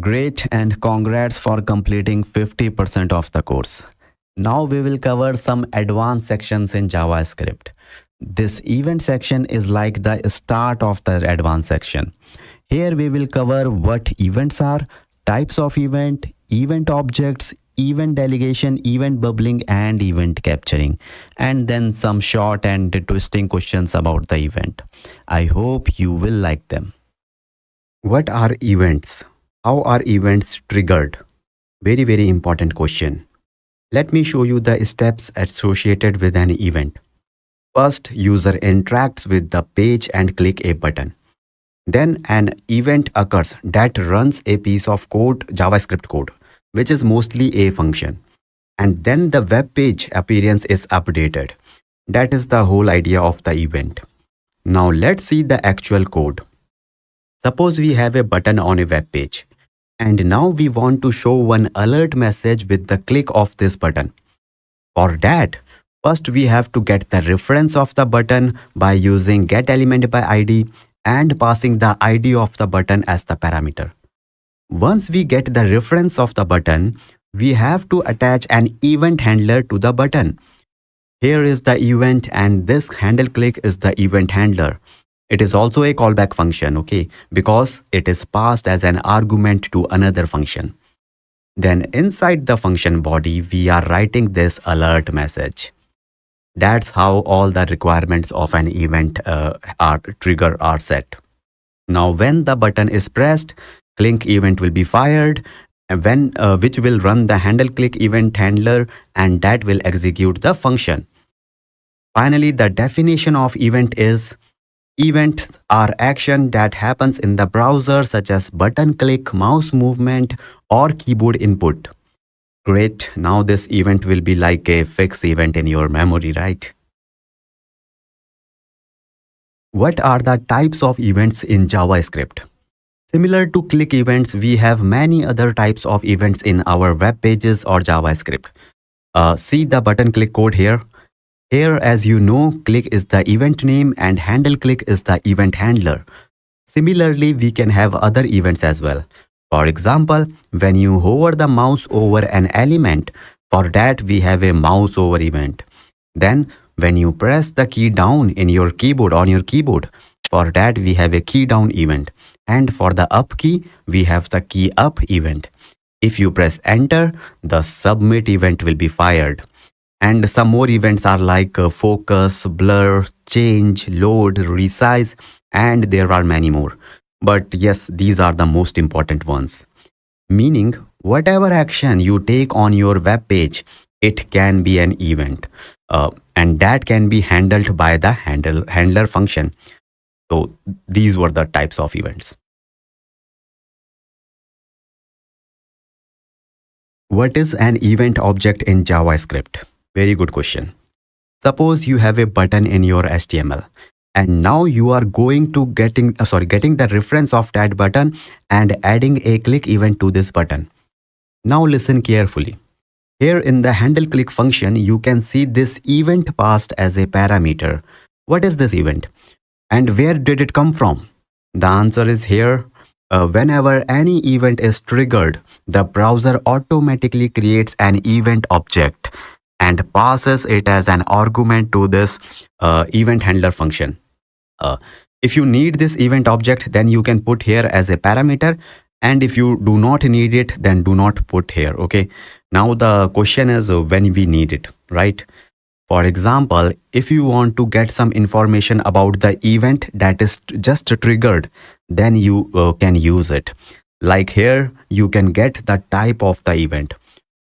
Great and congrats for completing 50% of the course. Now we will cover some advanced sections in JavaScript. This event section is like the start of the advanced section. Here we will cover what events are, types of event, event objects, event delegation, event bubbling and event capturing and then some short and twisting questions about the event. I hope you will like them. What are events? How are events triggered? Very, very important question. Let me show you the steps associated with an event. First, user interacts with the page and click a button. Then an event occurs that runs a piece of code, JavaScript code, which is mostly a function. And then the web page appearance is updated. That is the whole idea of the event. Now let's see the actual code. Suppose we have a button on a web page. And now we want to show one alert message with the click of this button. For that, first we have to get the reference of the button by using getElementById and passing the ID of the button as the parameter. Once we get the reference of the button, we have to attach an event handler to the button. Here is the event and this handle click is the event handler. It is also a callback function, okay, because it is passed as an argument to another function. Then inside the function body, we are writing this alert message. That's how all the requirements of an event uh, are trigger are set. Now, when the button is pressed, click event will be fired, when uh, which will run the handle click event handler and that will execute the function. Finally, the definition of event is Events are action that happens in the browser such as button click, mouse movement or keyboard input. Great, now this event will be like a fixed event in your memory, right? What are the types of events in JavaScript? Similar to click events, we have many other types of events in our web pages or JavaScript. Uh, see the button click code here. Here, as you know, click is the event name and handle click is the event handler. Similarly, we can have other events as well. For example, when you hover the mouse over an element, for that we have a mouse over event. Then when you press the key down in your keyboard on your keyboard, for that we have a key down event. And for the up key, we have the key up event. If you press enter, the submit event will be fired and some more events are like uh, focus blur change load resize and there are many more. But yes these are the most important ones. Meaning whatever action you take on your web page it can be an event. Uh, and that can be handled by the handle handler function. So these were the types of events. What is an event object in javascript very good question. Suppose you have a button in your HTML and now you are going to getting uh, sorry getting the reference of that button and adding a click event to this button. Now listen carefully. Here in the handle click function you can see this event passed as a parameter. What is this event? And where did it come from? The answer is here. Uh, whenever any event is triggered, the browser automatically creates an event object and passes it as an argument to this uh, event handler function. Uh, if you need this event object, then you can put here as a parameter. And if you do not need it, then do not put here. Okay. Now the question is uh, when we need it, right? For example, if you want to get some information about the event that is just triggered, then you uh, can use it. Like here, you can get the type of the event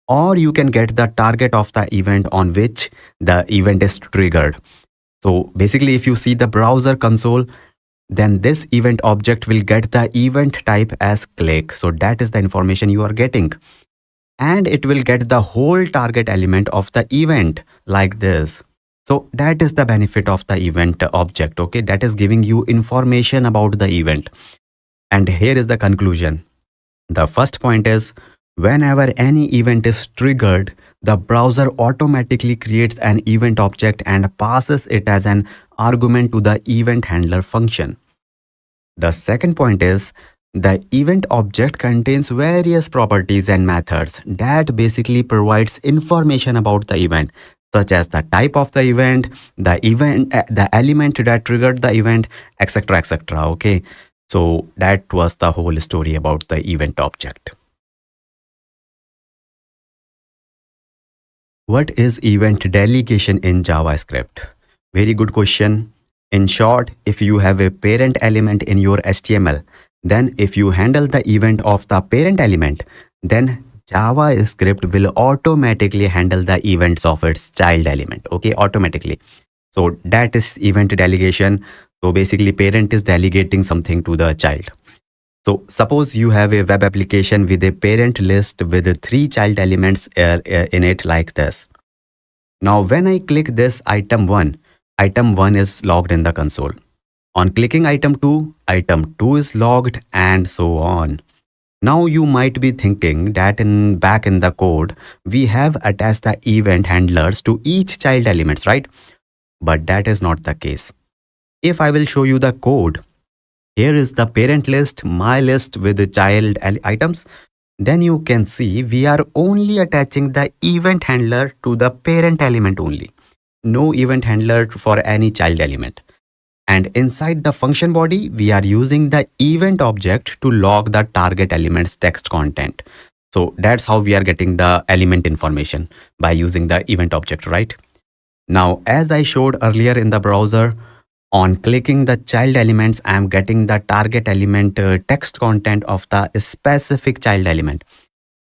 or you can get the target of the event on which the event is triggered. So basically, if you see the browser console, then this event object will get the event type as click. So that is the information you are getting. And it will get the whole target element of the event like this. So that is the benefit of the event object. Okay, that is giving you information about the event. And here is the conclusion. The first point is Whenever any event is triggered, the browser automatically creates an event object and passes it as an argument to the event handler function. The second point is the event object contains various properties and methods that basically provides information about the event such as the type of the event, the event, uh, the element that triggered the event, etc. etc. Okay. So that was the whole story about the event object. What is event delegation in JavaScript? Very good question. In short, if you have a parent element in your HTML, then if you handle the event of the parent element, then JavaScript will automatically handle the events of its child element. Okay, automatically. So that is event delegation. So basically parent is delegating something to the child. So suppose you have a web application with a parent list with three child elements uh, uh, in it like this. Now when I click this item 1, item 1 is logged in the console. On clicking item 2, item 2 is logged and so on. Now you might be thinking that in back in the code, we have attached the event handlers to each child elements, right? But that is not the case. If I will show you the code, here is the parent list, my list with the child items. Then you can see we are only attaching the event handler to the parent element only. No event handler for any child element. And inside the function body, we are using the event object to log the target element's text content. So that's how we are getting the element information by using the event object, right? Now, as I showed earlier in the browser, on clicking the child elements, I am getting the target element uh, text content of the specific child element.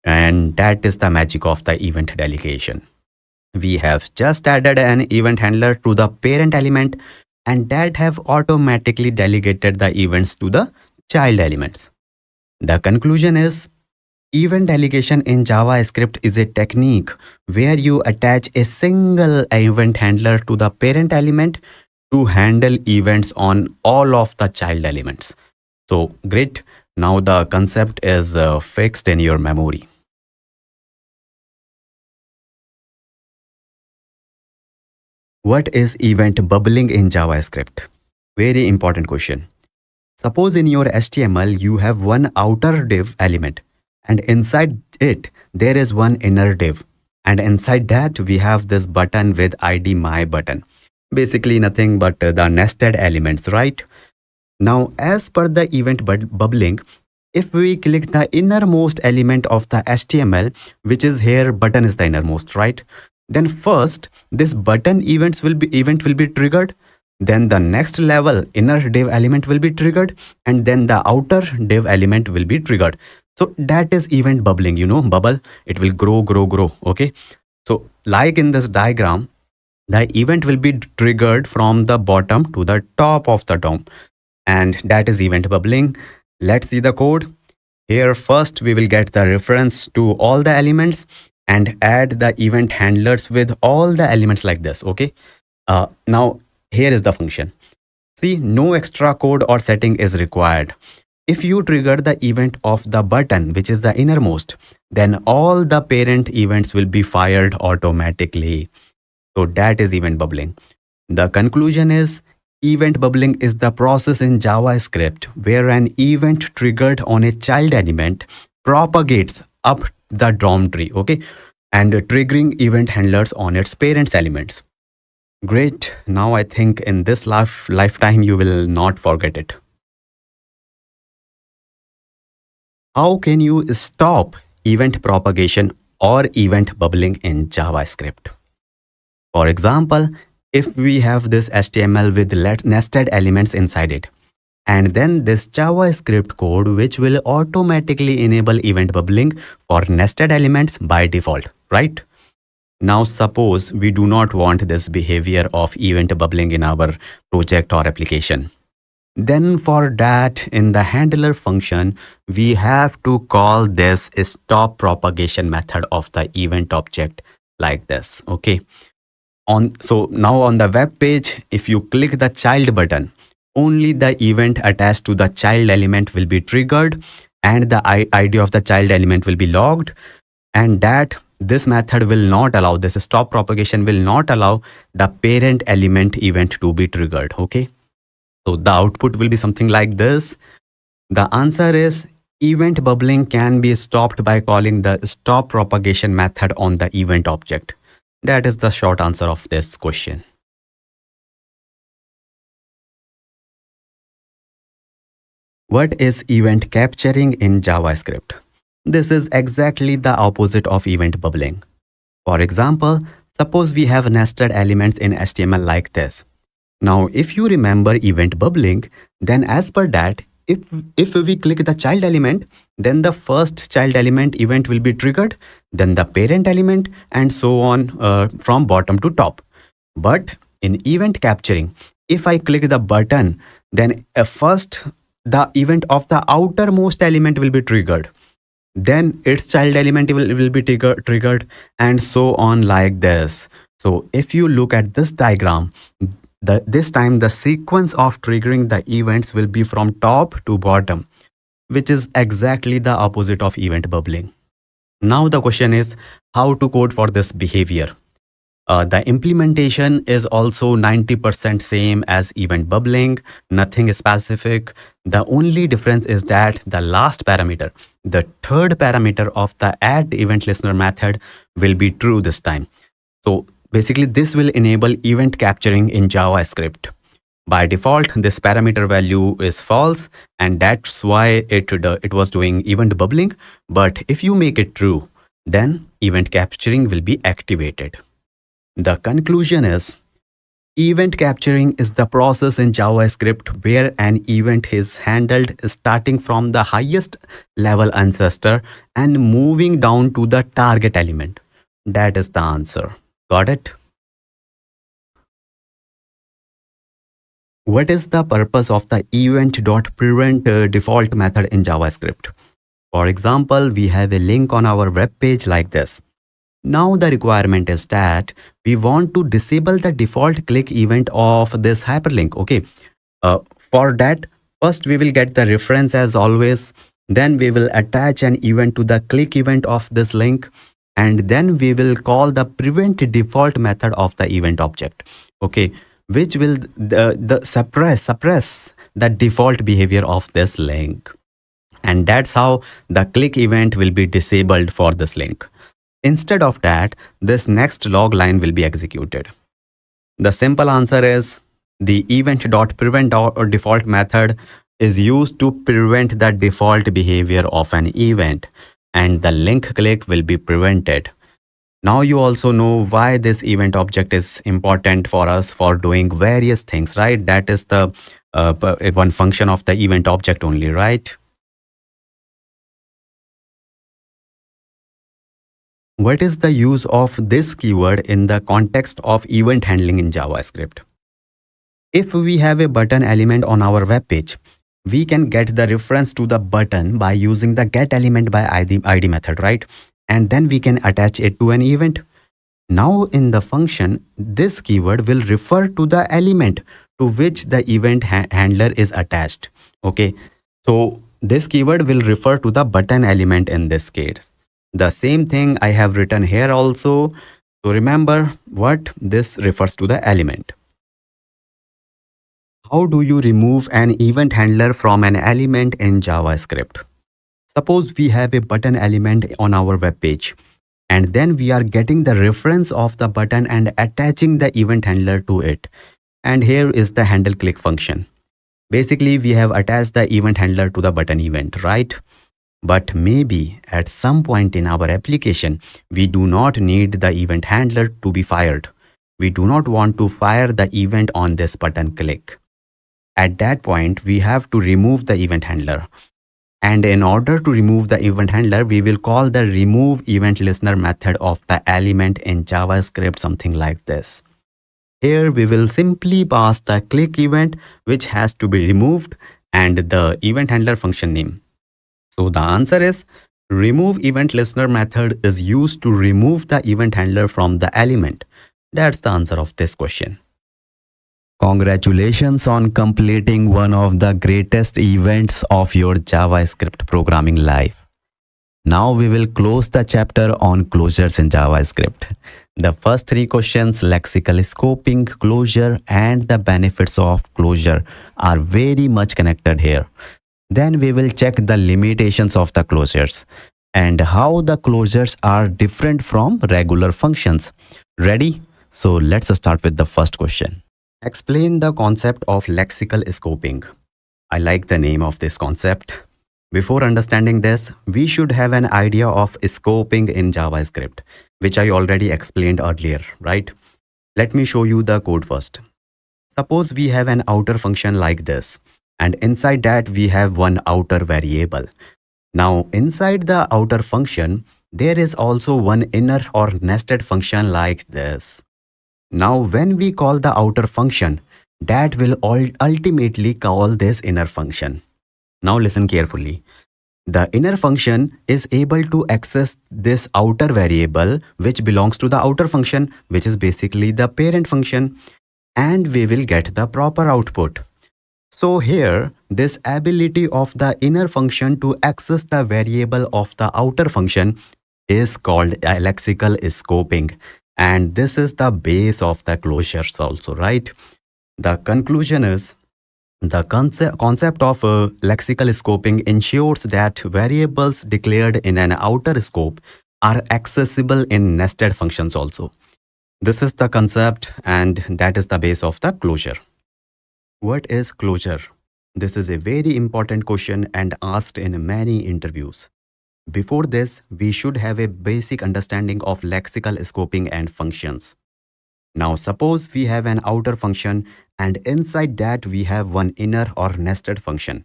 And that is the magic of the event delegation. We have just added an event handler to the parent element and that have automatically delegated the events to the child elements. The conclusion is Event delegation in JavaScript is a technique where you attach a single event handler to the parent element to handle events on all of the child elements. So great. Now the concept is uh, fixed in your memory. What is event bubbling in JavaScript? Very important question. Suppose in your HTML you have one outer div element and inside it there is one inner div and inside that we have this button with id my button basically nothing but uh, the nested elements right? Now as per the event bubbling if we click the innermost element of the html which is here button is the innermost right? Then first this button events will be event will be triggered. Then the next level inner div element will be triggered. And then the outer div element will be triggered. So that is event bubbling you know bubble. It will grow grow grow okay? So like in this diagram the event will be triggered from the bottom to the top of the DOM. And that is event bubbling let's see the code. Here first we will get the reference to all the elements and add the event handlers with all the elements like this okay? Uh, now here is the function. See no extra code or setting is required. If you trigger the event of the button which is the innermost then all the parent events will be fired automatically so that is event bubbling the conclusion is event bubbling is the process in javascript where an event triggered on a child element propagates up the DOM tree, okay? And triggering event handlers on its parents elements. Great. Now I think in this life, lifetime, you will not forget it. How can you stop event propagation or event bubbling in JavaScript? For example, if we have this HTML with nested elements inside it, and then this JavaScript code which will automatically enable event bubbling for nested elements by default, right? Now suppose we do not want this behavior of event bubbling in our project or application. Then for that in the handler function, we have to call this stop propagation method of the event object like this. Okay. On So now on the web page, if you click the child button, only the event attached to the child element will be triggered and the ID of the child element will be logged. And that this method will not allow this stop propagation will not allow the parent element event to be triggered okay? So the output will be something like this. The answer is event bubbling can be stopped by calling the stop propagation method on the event object. That is the short answer of this question. What is event capturing in JavaScript? This is exactly the opposite of event bubbling. For example, suppose we have nested elements in HTML like this. Now, if you remember event bubbling, then as per that, if, if we click the child element, then the first child element event will be triggered, then the parent element and so on uh, from bottom to top. But in event capturing, if I click the button, then uh, first the event of the outermost element will be triggered. Then its child element will, will be trigger, triggered and so on like this. So if you look at this diagram, the, this time the sequence of triggering the events will be from top to bottom, which is exactly the opposite of event bubbling. Now the question is how to code for this behavior. Uh, the implementation is also 90% same as event bubbling, nothing specific. The only difference is that the last parameter, the third parameter of the add event listener method will be true this time. So basically this will enable event capturing in JavaScript. By default, this parameter value is false and that's why it, uh, it was doing event bubbling. But if you make it true, then event capturing will be activated. The conclusion is event capturing is the process in JavaScript where an event is handled starting from the highest level ancestor and moving down to the target element. That is the answer. Got it? What is the purpose of the event.prevent uh, default method in JavaScript? For example, we have a link on our web page like this. Now the requirement is that we want to disable the default click event of this hyperlink. Okay. Uh, for that, first we will get the reference as always. Then we will attach an event to the click event of this link. And then we will call the prevent default method of the event object. Okay. Which will the, the suppress, suppress the default behavior of this link. And that's how the click event will be disabled for this link. Instead of that, this next log line will be executed. The simple answer is the event.prevent or default method is used to prevent the default behavior of an event and the link click will be prevented. Now you also know why this event object is important for us for doing various things, right? That is the uh, one function of the event object only, right? What is the use of this keyword in the context of event handling in JavaScript? If we have a button element on our web page, we can get the reference to the button by using the get element by ID, ID method, right? And then we can attach it to an event. Now in the function, this keyword will refer to the element to which the event ha handler is attached. Okay, so this keyword will refer to the button element in this case. The same thing I have written here also. So remember what this refers to the element. How do you remove an event handler from an element in JavaScript? Suppose we have a button element on our web page and then we are getting the reference of the button and attaching the event handler to it. And here is the handle click function. Basically, we have attached the event handler to the button event, right? But maybe at some point in our application, we do not need the event handler to be fired. We do not want to fire the event on this button click. At that point, we have to remove the event handler. And in order to remove the event handler, we will call the remove event listener method of the element in JavaScript, something like this. Here we will simply pass the click event, which has to be removed and the event handler function name. So the answer is remove event listener method is used to remove the event handler from the element. That's the answer of this question. Congratulations on completing one of the greatest events of your JavaScript programming life. Now we will close the chapter on closures in JavaScript. The first three questions, lexical scoping, closure, and the benefits of closure are very much connected here. Then we will check the limitations of the closures and how the closures are different from regular functions. Ready? So let's start with the first question. Explain the concept of lexical scoping. I like the name of this concept. Before understanding this, we should have an idea of scoping in JavaScript, which I already explained earlier, right? Let me show you the code first. Suppose we have an outer function like this, and inside that we have one outer variable. Now, inside the outer function, there is also one inner or nested function like this. Now, when we call the outer function, that will ultimately call this inner function. Now listen carefully. The inner function is able to access this outer variable which belongs to the outer function which is basically the parent function and we will get the proper output. So here this ability of the inner function to access the variable of the outer function is called lexical scoping and this is the base of the closures also right. The conclusion is the concept, concept of uh, lexical scoping ensures that variables declared in an outer scope are accessible in nested functions also. This is the concept and that is the base of the closure. What is closure? This is a very important question and asked in many interviews. Before this, we should have a basic understanding of lexical scoping and functions. Now suppose we have an outer function and inside that we have one inner or nested function.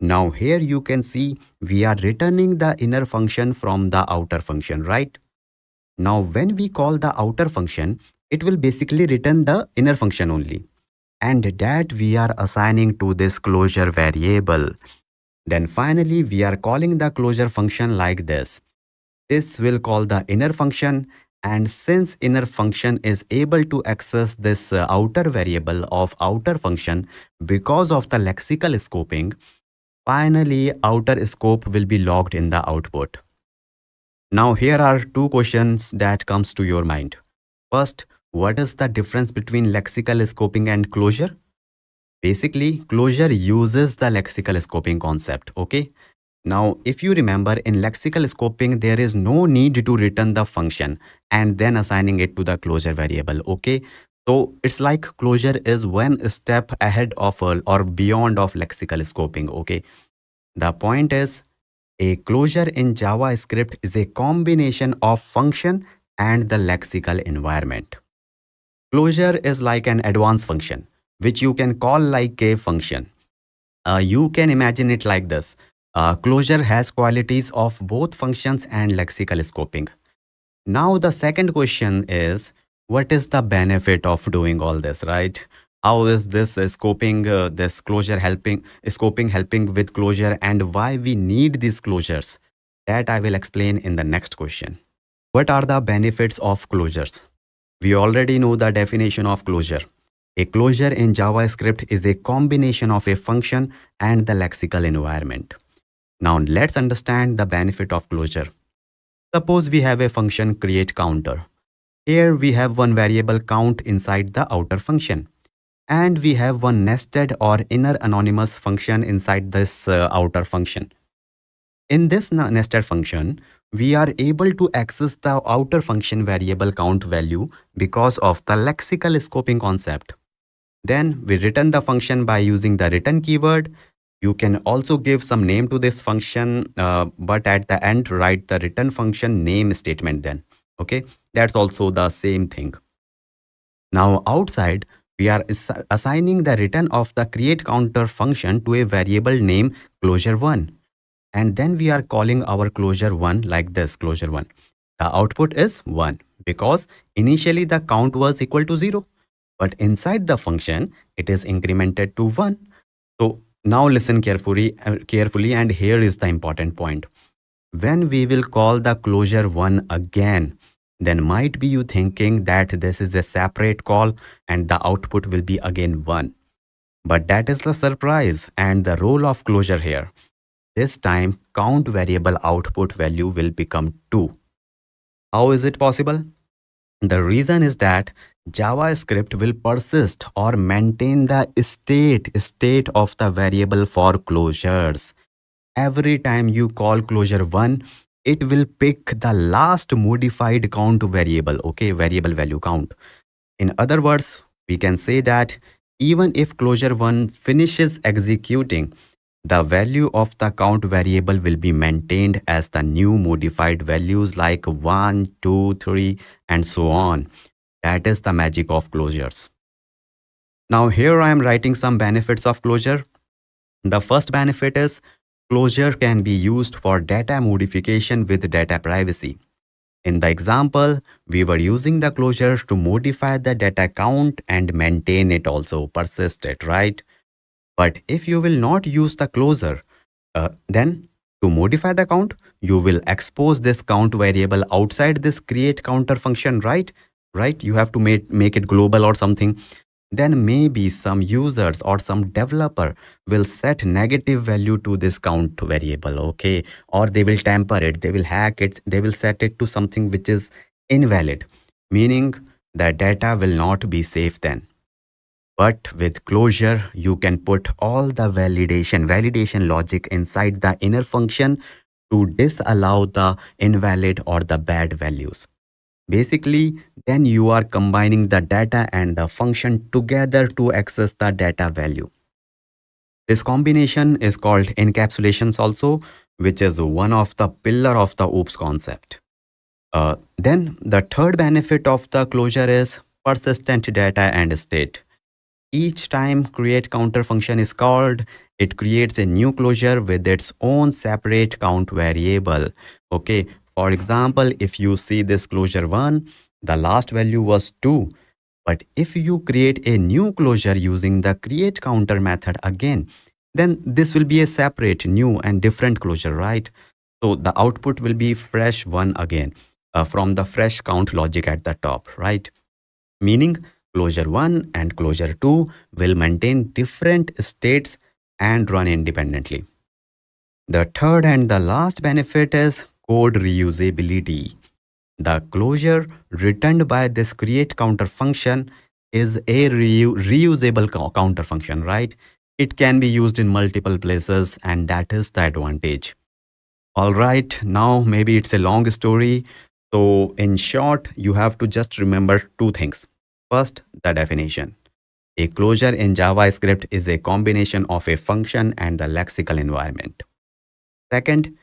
Now here you can see we are returning the inner function from the outer function, right? Now when we call the outer function, it will basically return the inner function only. And that we are assigning to this closure variable. Then finally, we are calling the closure function like this. This will call the inner function and since inner function is able to access this uh, outer variable of outer function because of the lexical scoping, finally outer scope will be logged in the output. Now here are two questions that comes to your mind. First, what is the difference between lexical scoping and closure? Basically, closure uses the lexical scoping concept, okay? Now, if you remember in lexical scoping, there is no need to return the function and then assigning it to the closure variable. Okay. So it's like closure is one step ahead of or beyond of lexical scoping. Okay. The point is a closure in JavaScript is a combination of function and the lexical environment. Closure is like an advanced function, which you can call like a function. Uh, you can imagine it like this. Uh, closure has qualities of both functions and lexical scoping. Now the second question is, what is the benefit of doing all this, right? How is this uh, scoping, uh, this closure helping, scoping helping with closure and why we need these closures? That I will explain in the next question. What are the benefits of closures? We already know the definition of closure. A closure in JavaScript is a combination of a function and the lexical environment. Now let's understand the benefit of closure. Suppose we have a function create counter. Here we have one variable count inside the outer function. And we have one nested or inner anonymous function inside this uh, outer function. In this nested function, we are able to access the outer function variable count value because of the lexical scoping concept. Then we return the function by using the return keyword you can also give some name to this function, uh, but at the end, write the return function name statement then. Okay, that's also the same thing. Now outside, we are assigning the return of the create counter function to a variable name closure1. And then we are calling our closure1 like this closure1. The output is 1 because initially the count was equal to 0. But inside the function, it is incremented to 1. So now listen carefully, uh, carefully and here is the important point. When we will call the closure 1 again, then might be you thinking that this is a separate call and the output will be again 1. But that is the surprise and the role of closure here. This time count variable output value will become 2. How is it possible? The reason is that JavaScript will persist or maintain the state state of the variable for closures. every time you call closure 1 it will pick the last modified count variable okay variable value count in other words we can say that even if closure 1 finishes executing the value of the count variable will be maintained as the new modified values like 1 2 3 and so on that is the magic of closures now here i am writing some benefits of closure the first benefit is Closure can be used for data modification with data privacy. In the example, we were using the closure to modify the data count and maintain it also, persist it, right? But if you will not use the closure, uh, then to modify the count, you will expose this count variable outside this create counter function, right? Right? You have to make, make it global or something. Then maybe some users or some developer will set negative value to this count variable okay? Or they will tamper it they will hack it they will set it to something which is invalid meaning the data will not be safe then. But with closure you can put all the validation validation logic inside the inner function to disallow the invalid or the bad values. Basically, then you are combining the data and the function together to access the data value. This combination is called encapsulations also, which is one of the pillar of the OOPS concept. Uh, then the third benefit of the closure is persistent data and state. Each time create counter function is called, it creates a new closure with its own separate count variable. Okay, for example, if you see this closure 1, the last value was 2. But if you create a new closure using the create counter method again, then this will be a separate new and different closure, right? So the output will be fresh 1 again uh, from the fresh count logic at the top, right? Meaning closure 1 and closure 2 will maintain different states and run independently. The third and the last benefit is code reusability. The closure returned by this create counter function is a reu reusable counter function, right? It can be used in multiple places and that is the advantage. All right, now maybe it's a long story. So in short, you have to just remember two things. First, the definition. A closure in JavaScript is a combination of a function and the lexical environment. Second,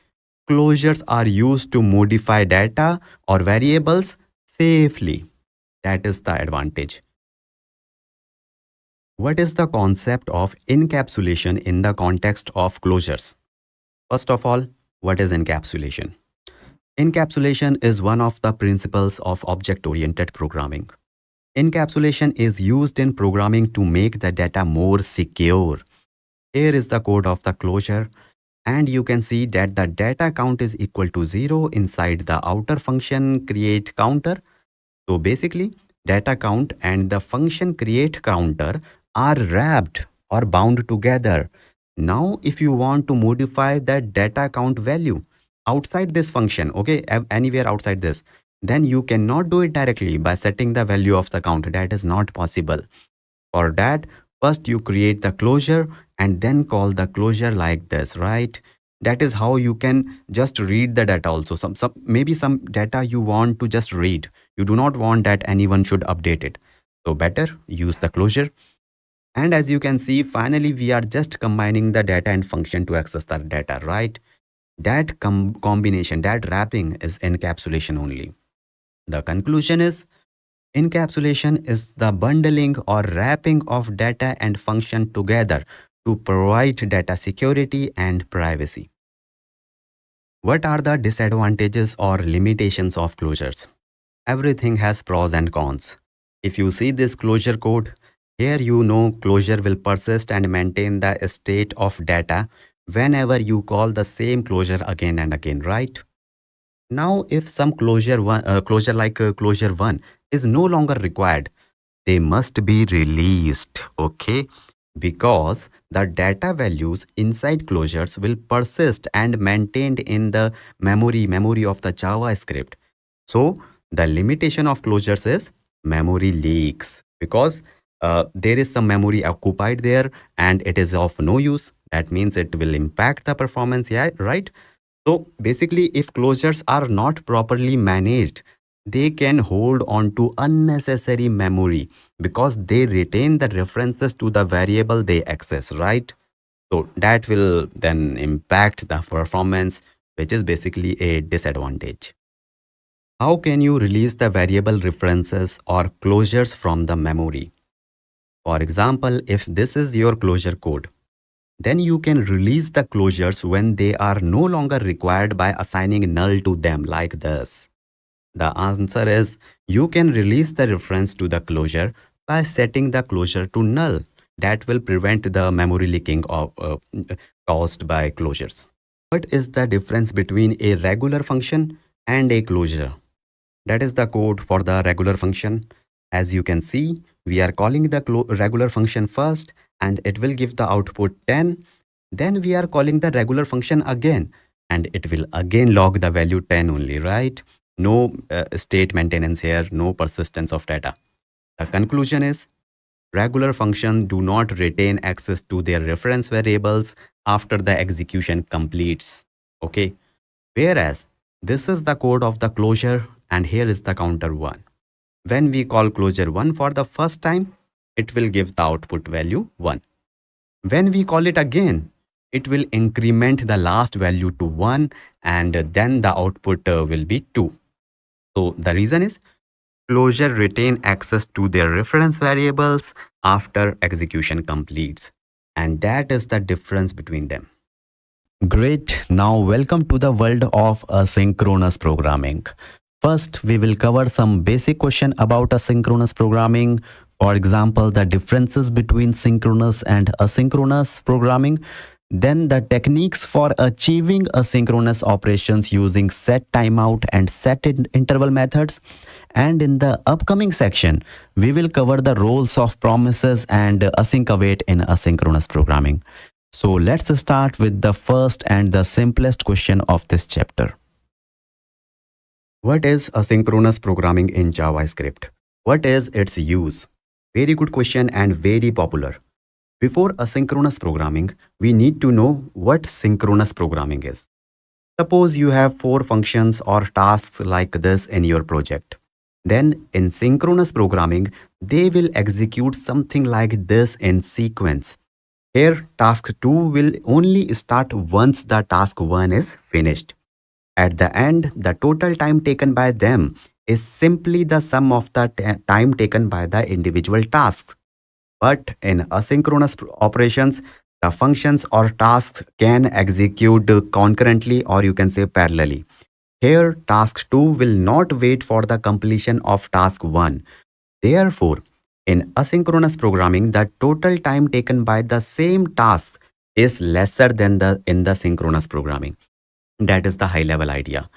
closures are used to modify data or variables safely. That is the advantage. What is the concept of encapsulation in the context of closures? First of all, what is encapsulation? Encapsulation is one of the principles of object-oriented programming. Encapsulation is used in programming to make the data more secure. Here is the code of the closure and you can see that the data count is equal to 0 inside the outer function create counter. So basically data count and the function create counter are wrapped or bound together. Now if you want to modify that data count value outside this function, okay, anywhere outside this, then you cannot do it directly by setting the value of the count. That is not possible. For that, first you create the closure and then call the closure like this, right? That is how you can just read the data also. Some, some, maybe some data you want to just read. You do not want that anyone should update it. So better use the closure. And as you can see, finally, we are just combining the data and function to access the data, right? That com combination, that wrapping is encapsulation only. The conclusion is encapsulation is the bundling or wrapping of data and function together to provide data security and privacy. What are the disadvantages or limitations of closures? Everything has pros and cons. If you see this closure code, here you know closure will persist and maintain the state of data whenever you call the same closure again and again, right? Now, if some closure one, uh, closure like uh, closure one is no longer required, they must be released, okay? Because the data values inside closures will persist and maintained in the memory memory of the javascript so the limitation of closures is memory leaks because uh, there is some memory occupied there and it is of no use. That means it will impact the performance yeah right? So basically if closures are not properly managed they can hold on to unnecessary memory because they retain the references to the variable they access right? So that will then impact the performance which is basically a disadvantage. How can you release the variable references or closures from the memory? For example, if this is your closure code, then you can release the closures when they are no longer required by assigning null to them like this. The answer is you can release the reference to the closure by setting the closure to null. That will prevent the memory leaking of, uh, caused by closures. What is the difference between a regular function and a closure? That is the code for the regular function. As you can see, we are calling the regular function first and it will give the output 10 then we are calling the regular function again and it will again log the value 10 only right no uh, state maintenance here no persistence of data the conclusion is regular functions do not retain access to their reference variables after the execution completes okay whereas this is the code of the closure and here is the counter 1 when we call closure 1 for the first time, it will give the output value 1. When we call it again, it will increment the last value to 1 and then the output uh, will be 2. So the reason is closure retain access to their reference variables after execution completes. And that is the difference between them. Great. Now welcome to the world of asynchronous programming. First, we will cover some basic question about asynchronous programming. For example, the differences between synchronous and asynchronous programming. Then the techniques for achieving asynchronous operations using set timeout and set interval methods. And in the upcoming section, we will cover the roles of promises and async await in asynchronous programming. So let's start with the first and the simplest question of this chapter. What is asynchronous programming in JavaScript? What is its use? Very good question and very popular. Before asynchronous programming, we need to know what synchronous programming is. Suppose you have four functions or tasks like this in your project. Then in synchronous programming, they will execute something like this in sequence. Here, task 2 will only start once the task 1 is finished. At the end, the total time taken by them is simply the sum of the time taken by the individual tasks. But in asynchronous operations, the functions or tasks can execute concurrently or you can say parallelly. Here, task 2 will not wait for the completion of task 1. Therefore, in asynchronous programming, the total time taken by the same task is lesser than the in the synchronous programming. That is the high level idea.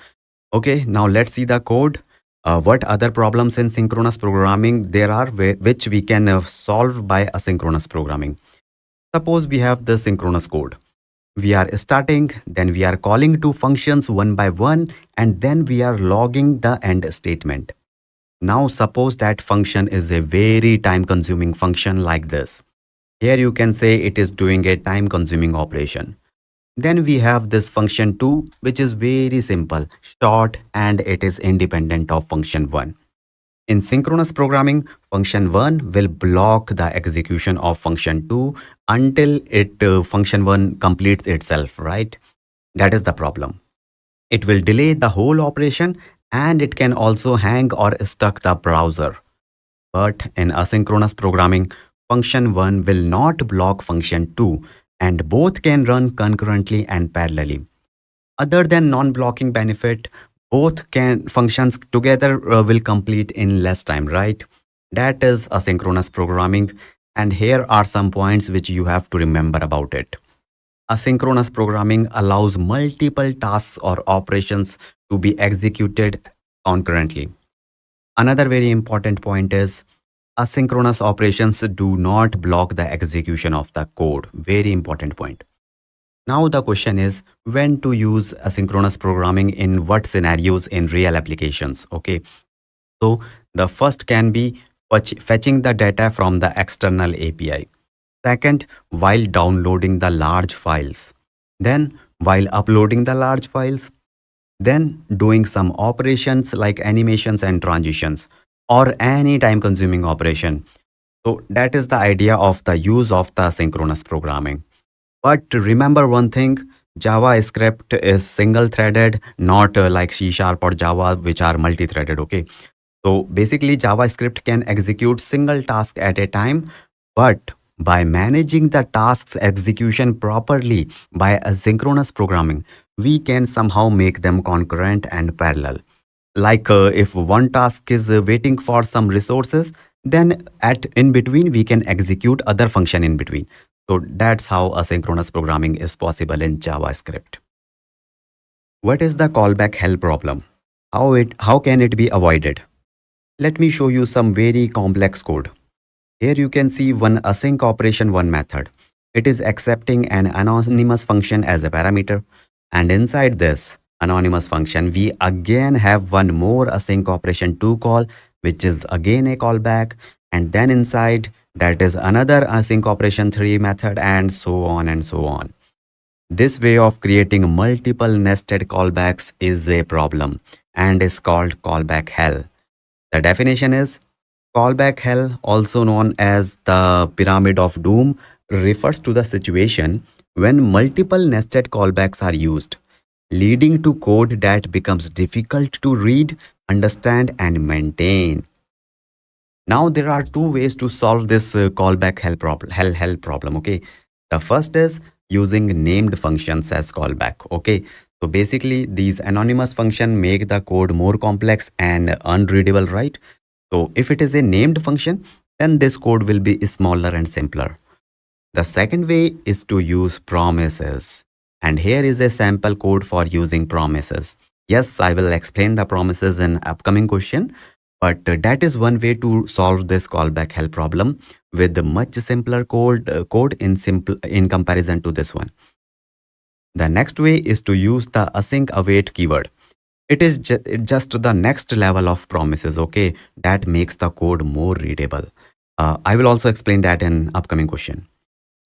Okay, now let's see the code. Uh, what other problems in synchronous programming there are which we can uh, solve by asynchronous programming. Suppose we have the synchronous code. We are starting, then we are calling two functions one by one, and then we are logging the end statement. Now suppose that function is a very time consuming function like this. Here you can say it is doing a time consuming operation. Then we have this function 2 which is very simple, short and it is independent of function 1. In synchronous programming, function 1 will block the execution of function 2 until it uh, function 1 completes itself, right? That is the problem. It will delay the whole operation and it can also hang or stuck the browser. But in asynchronous programming, function 1 will not block function 2 and both can run concurrently and parallelly. Other than non-blocking benefit, both can functions together uh, will complete in less time, right? That is asynchronous programming. And here are some points which you have to remember about it. Asynchronous programming allows multiple tasks or operations to be executed concurrently. Another very important point is asynchronous operations do not block the execution of the code. Very important point. Now the question is when to use asynchronous programming in what scenarios in real applications. Okay. So the first can be fetching the data from the external API. Second, while downloading the large files. Then, while uploading the large files. Then, doing some operations like animations and transitions or any time consuming operation. So, that is the idea of the use of the synchronous programming. But remember one thing JavaScript is single threaded, not uh, like C Sharp or Java, which are multi threaded. Okay. So basically, JavaScript can execute single task at a time, but by managing the task's execution properly by asynchronous programming, we can somehow make them concurrent and parallel. Like uh, if one task is uh, waiting for some resources, then at in between we can execute other function in between. So that's how asynchronous programming is possible in JavaScript. What is the callback hell problem? How it how can it be avoided? Let me show you some very complex code. Here you can see one async operation one method. It is accepting an anonymous function as a parameter and inside this anonymous function we again have one more async operation to call which is again a callback and then inside that is another async operation 3 method and so on and so on. This way of creating multiple nested callbacks is a problem and is called callback hell. The definition is callback hell also known as the pyramid of doom refers to the situation when multiple nested callbacks are used leading to code that becomes difficult to read, understand and maintain. Now there are two ways to solve this uh, callback hell problem, hell hell problem. Okay, the first is using named functions as callback. Okay, so basically these anonymous function make the code more complex and unreadable, right? So if it is a named function, then this code will be smaller and simpler. The second way is to use promises. And here is a sample code for using promises. Yes, I will explain the promises in upcoming question, but uh, that is one way to solve this callback hell problem with much simpler code, uh, code in, simple, in comparison to this one. The next way is to use the async await keyword. It is ju just the next level of promises, okay, that makes the code more readable. Uh, I will also explain that in upcoming question.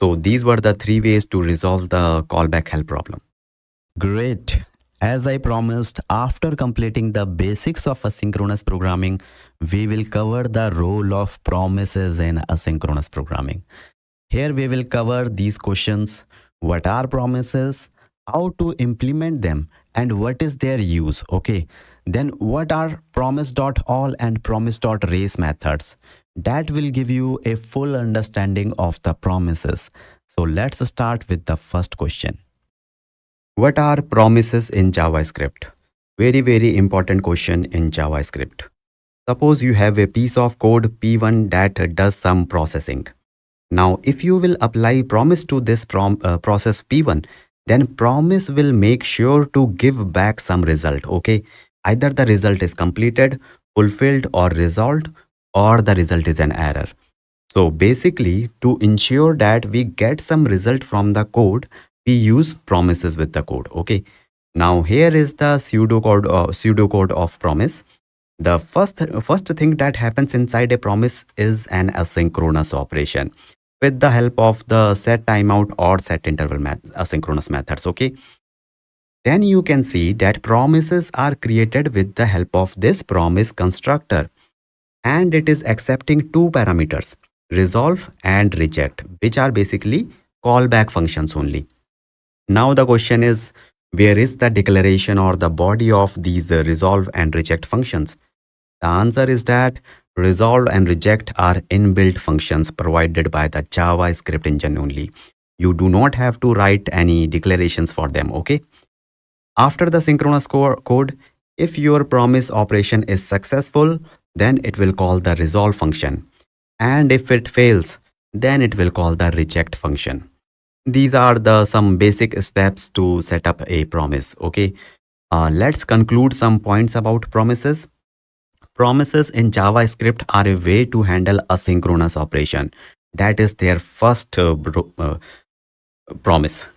So these were the three ways to resolve the callback hell problem. Great. As I promised, after completing the basics of asynchronous programming, we will cover the role of promises in asynchronous programming. Here we will cover these questions. What are promises? How to implement them and what is their use? Okay. Then what are promise.all and promise.race methods? That will give you a full understanding of the promises. So let's start with the first question. What are promises in JavaScript? Very, very important question in JavaScript. Suppose you have a piece of code P1 that does some processing. Now, if you will apply promise to this prom, uh, process P1, then promise will make sure to give back some result. Okay, either the result is completed, fulfilled or resolved or the result is an error. So basically to ensure that we get some result from the code, we use promises with the code okay? Now here is the pseudocode uh, pseudocode of promise. The first first thing that happens inside a promise is an asynchronous operation with the help of the set timeout or set interval asynchronous methods okay? Then you can see that promises are created with the help of this promise constructor and it is accepting two parameters resolve and reject which are basically callback functions only now the question is, where is the declaration or the body of these uh, resolve and reject functions? The answer is that resolve and reject are inbuilt functions provided by the JavaScript engine only. You do not have to write any declarations for them, okay? After the synchronous co code, if your promise operation is successful, then it will call the resolve function. And if it fails, then it will call the reject function these are the some basic steps to set up a promise okay? Uh, let's conclude some points about promises. Promises in javascript are a way to handle asynchronous operation. That is their first uh, uh, promise.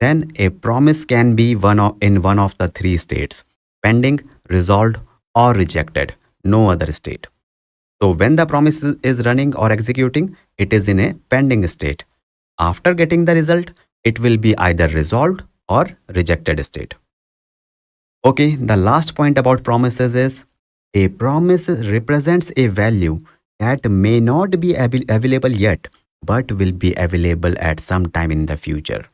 Then a promise can be one of, in one of the three states pending resolved or rejected. No other state. So when the promise is running or executing, it is in a pending state. After getting the result, it will be either resolved or rejected state. Okay, the last point about promises is a promise represents a value that may not be available yet but will be available at some time in the future.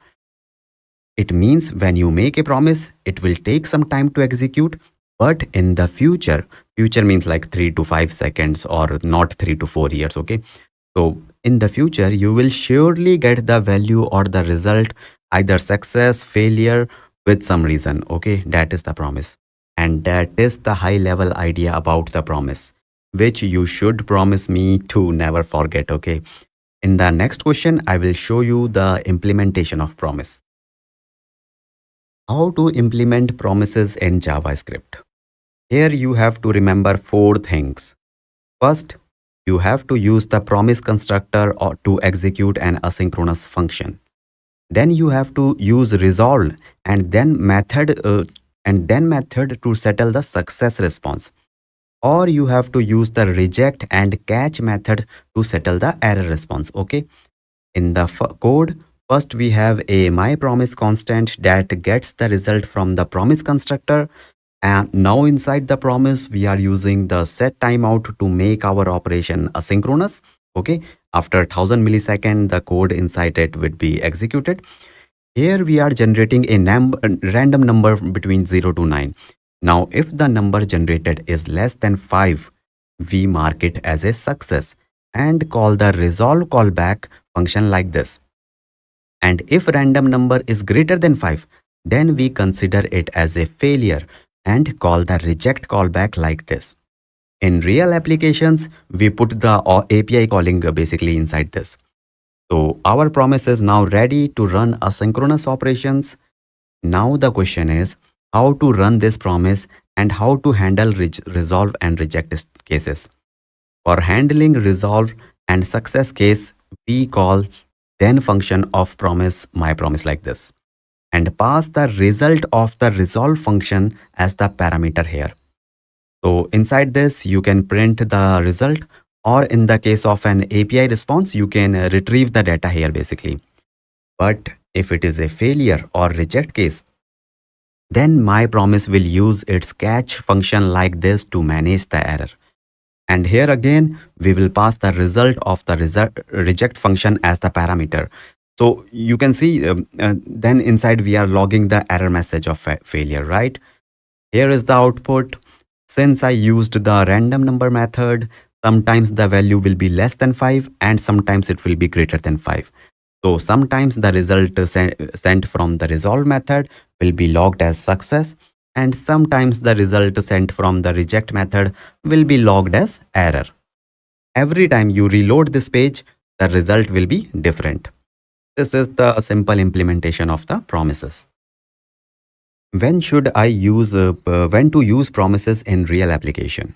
It means when you make a promise, it will take some time to execute, but in the future, future means like 3 to 5 seconds or not 3 to 4 years, okay? So in the future, you will surely get the value or the result, either success, failure, with some reason okay? That is the promise. And that is the high level idea about the promise which you should promise me to never forget okay? In the next question i will show you the implementation of promise. How to implement promises in javascript? Here you have to remember four things. First you have to use the promise constructor to execute an asynchronous function. Then you have to use resolve and then method uh, and then method to settle the success response. Or you have to use the reject and catch method to settle the error response okay? In the code first we have a my promise constant that gets the result from the promise constructor and now inside the promise we are using the set timeout to make our operation asynchronous okay after 1000 millisecond, the code inside it would be executed. Here we are generating a num random number between 0 to 9. Now, if the number generated is less than 5, we mark it as a success and call the resolve callback function like this. And if random number is greater than 5, then we consider it as a failure and call the reject callback like this. In real applications, we put the uh, API calling basically inside this. So our promise is now ready to run asynchronous operations. Now the question is how to run this promise and how to handle re resolve and reject cases. For handling resolve and success case, we call then function of promise my promise like this and pass the result of the resolve function as the parameter here. So inside this, you can print the result or in the case of an API response, you can retrieve the data here basically. But if it is a failure or reject case, then my promise will use its catch function like this to manage the error. And here again, we will pass the result of the reject function as the parameter. So you can see um, uh, then inside we are logging the error message of fa failure, right? Here is the output since I used the random number method, sometimes the value will be less than 5 and sometimes it will be greater than 5. So sometimes the result sent from the resolve method will be logged as success and sometimes the result sent from the reject method will be logged as error. Every time you reload this page, the result will be different. This is the simple implementation of the promises. When should I use, uh, when to use promises in real application?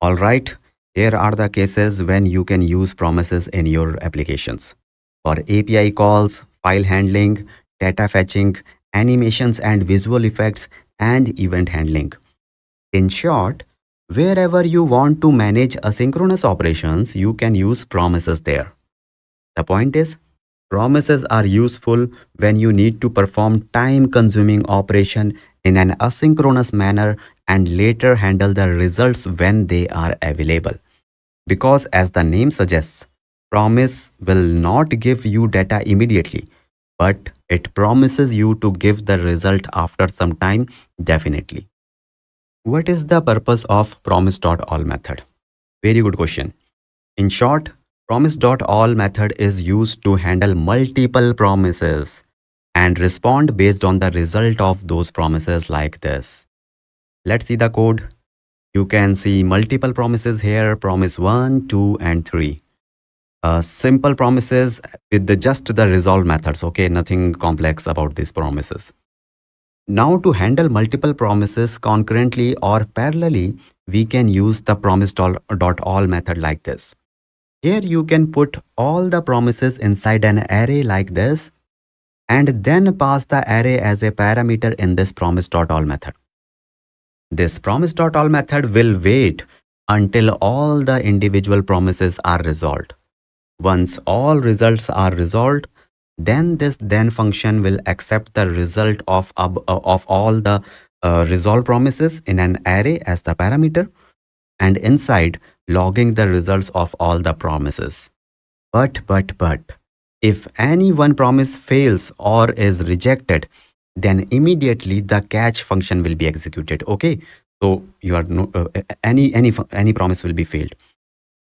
All right, here are the cases when you can use promises in your applications. For API calls, file handling, data fetching, animations and visual effects, and event handling. In short, wherever you want to manage asynchronous operations, you can use promises there. The point is, Promises are useful when you need to perform time-consuming operation in an asynchronous manner and later handle the results when they are available. Because as the name suggests, promise will not give you data immediately, but it promises you to give the result after some time definitely. What is the purpose of promise.all method? Very good question. In short, Promise.all method is used to handle multiple promises and respond based on the result of those promises like this. Let's see the code. You can see multiple promises here, promise 1, 2 and 3. Uh, simple promises with the, just the resolve methods, okay? Nothing complex about these promises. Now to handle multiple promises concurrently or parallelly, we can use the promise.all method like this. Here you can put all the promises inside an array like this and then pass the array as a parameter in this promise.all method. This promise.all method will wait until all the individual promises are resolved. Once all results are resolved, then this then function will accept the result of, uh, of all the uh, resolved promises in an array as the parameter and inside logging the results of all the promises. But, but, but, if any one promise fails or is rejected, then immediately the catch function will be executed. Okay, so you are no, uh, any any any promise will be failed.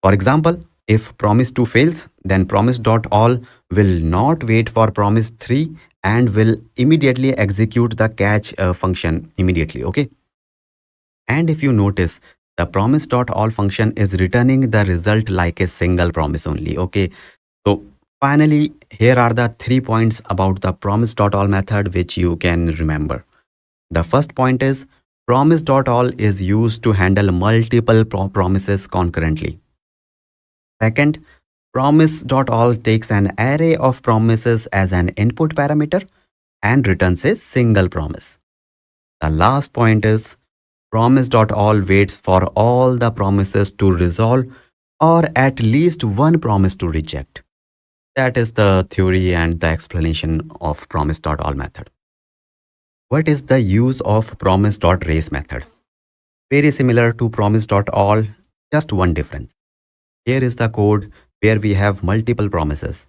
For example, if promise 2 fails, then promise dot all will not wait for promise 3 and will immediately execute the catch uh, function immediately. Okay. And if you notice, the promise dot all function is returning the result like a single promise only. Okay. So finally, here are the three points about the promise dot all method which you can remember. The first point is promise dot all is used to handle multiple pro promises concurrently. Second, promise.all takes an array of promises as an input parameter and returns a single promise. The last point is promise.all waits for all the promises to resolve or at least one promise to reject. That is the theory and the explanation of promise.all method. What is the use of promise.race method? Very similar to promise.all, just one difference. Here is the code where we have multiple promises.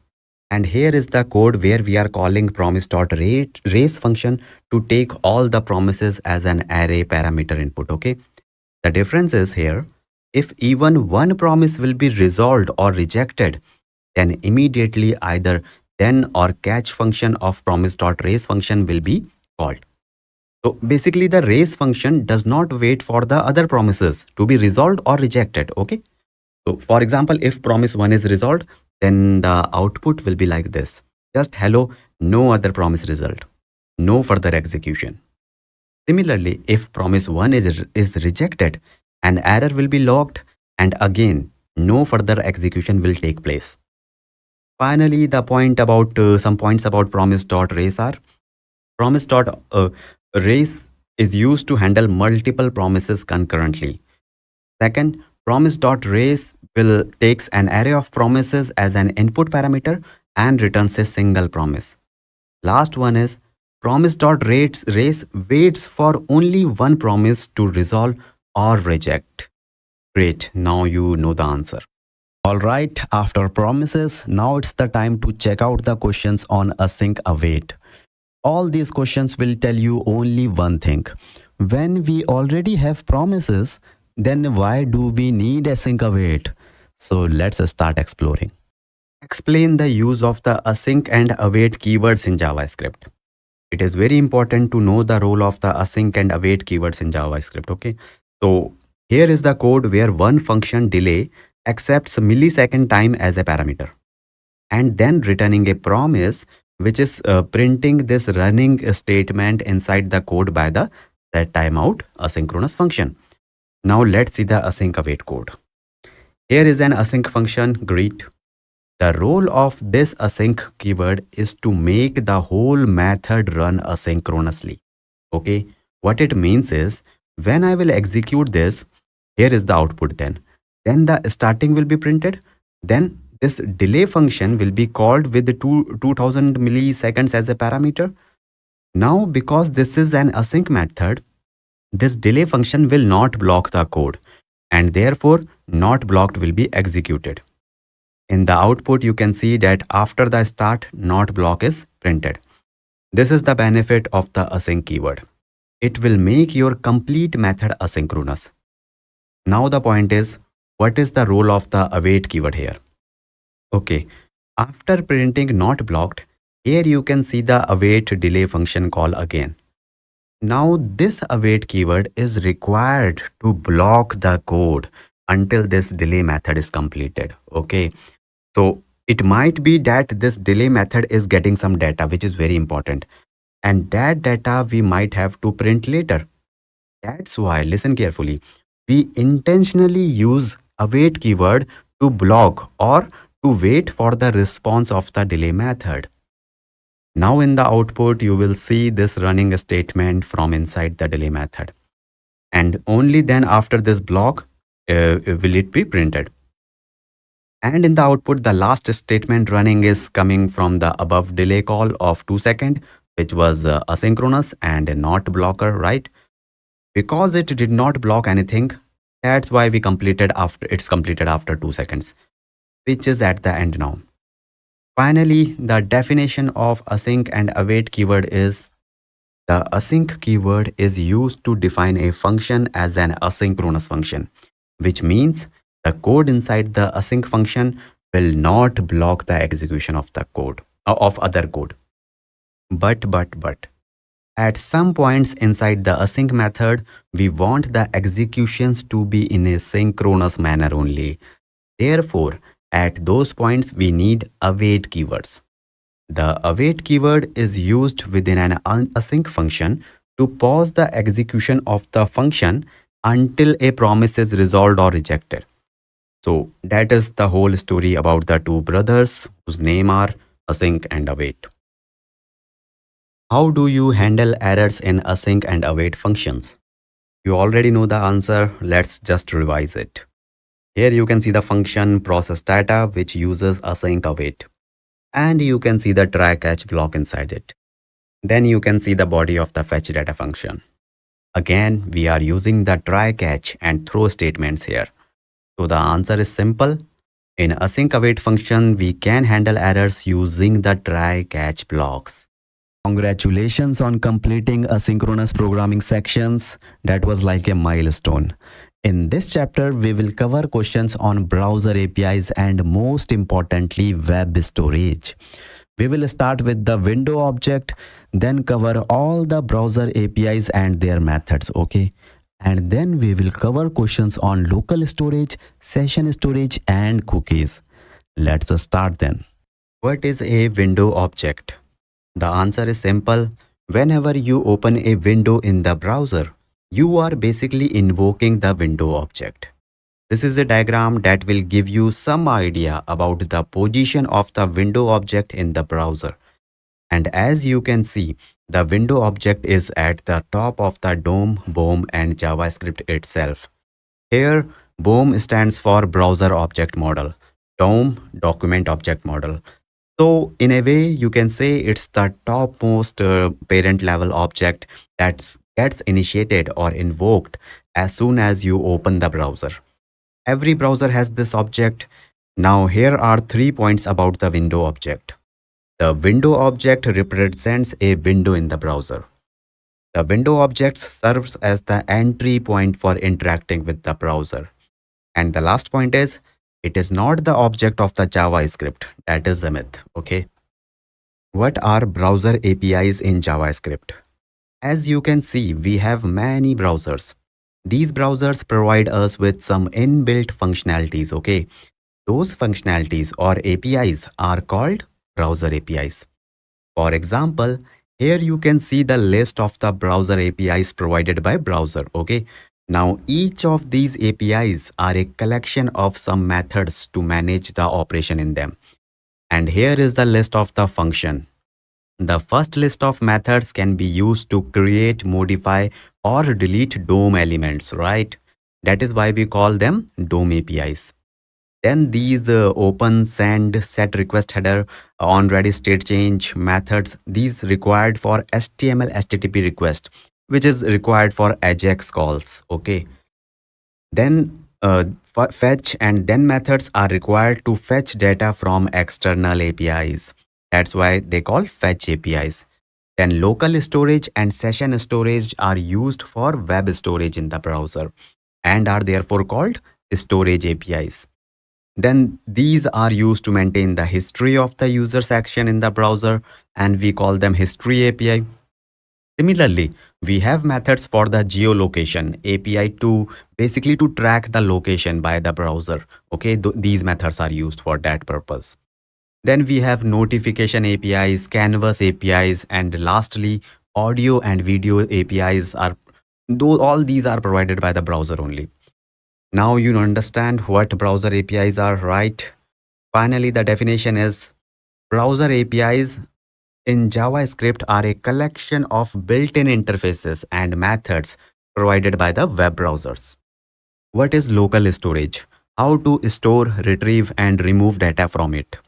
And here is the code where we are calling promise.race function to take all the promises as an array parameter input. Okay. The difference is here, if even one promise will be resolved or rejected, then immediately either then or catch function of promise.race function will be called. So basically the race function does not wait for the other promises to be resolved or rejected. Okay. So for example, if promise 1 is resolved, then the output will be like this. Just hello, no other promise result. No further execution. Similarly, if promise 1 is, is rejected, an error will be logged and again, no further execution will take place. Finally, the point about uh, some points about promise.race are promise.race uh, is used to handle multiple promises concurrently. Second, Promise.race will takes an array of promises as an input parameter and returns a single promise. Last one is promise.race waits for only one promise to resolve or reject. Great, now you know the answer. Alright, after promises, now it's the time to check out the questions on async await. All these questions will tell you only one thing. When we already have promises, then why do we need async await? So let's start exploring. Explain the use of the async and await keywords in JavaScript. It is very important to know the role of the async and await keywords in JavaScript. Okay. So here is the code where one function delay accepts millisecond time as a parameter and then returning a promise which is uh, printing this running statement inside the code by the set timeout asynchronous function. Now let's see the async await code. Here is an async function greet. The role of this async keyword is to make the whole method run asynchronously. Okay, what it means is when I will execute this, here is the output then. Then the starting will be printed. Then this delay function will be called with the two, 2000 milliseconds as a parameter. Now because this is an async method, this delay function will not block the code and therefore not blocked will be executed. In the output, you can see that after the start, not block is printed. This is the benefit of the async keyword. It will make your complete method asynchronous. Now the point is, what is the role of the await keyword here? Okay, after printing not blocked, here you can see the await delay function call again. Now this await keyword is required to block the code until this delay method is completed. Okay. So it might be that this delay method is getting some data which is very important and that data we might have to print later. That's why listen carefully. We intentionally use await keyword to block or to wait for the response of the delay method. Now in the output, you will see this running statement from inside the delay method. And only then after this block, uh, will it be printed. And in the output, the last statement running is coming from the above delay call of 2 second, which was uh, asynchronous and not blocker, right? Because it did not block anything, that's why we completed after it's completed after 2 seconds, which is at the end now. Finally, the definition of async and await keyword is the async keyword is used to define a function as an asynchronous function, which means the code inside the async function will not block the execution of the code uh, of other code. But, but, but, at some points inside the async method, we want the executions to be in a synchronous manner only. Therefore, at those points, we need await keywords. The await keyword is used within an async function to pause the execution of the function until a promise is resolved or rejected. So that is the whole story about the two brothers whose name are async and await. How do you handle errors in async and await functions? You already know the answer, let's just revise it. Here you can see the function process data which uses async await. And you can see the try catch block inside it. Then you can see the body of the fetch data function. Again, we are using the try catch and throw statements here. So the answer is simple. In async await function, we can handle errors using the try catch blocks. Congratulations on completing asynchronous programming sections. That was like a milestone. In this chapter, we will cover questions on browser APIs and most importantly, web storage. We will start with the window object, then cover all the browser APIs and their methods, okay? and then we will cover questions on local storage, session storage and cookies. Let's start then. What is a window object? The answer is simple. Whenever you open a window in the browser, you are basically invoking the window object. This is a diagram that will give you some idea about the position of the window object in the browser. And as you can see, the window object is at the top of the DOM, BOM and JavaScript itself. Here, BOM stands for Browser Object Model, DOM Document Object Model. So in a way, you can say it's the topmost uh, parent level object that gets initiated or invoked as soon as you open the browser. Every browser has this object. Now here are three points about the window object. The window object represents a window in the browser. The window object serves as the entry point for interacting with the browser. And the last point is, it is not the object of the JavaScript. That is a myth, okay? What are browser APIs in JavaScript? As you can see, we have many browsers. These browsers provide us with some inbuilt functionalities, okay? Those functionalities or APIs are called browser APIs. For example, here you can see the list of the browser APIs provided by browser. Okay. Now each of these APIs are a collection of some methods to manage the operation in them. And here is the list of the function. The first list of methods can be used to create, modify or delete DOM elements, right? That is why we call them DOM APIs. Then these uh, open, send, set request header, on ready state change methods, these required for HTML HTTP request, which is required for AJAX calls. Okay. Then uh, fetch and then methods are required to fetch data from external APIs. That's why they call fetch APIs. Then local storage and session storage are used for web storage in the browser and are therefore called storage APIs. Then these are used to maintain the history of the user section in the browser and we call them history API. Similarly, we have methods for the geolocation API to basically to track the location by the browser. Okay, Th these methods are used for that purpose. Then we have notification APIs, canvas APIs, and lastly, audio and video APIs are though all these are provided by the browser only. Now you understand what browser APIs are, right? Finally, the definition is browser APIs in JavaScript are a collection of built-in interfaces and methods provided by the web browsers. What is local storage? How to store, retrieve and remove data from it.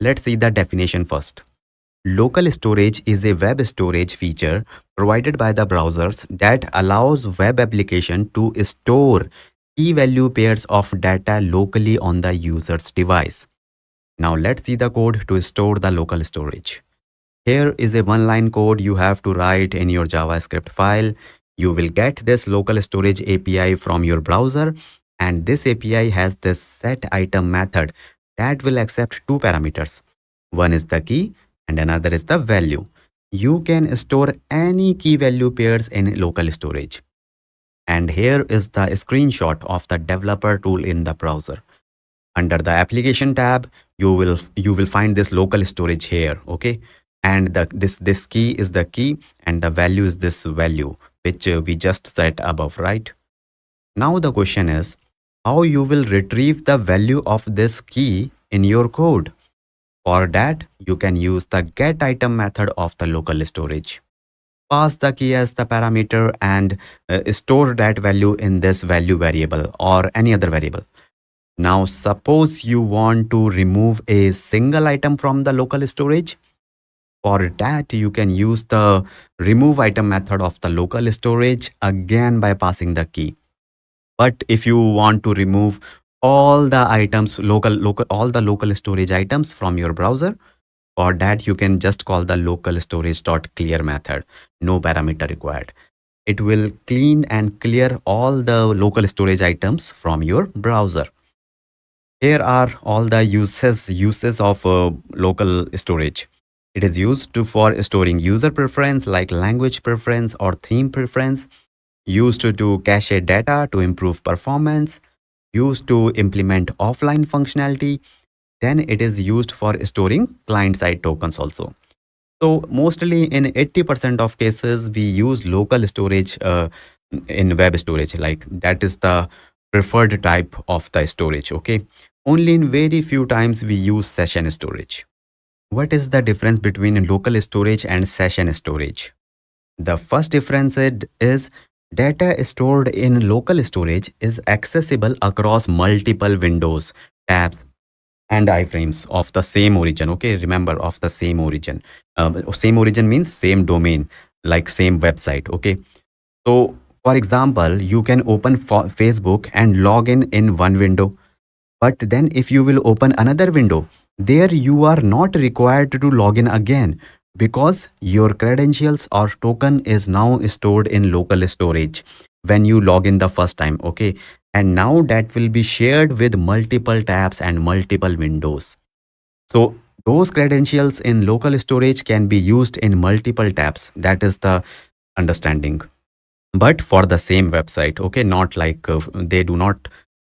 Let's see the definition first. Local storage is a web storage feature provided by the browsers that allows web application to store key value pairs of data locally on the user's device. Now let's see the code to store the local storage. Here is a one line code you have to write in your JavaScript file. You will get this local storage API from your browser and this API has this set item method that will accept two parameters. One is the key and another is the value. You can store any key value pairs in local storage. And here is the screenshot of the developer tool in the browser. Under the application tab, you will you will find this local storage here, okay? And the this this key is the key and the value is this value which we just set above, right? Now the question is how you will retrieve the value of this key in your code. For that, you can use the getItem method of the local storage. Pass the key as the parameter and uh, store that value in this value variable or any other variable. Now, suppose you want to remove a single item from the local storage. For that, you can use the remove item method of the local storage again by passing the key. But if you want to remove all the items local local all the local storage items from your browser for that you can just call the local storage dot clear method. No parameter required. It will clean and clear all the local storage items from your browser. Here are all the uses uses of uh, local storage. It is used to for storing user preference like language preference or theme preference used to, cache data to improve performance used to implement offline functionality then it is used for storing client-side tokens also. So mostly in 80% of cases we use local storage uh, in web storage like that is the preferred type of the storage okay? Only in very few times we use session storage. What is the difference between local storage and session storage? The first difference is Data stored in local storage is accessible across multiple windows, tabs, and iframes of the same origin. Okay, remember of the same origin. Uh, same origin means same domain, like same website. Okay, so for example, you can open Facebook and log in in one window. But then if you will open another window, there you are not required to log in again because your credentials or token is now stored in local storage when you log in the first time okay? And now that will be shared with multiple tabs and multiple windows. So those credentials in local storage can be used in multiple tabs. That is the understanding. But for the same website okay? Not like uh, they do not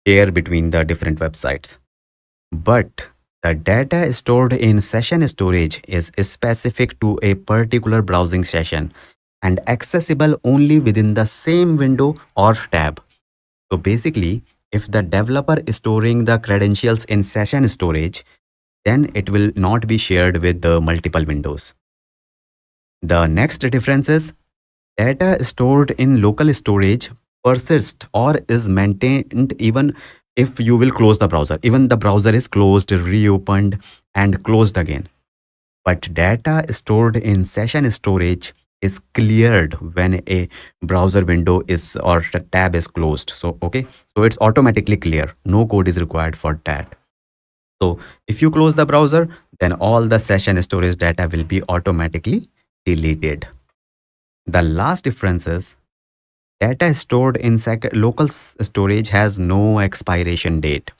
share between the different websites. But the data stored in session storage is specific to a particular browsing session and accessible only within the same window or tab. So basically, if the developer is storing the credentials in session storage, then it will not be shared with the multiple windows. The next difference is data stored in local storage persists or is maintained even if you will close the browser. Even the browser is closed reopened and closed again. But data stored in session storage is cleared when a browser window is or tab is closed. So okay? So it's automatically clear. No code is required for that. So if you close the browser then all the session storage data will be automatically deleted. The last difference is Data stored in local storage has no expiration date,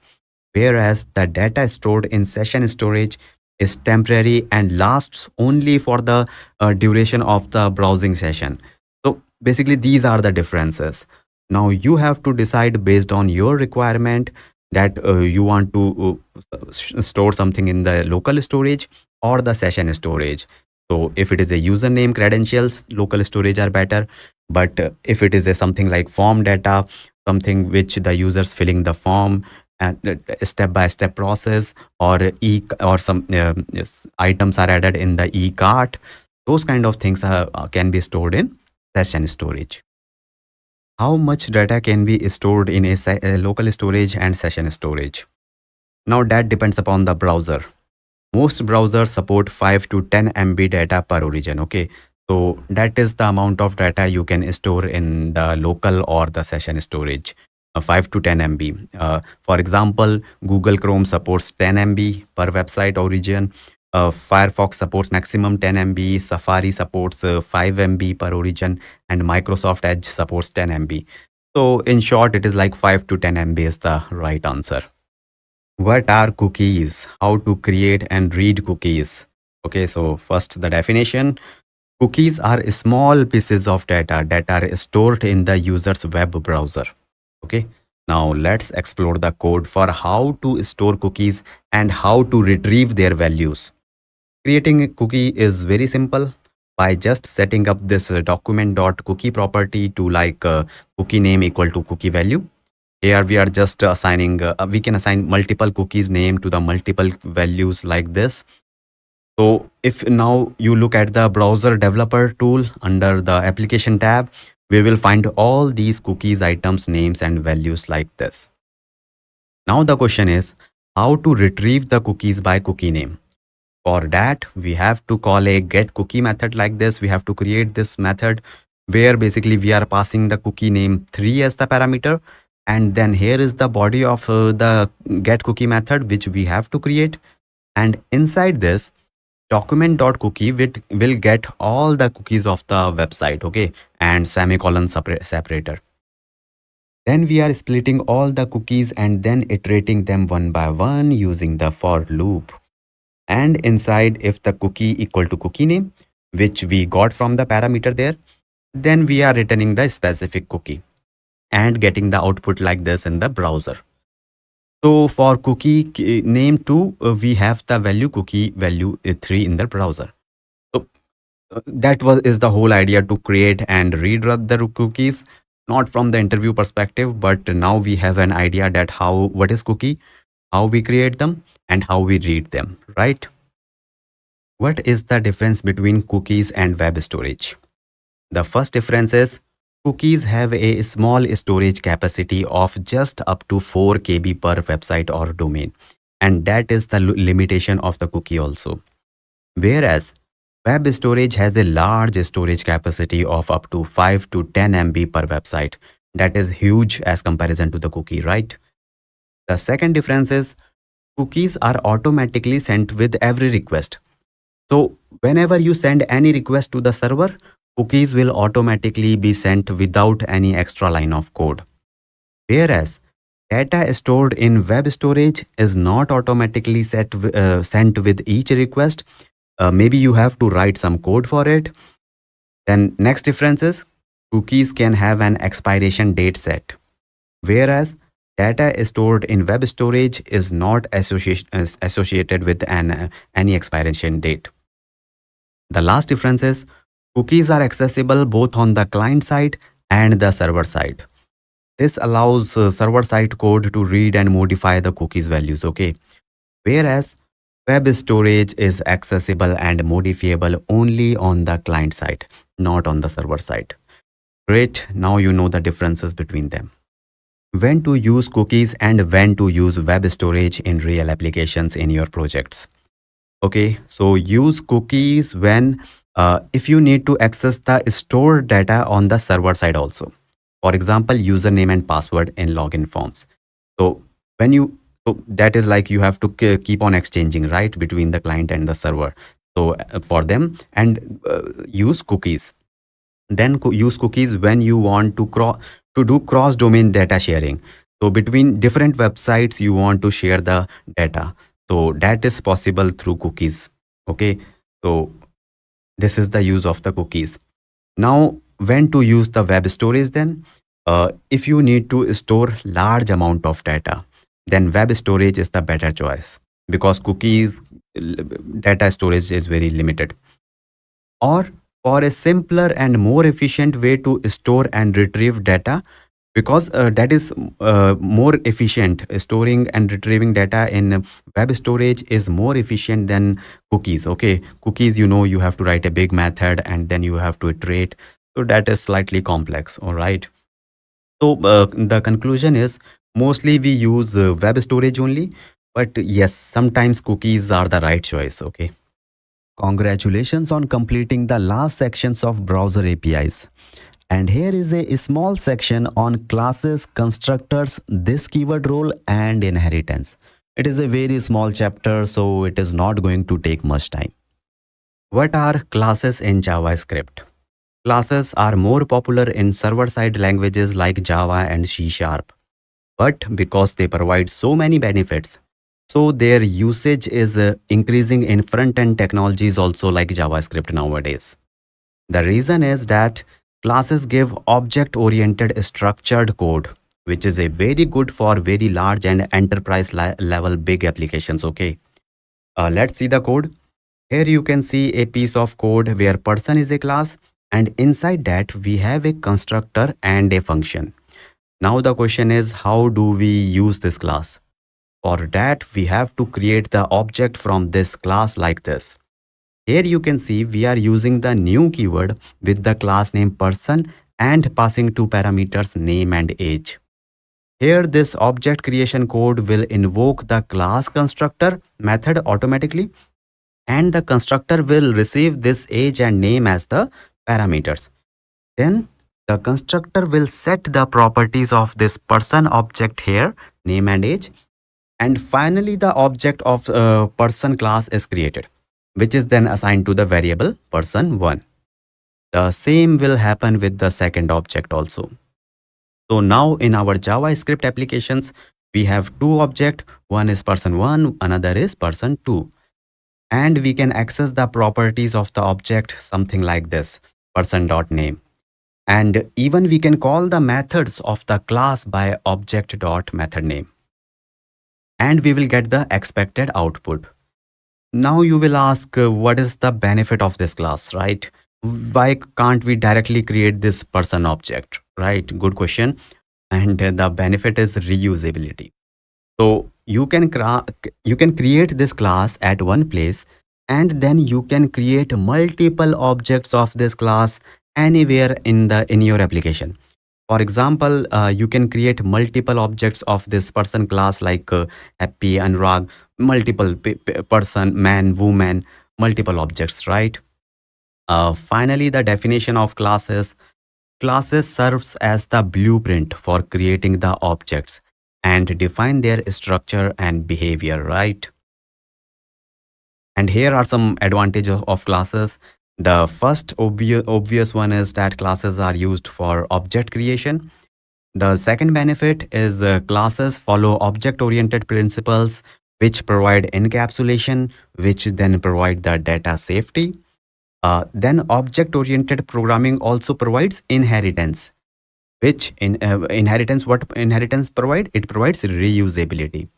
whereas the data stored in session storage is temporary and lasts only for the uh, duration of the browsing session. So basically these are the differences. Now you have to decide based on your requirement that uh, you want to uh, store something in the local storage or the session storage. So if it is a username credentials, local storage are better. But uh, if it is a something like form data, something which the users filling the form and uh, step by step process or e or some uh, yes, items are added in the e cart, those kind of things are, uh, can be stored in session storage. how much data can be stored in a, a local storage and session storage? Now that depends upon the browser. Most browsers support 5 to 10 mb data per origin okay so that is the amount of data you can store in the local or the session storage uh, 5 to 10 mb uh, for example google chrome supports 10 mb per website origin uh, Firefox supports maximum 10 MB, Safari supports uh, 5 MB per origin, and Microsoft Edge supports 10 MB. So in short, it is like 5 to 10 MB is the right answer. What are cookies? How to create and read cookies? Okay, so first the definition. Cookies are small pieces of data that are stored in the user's web browser. Okay, now let's explore the code for how to store cookies and how to retrieve their values. Creating a cookie is very simple by just setting up this uh, document dot cookie property to like uh, cookie name equal to cookie value. Here we are just assigning, uh, we can assign multiple cookies name to the multiple values like this. So if now you look at the browser developer tool under the application tab, we will find all these cookies items names and values like this. Now the question is how to retrieve the cookies by cookie name? For that we have to call a get cookie method like this. We have to create this method where basically we are passing the cookie name 3 as the parameter. And then here is the body of uh, the get cookie method which we have to create. And inside this document dot cookie will get all the cookies of the website okay and semicolon separator. Then we are splitting all the cookies and then iterating them one by one using the for loop. And inside if the cookie equal to cookie name which we got from the parameter there then we are returning the specific cookie and getting the output like this in the browser so for cookie name 2 uh, we have the value cookie value uh, 3 in the browser so uh, that was is the whole idea to create and read the cookies not from the interview perspective but now we have an idea that how what is cookie how we create them and how we read them, right? What is the difference between cookies and web storage? The first difference is cookies have a small storage capacity of just up to 4 KB per website or domain. And that is the limitation of the cookie also. Whereas web storage has a large storage capacity of up to 5 to 10 MB per website. That is huge as comparison to the cookie, right? The second difference is cookies are automatically sent with every request. So whenever you send any request to the server, cookies will automatically be sent without any extra line of code. Whereas data stored in web storage is not automatically set, uh, sent with each request. Uh, maybe you have to write some code for it. Then next difference is cookies can have an expiration date set. Whereas Data stored in web storage is not associated with an, any expiration date. The last difference is cookies are accessible both on the client side and the server side. This allows uh, server side code to read and modify the cookies values, okay? Whereas web storage is accessible and modifiable only on the client side, not on the server side. Great, now you know the differences between them when to use cookies and when to use web storage in real applications in your projects. Okay, so use cookies when uh, if you need to access the stored data on the server side also. For example, username and password in login forms. So when you so that is like you have to keep on exchanging right between the client and the server. So uh, for them and uh, use cookies. Then co use cookies when you want to cross to do cross-domain data sharing. So between different websites, you want to share the data. So that is possible through cookies. Okay. So this is the use of the cookies. Now, when to use the web storage then? Uh, if you need to store large amount of data, then web storage is the better choice because cookies data storage is very limited. Or for a simpler and more efficient way to store and retrieve data because uh, that is uh, more efficient storing and retrieving data in web storage is more efficient than cookies okay cookies you know you have to write a big method and then you have to iterate so that is slightly complex all right So uh, the conclusion is mostly we use uh, web storage only, but yes, sometimes cookies are the right choice. Okay. Congratulations on completing the last sections of browser APIs. And here is a small section on classes, constructors, this keyword role and inheritance. It is a very small chapter, so it is not going to take much time. What are classes in JavaScript? Classes are more popular in server-side languages like Java and C Sharp. But because they provide so many benefits, so their usage is uh, increasing in front-end technologies also like JavaScript nowadays. The reason is that classes give object-oriented structured code, which is a very good for very large and enterprise level big applications. Okay, uh, let's see the code. Here you can see a piece of code where person is a class and inside that we have a constructor and a function. Now the question is how do we use this class? For that we have to create the object from this class like this. Here you can see we are using the new keyword with the class name person and passing two parameters name and age. Here this object creation code will invoke the class constructor method automatically and the constructor will receive this age and name as the parameters. Then the constructor will set the properties of this person object here, name and age. And finally, the object of uh, person class is created, which is then assigned to the variable person1. The same will happen with the second object also. So now in our JavaScript applications, we have two objects. One is person1, another is person2. And we can access the properties of the object something like this person.name. And even we can call the methods of the class by object.method name. And we will get the expected output. Now you will ask uh, what is the benefit of this class, right? Why can't we directly create this person object, right? Good question. And uh, the benefit is reusability. So you can you can create this class at one place and then you can create multiple objects of this class anywhere in the in your application for example uh, you can create multiple objects of this person class like uh, happy anurag multiple person man woman multiple objects right uh, finally the definition of classes classes serves as the blueprint for creating the objects and define their structure and behavior right and here are some advantages of classes. The first obvious, obvious one is that classes are used for object creation. The second benefit is uh, classes follow object-oriented principles which provide encapsulation, which then provide the data safety. Uh, then object-oriented programming also provides inheritance, which in uh, inheritance, what inheritance provide? It provides reusability.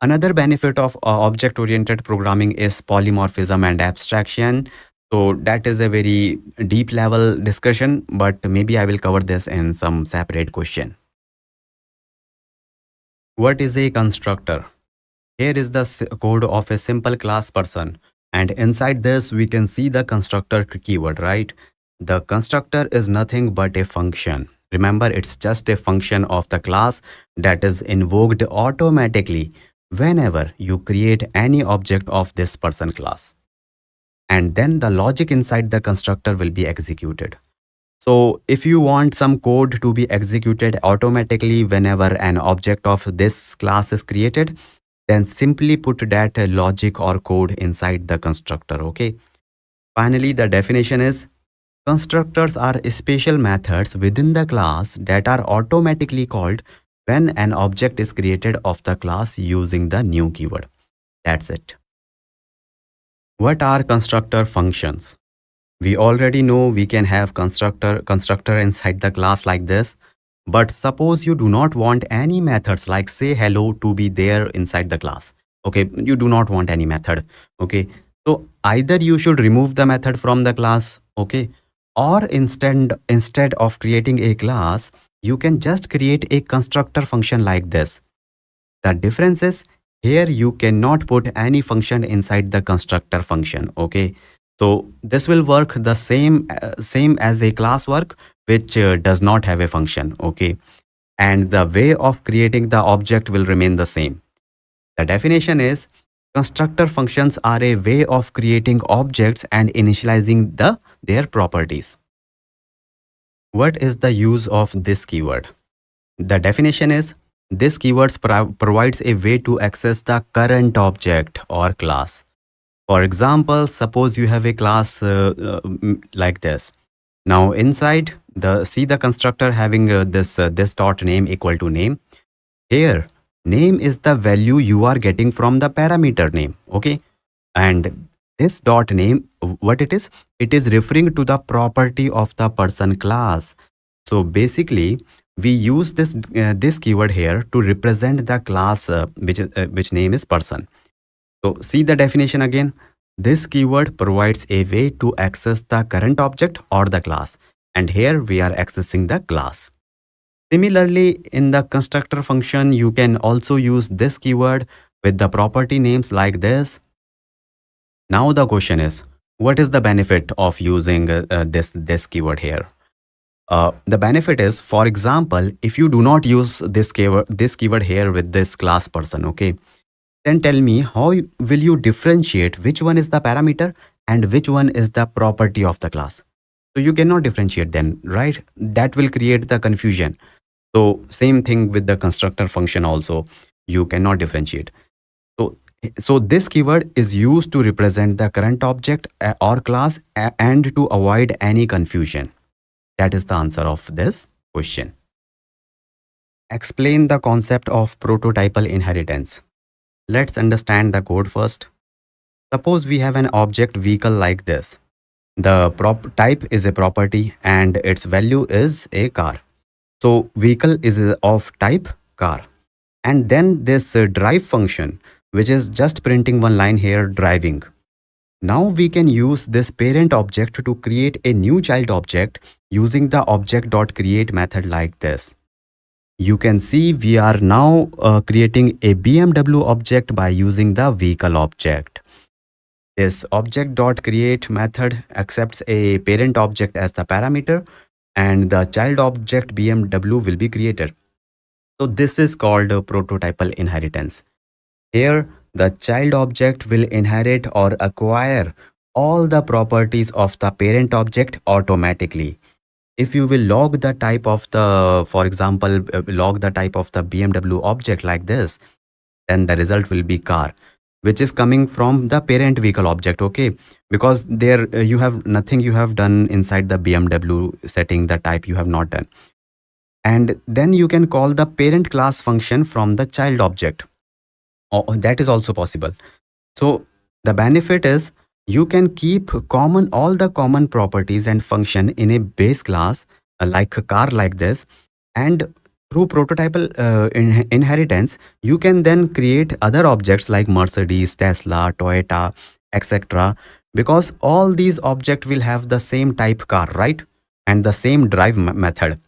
Another benefit of uh, object-oriented programming is polymorphism and abstraction. So that is a very deep level discussion, but maybe I will cover this in some separate question. What is a constructor? Here is the code of a simple class person. And inside this, we can see the constructor keyword, right? The constructor is nothing but a function. Remember, it's just a function of the class that is invoked automatically whenever you create any object of this person class. And then the logic inside the constructor will be executed. So if you want some code to be executed automatically whenever an object of this class is created, then simply put that logic or code inside the constructor, okay? Finally, the definition is constructors are special methods within the class that are automatically called when an object is created of the class using the new keyword. That's it. What are constructor functions? We already know we can have constructor constructor inside the class like this. But suppose you do not want any methods like say hello to be there inside the class. Okay, you do not want any method. Okay, so either you should remove the method from the class. Okay, or instead instead of creating a class, you can just create a constructor function like this. The difference is here you cannot put any function inside the constructor function. Okay. So this will work the same, uh, same as a class work, which uh, does not have a function. Okay. and the way of creating the object will remain the same. The definition is constructor functions are a way of creating objects and initializing the their properties. What is the use of this keyword? The definition is this keyword pro provides a way to access the current object or class. For example, suppose you have a class uh, uh, like this. Now inside the see the constructor having uh, this uh, this dot name equal to name. Here name is the value you are getting from the parameter name. Okay, and this dot name what it is? It is referring to the property of the person class. So basically we use this uh, this keyword here to represent the class uh, which uh, which name is person so see the definition again. This keyword provides a way to access the current object or the class and here we are accessing the class similarly in the constructor function you can also use this keyword with the property names like this. Now the question is what is the benefit of using uh, uh this this keyword here? Uh, the benefit is, for example, if you do not use this keyword, this keyword here with this class person, okay, then tell me how will you differentiate which one is the parameter and which one is the property of the class. So you cannot differentiate then, right? That will create the confusion. So same thing with the constructor function also, you cannot differentiate. So, so this keyword is used to represent the current object uh, or class and to avoid any confusion. That is the answer of this question. Explain the concept of prototypal inheritance. Let's understand the code first. Suppose we have an object vehicle like this. The prop type is a property and its value is a car. So vehicle is of type car. And then this drive function, which is just printing one line here driving. Now we can use this parent object to create a new child object using the object.create method like this. You can see we are now uh, creating a BMW object by using the vehicle object. This object.create method accepts a parent object as the parameter and the child object BMW will be created. So this is called a prototypal inheritance. Here, the child object will inherit or acquire all the properties of the parent object automatically if you will log the type of the for example uh, log the type of the bmw object like this then the result will be car which is coming from the parent vehicle object okay? Because there uh, you have nothing you have done inside the bmw setting the type you have not done. And then you can call the parent class function from the child object. Oh, that is also possible. So the benefit is you can keep common all the common properties and function in a base class uh, like a car like this. And through prototypal uh, in inheritance you can then create other objects like mercedes tesla toyota etc because all these objects will have the same type car right? And the same drive method.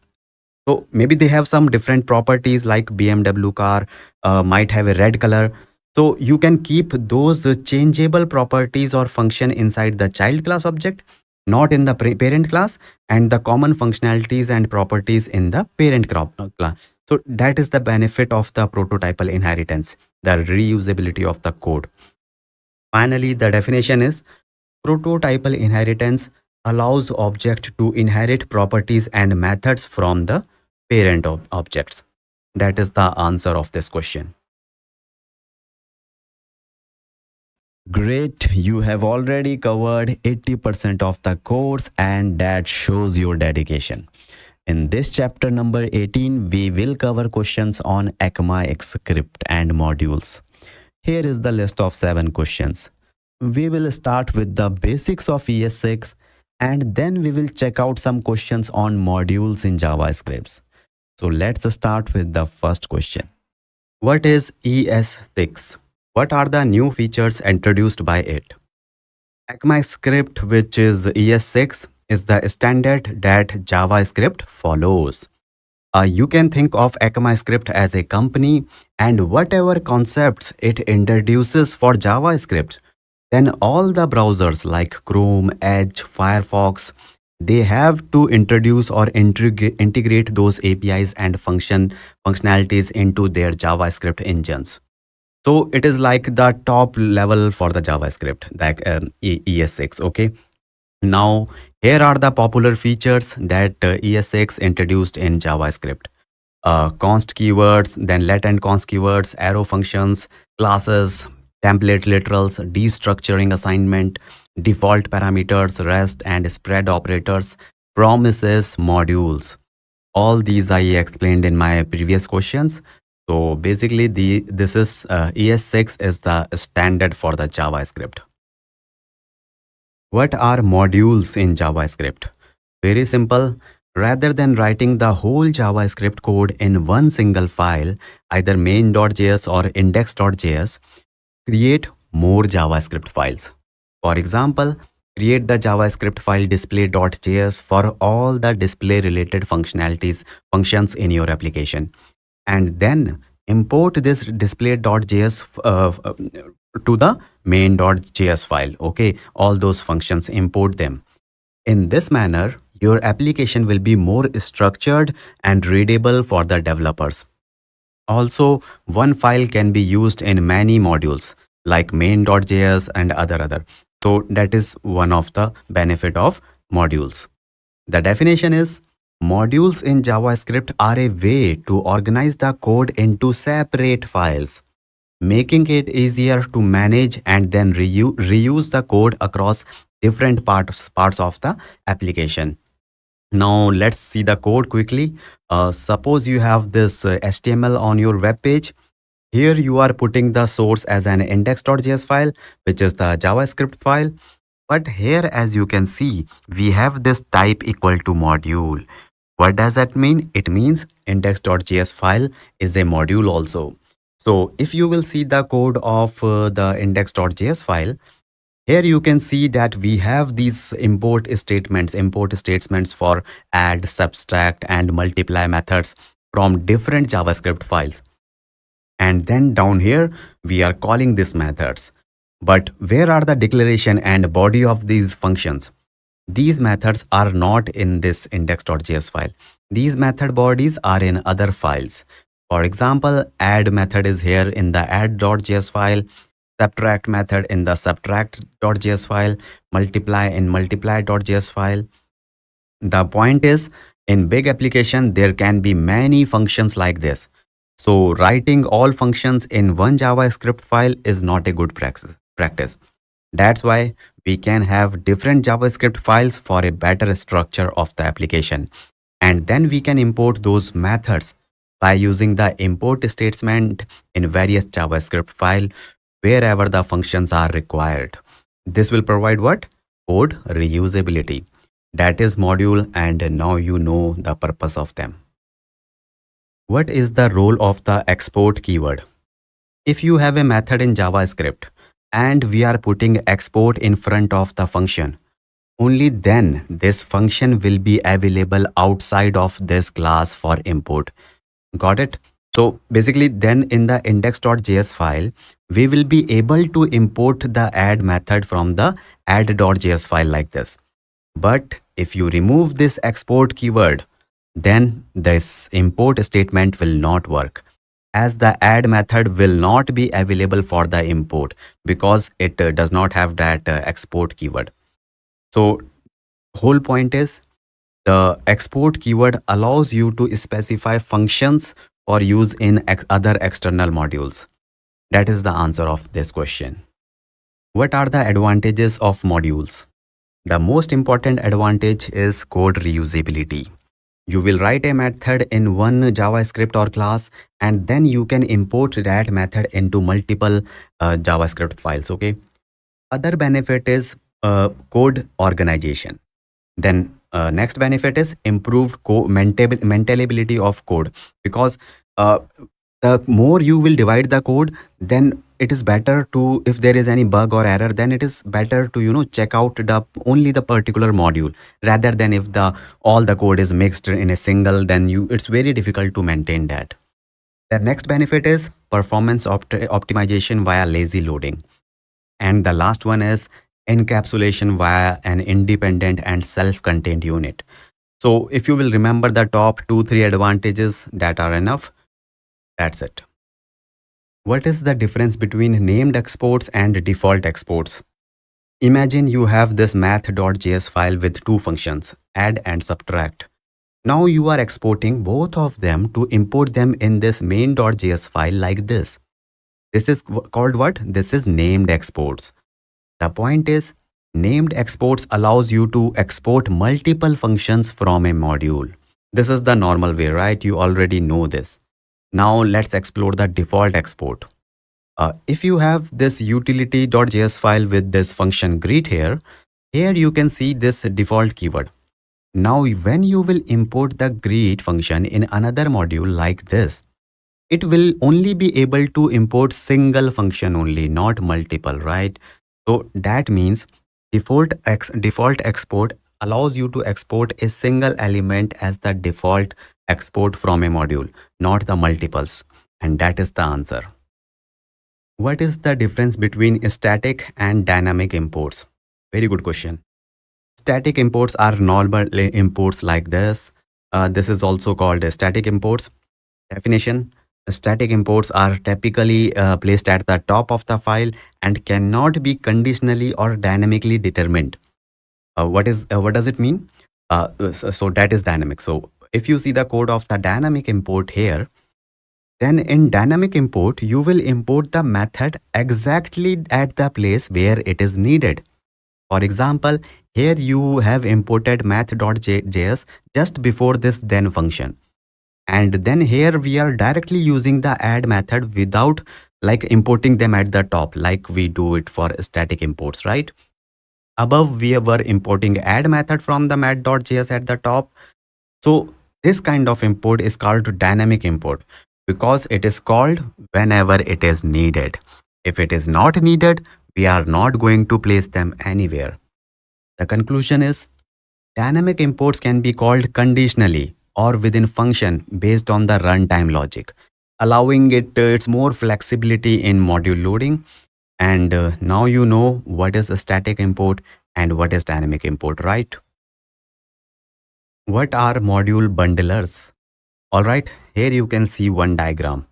So maybe they have some different properties like bmw car uh, might have a red color so you can keep those changeable properties or function inside the child class object, not in the parent class and the common functionalities and properties in the parent uh, class. So that is the benefit of the prototypal inheritance, the reusability of the code. Finally, the definition is prototypal inheritance allows object to inherit properties and methods from the parent ob objects. That is the answer of this question. Great, you have already covered 80% of the course and that shows your dedication. In this chapter number 18, we will cover questions on ECMA script and modules. Here is the list of 7 questions. We will start with the basics of ES6 and then we will check out some questions on modules in JavaScript. So let's start with the first question. What is ES6? What are the new features introduced by it? ECMAScript, which is ES6, is the standard that JavaScript follows. Uh, you can think of ECMAScript as a company and whatever concepts it introduces for JavaScript, then all the browsers like Chrome, Edge, Firefox, they have to introduce or integrate those apis and function functionalities into their javascript engines so it is like the top level for the javascript like um, es6 okay now here are the popular features that uh, ES6 introduced in JavaScript. Uh, const keywords, then let and const keywords, arrow functions, classes, template literals, destructuring assignment, default parameters, rest and spread operators, promises, modules. All these I explained in my previous questions. So basically the this is uh, ES6 is the standard for the JavaScript. What are modules in JavaScript? Very simple. Rather than writing the whole JavaScript code in one single file, either main.js or index.js, create more JavaScript files. For example, create the JavaScript file display.js for all the display related functionalities functions in your application. And then import this display.js uh, to the main.js file. Okay, all those functions, import them. In this manner, your application will be more structured and readable for the developers. Also, one file can be used in many modules like main.js and other other. So that is one of the benefit of modules. The definition is modules in JavaScript are a way to organize the code into separate files making it easier to manage and then reuse, the code across different parts, parts of the application. Now let's see the code quickly. Uh, suppose you have this uh, HTML on your web page. Here you are putting the source as an index.js file, which is the JavaScript file. But here as you can see, we have this type equal to module. What does that mean? It means index.js file is a module also. So if you will see the code of uh, the index.js file, here you can see that we have these import statements, import statements for add, subtract and multiply methods from different JavaScript files. And then down here, we are calling these methods. But where are the declaration and body of these functions? These methods are not in this index.js file. These method bodies are in other files. For example, add method is here in the add.js file, subtract method in the subtract.js file, multiply in multiply.js file. The point is, in big application, there can be many functions like this. So writing all functions in one JavaScript file is not a good practice. That's why we can have different JavaScript files for a better structure of the application. And then we can import those methods by using the import statement in various JavaScript file wherever the functions are required. This will provide what? Code reusability. That is module and now you know the purpose of them. What is the role of the export keyword? If you have a method in JavaScript and we are putting export in front of the function, only then this function will be available outside of this class for import Got it? So basically then in the index.js file, we will be able to import the add method from the add.js file like this. But if you remove this export keyword, then this import statement will not work as the add method will not be available for the import because it uh, does not have that uh, export keyword. So whole point is the export keyword allows you to specify functions for use in ex other external modules. That is the answer of this question. What are the advantages of modules? The most important advantage is code reusability. You will write a method in one JavaScript or class and then you can import that method into multiple uh, JavaScript files. Okay. Other benefit is uh, code organization. Then uh, next benefit is improved co maintainability of code because uh, the more you will divide the code then it is better to if there is any bug or error then it is better to you know check out the only the particular module rather than if the all the code is mixed in a single then you it's very difficult to maintain that the next benefit is performance opt optimization via lazy loading and the last one is encapsulation via an independent and self-contained unit. So if you will remember the top two, three advantages that are enough, that's it. What is the difference between named exports and default exports? Imagine you have this math.js file with two functions, add and subtract. Now you are exporting both of them to import them in this main.js file like this. This is called what? This is named exports. The point is, named exports allows you to export multiple functions from a module. This is the normal way, right? You already know this. Now let's explore the default export. Uh, if you have this utility.js file with this function greet here, here you can see this default keyword. Now, when you will import the greet function in another module like this, it will only be able to import single function only, not multiple, right? So that means default ex default export allows you to export a single element as the default export from a module, not the multiples. And that is the answer. What is the difference between static and dynamic imports? Very good question. Static imports are normal imports like this. Uh, this is also called static imports. Definition Static imports are typically uh, placed at the top of the file and cannot be conditionally or dynamically determined. Uh, what is uh, what does it mean? Uh, so, so that is dynamic. So if you see the code of the dynamic import here, then in dynamic import, you will import the method exactly at the place where it is needed. For example, here you have imported math.js just before this then function. And then here we are directly using the add method without like importing them at the top like we do it for static imports, right? Above we were importing add method from the math.js at the top. So this kind of import is called dynamic import because it is called whenever it is needed. If it is not needed, we are not going to place them anywhere. The conclusion is dynamic imports can be called conditionally or within function based on the runtime logic, allowing it uh, its more flexibility in module loading. And uh, now you know what is a static import and what is dynamic import, right? What are module bundlers? All right, here you can see one diagram.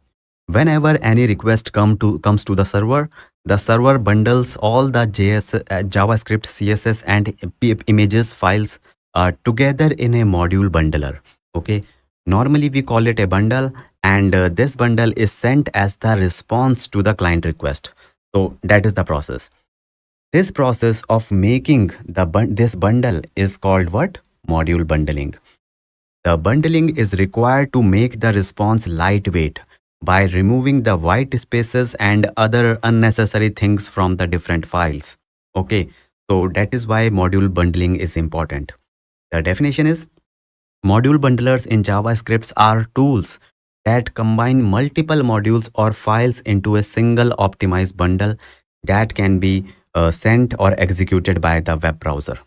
Whenever any request come to comes to the server, the server bundles all the JS, uh, JavaScript, CSS and images files uh, together in a module bundler. Okay, normally we call it a bundle and uh, this bundle is sent as the response to the client request. So that is the process. This process of making the this bundle is called what? Module bundling. The bundling is required to make the response lightweight by removing the white spaces and other unnecessary things from the different files. Okay, so that is why module bundling is important. The definition is module bundlers in JavaScripts are tools that combine multiple modules or files into a single optimized bundle that can be uh, sent or executed by the web browser.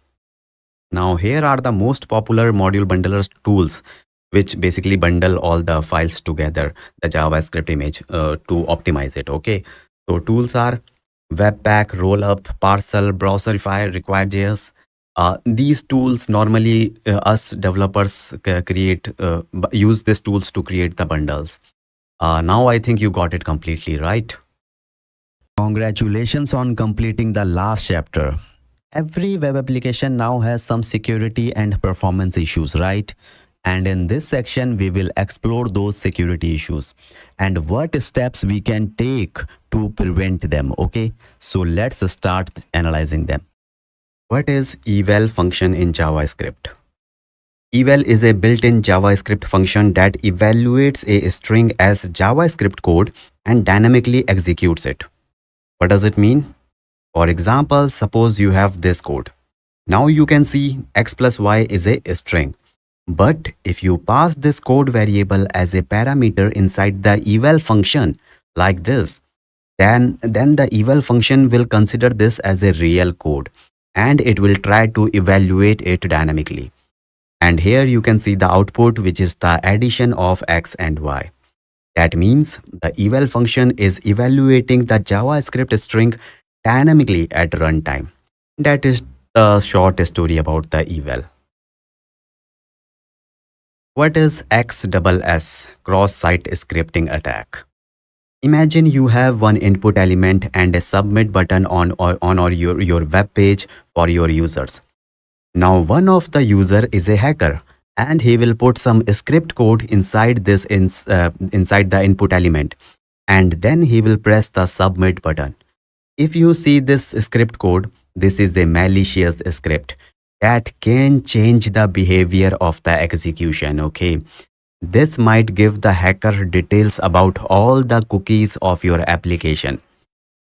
Now here are the most popular module bundlers tools which basically bundle all the files together, the JavaScript image uh, to optimize it. Okay. So tools are Webpack, Rollup, Parcel, Browserify, Require.js. Uh, these tools normally uh, us developers create, uh, use these tools to create the bundles. Uh, now I think you got it completely right. Congratulations on completing the last chapter. Every web application now has some security and performance issues, right? And in this section, we will explore those security issues and what steps we can take to prevent them. Okay, so let's start analyzing them. What is eval function in JavaScript? Eval is a built-in JavaScript function that evaluates a string as JavaScript code and dynamically executes it. What does it mean? For example, suppose you have this code. Now you can see x plus y is a string but if you pass this code variable as a parameter inside the eval function like this, then, then the eval function will consider this as a real code and it will try to evaluate it dynamically. And here you can see the output which is the addition of x and y. That means the eval function is evaluating the JavaScript string dynamically at runtime. That is the short story about the eval. What is XSS cross-site scripting attack? Imagine you have one input element and a submit button on or on or your, your web page for your users. Now one of the user is a hacker and he will put some script code inside this ins, uh, inside the input element and then he will press the submit button. If you see this script code, this is a malicious script that can change the behavior of the execution, okay? This might give the hacker details about all the cookies of your application.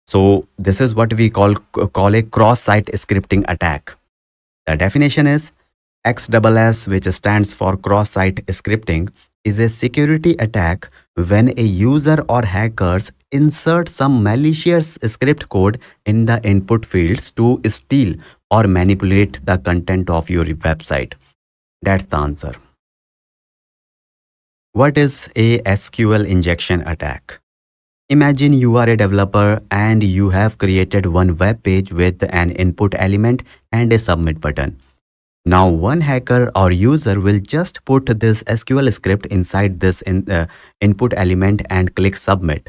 So this is what we call, call a cross-site scripting attack. The definition is XSS, which stands for cross-site scripting, is a security attack when a user or hackers insert some malicious script code in the input fields to steal or manipulate the content of your website. That's the answer. What is a SQL injection attack? Imagine you are a developer and you have created one web page with an input element and a submit button. Now one hacker or user will just put this SQL script inside this in, uh, input element and click submit.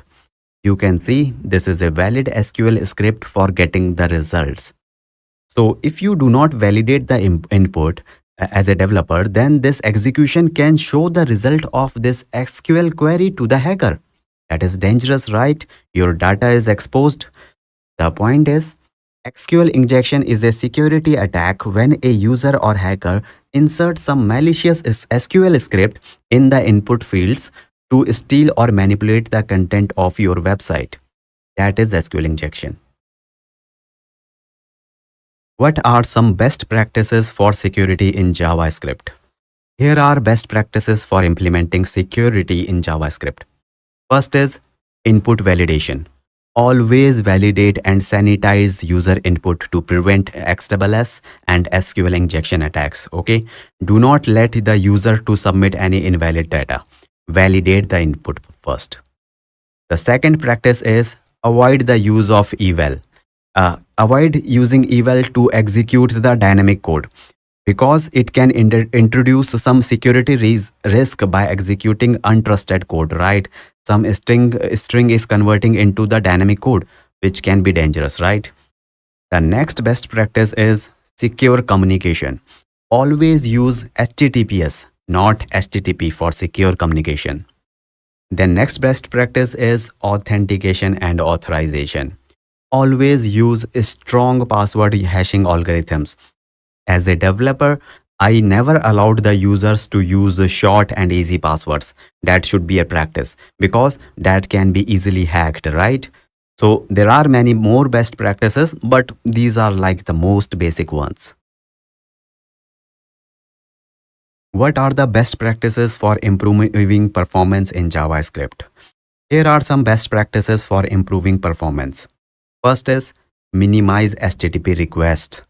You can see this is a valid SQL script for getting the results. So if you do not validate the input uh, as a developer, then this execution can show the result of this SQL query to the hacker. That is dangerous, right? Your data is exposed. The point is, SQL injection is a security attack when a user or hacker inserts some malicious SQL script in the input fields to steal or manipulate the content of your website. That is SQL injection. What are some best practices for security in JavaScript? Here are best practices for implementing security in JavaScript. First is input validation always validate and sanitize user input to prevent XSS and SQL injection attacks. Okay. Do not let the user to submit any invalid data. Validate the input first. The second practice is avoid the use of eval. Uh, avoid using eval to execute the dynamic code because it can introduce some security risk by executing untrusted code, right? Some string, string is converting into the dynamic code, which can be dangerous, right? The next best practice is secure communication. Always use HTTPS, not HTTP for secure communication. The next best practice is authentication and authorization. Always use strong password hashing algorithms as a developer, I never allowed the users to use short and easy passwords. That should be a practice because that can be easily hacked, right? So there are many more best practices, but these are like the most basic ones. What are the best practices for improving performance in JavaScript? Here are some best practices for improving performance. First is minimize HTTP requests.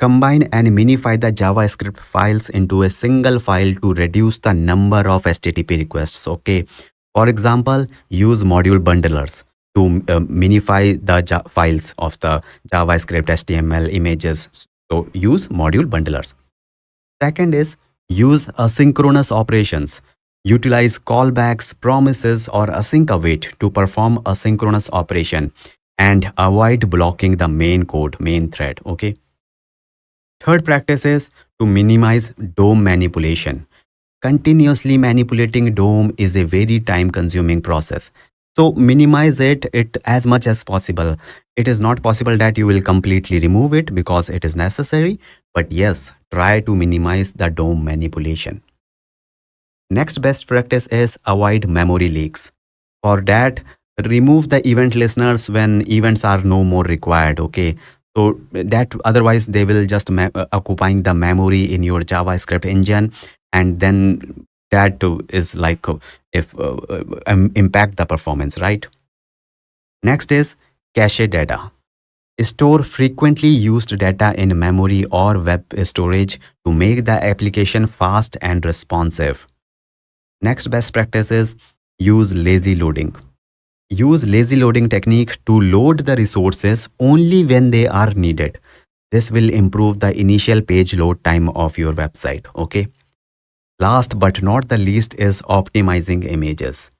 Combine and minify the JavaScript files into a single file to reduce the number of HTTP requests. Okay. For example, use module bundlers to uh, minify the files of the JavaScript, HTML, images. So use module bundlers. Second is use asynchronous operations. Utilize callbacks, promises, or async await to perform asynchronous operation and avoid blocking the main code, main thread. Okay. Third practice is to minimize DOM manipulation. Continuously manipulating DOM is a very time consuming process. So minimize it, it as much as possible. It is not possible that you will completely remove it because it is necessary. But yes, try to minimize the DOM manipulation. Next best practice is avoid memory leaks. For that, remove the event listeners when events are no more required. Okay. So that otherwise they will just uh, occupying the memory in your JavaScript engine and then that is like uh, if uh, um, impact the performance, right? Next is cache data. Store frequently used data in memory or web storage to make the application fast and responsive. Next best practice is use lazy loading. Use lazy loading technique to load the resources only when they are needed. This will improve the initial page load time of your website. Okay. Last but not the least is optimizing images.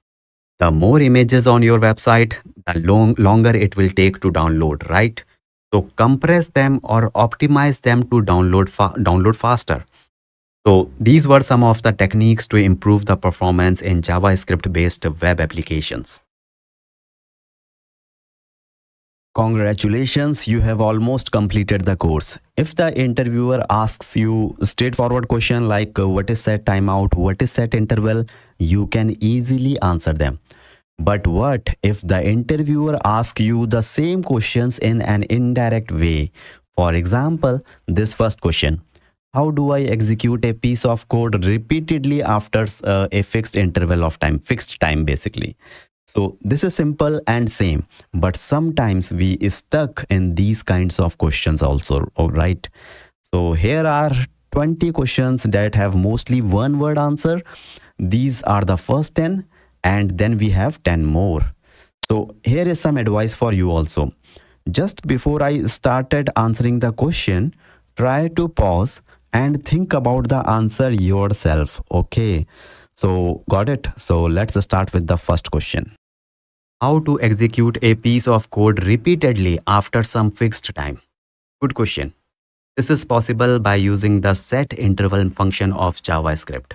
The more images on your website, the long, longer it will take to download, right? So compress them or optimize them to download, fa download faster. So these were some of the techniques to improve the performance in JavaScript based web applications. Congratulations, you have almost completed the course. If the interviewer asks you straightforward question like uh, what is set timeout, what is set interval, you can easily answer them. But what if the interviewer asks you the same questions in an indirect way? For example, this first question, how do I execute a piece of code repeatedly after uh, a fixed interval of time, fixed time basically. So this is simple and same, but sometimes we stuck in these kinds of questions also, all right? So here are 20 questions that have mostly one word answer. These are the first 10 and then we have 10 more. So here is some advice for you also. Just before I started answering the question, try to pause and think about the answer yourself. Okay. So got it. So let's start with the first question. How to execute a piece of code repeatedly after some fixed time? Good question. This is possible by using the set interval function of JavaScript.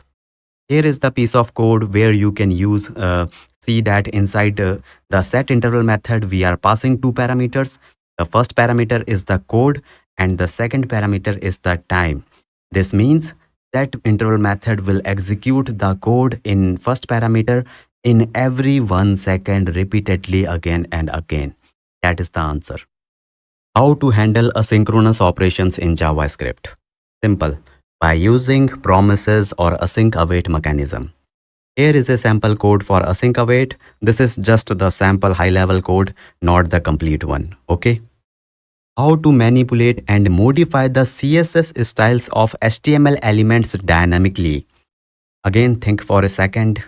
Here is the piece of code where you can use, uh, see that inside uh, the set interval method, we are passing two parameters. The first parameter is the code and the second parameter is the time. This means that interval method will execute the code in first parameter in every one second repeatedly again and again. That is the answer. How to handle asynchronous operations in JavaScript? Simple. By using promises or async await mechanism. Here is a sample code for async await. This is just the sample high level code, not the complete one. Okay. How to manipulate and modify the CSS styles of HTML elements dynamically. Again, think for a second.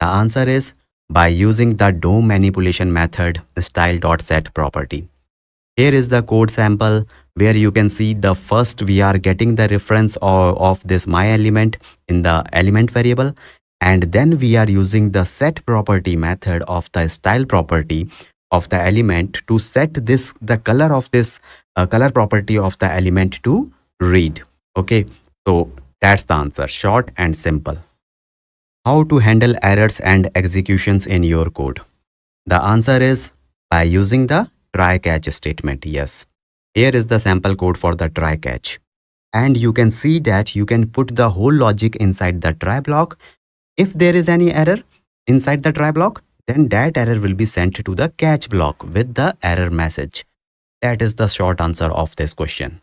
The answer is by using the DOM manipulation method style.set property. Here is the code sample where you can see the first we are getting the reference of, of this my element in the element variable and then we are using the set property method of the style property of the element to set this the color of this uh, color property of the element to red okay so that's the answer short and simple how to handle errors and executions in your code? The answer is by using the try catch statement. Yes. Here is the sample code for the try catch. And you can see that you can put the whole logic inside the try block. If there is any error inside the try block, then that error will be sent to the catch block with the error message. That is the short answer of this question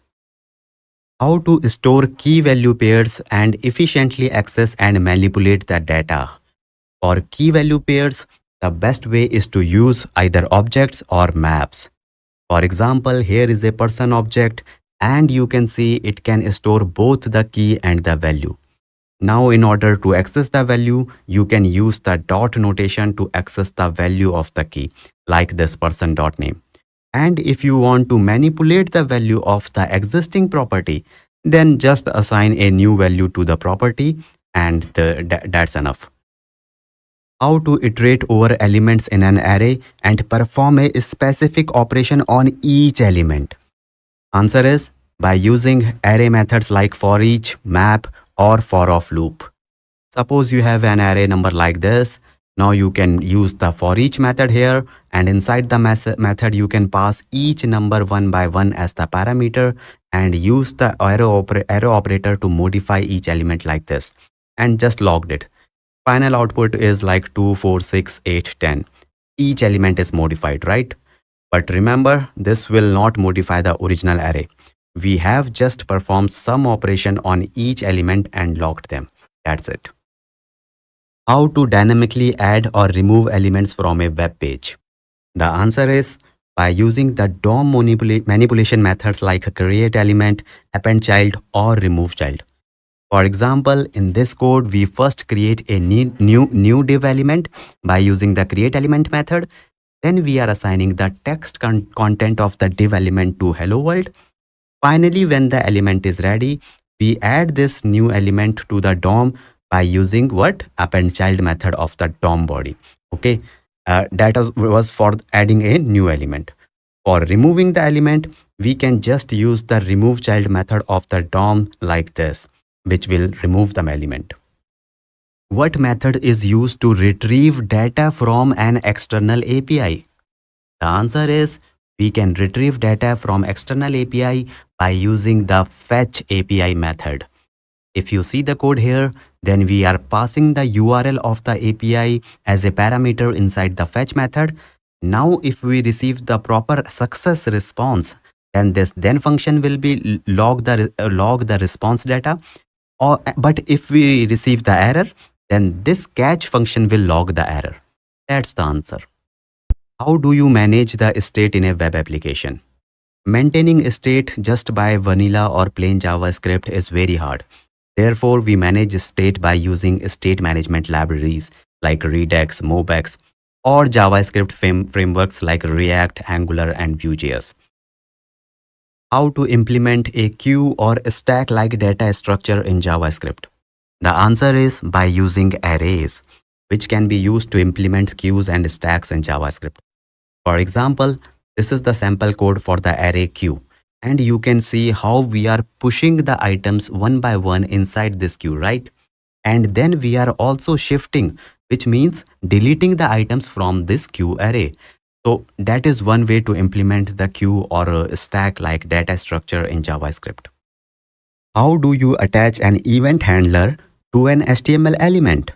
how to store key value pairs and efficiently access and manipulate the data. For key value pairs, the best way is to use either objects or maps. For example, here is a person object and you can see it can store both the key and the value. Now in order to access the value, you can use the dot notation to access the value of the key like this person dot name. And if you want to manipulate the value of the existing property, then just assign a new value to the property and the, that's enough. How to iterate over elements in an array and perform a specific operation on each element? Answer is by using array methods like for each, map or for of loop. Suppose you have an array number like this now you can use the for each method here and inside the method you can pass each number one by one as the parameter and use the arrow, oper arrow operator to modify each element like this and just logged it. Final output is like 2, 4, 6, 8, 10. Each element is modified, right? But remember, this will not modify the original array. We have just performed some operation on each element and locked them. That's it how to dynamically add or remove elements from a web page? The answer is by using the DOM manipula manipulation methods like create element, append child or remove child. For example, in this code, we first create a new, new, div element by using the create element method. Then we are assigning the text con content of the div element to hello world. Finally, when the element is ready, we add this new element to the DOM by using what? Append child method of the DOM body. Okay, uh, that was, for adding a new element. For removing the element, we can just use the remove child method of the DOM like this, which will remove the element. What method is used to retrieve data from an external API? The answer is we can retrieve data from external API by using the fetch API method. If you see the code here, then we are passing the URL of the API as a parameter inside the fetch method. Now, if we receive the proper success response, then this then function will be log the uh, log the response data. Or but if we receive the error, then this catch function will log the error. That's the answer. How do you manage the state in a web application? Maintaining state just by vanilla or plain JavaScript is very hard. Therefore, we manage state by using state management libraries like Redux, MobX, or JavaScript frameworks like React, Angular, and Vue.js. How to implement a queue or stack-like data structure in JavaScript? The answer is by using arrays, which can be used to implement queues and stacks in JavaScript. For example, this is the sample code for the array queue. And you can see how we are pushing the items one by one inside this queue, right? And then we are also shifting, which means deleting the items from this queue array. So that is one way to implement the queue or a stack like data structure in JavaScript. How do you attach an event handler to an HTML element?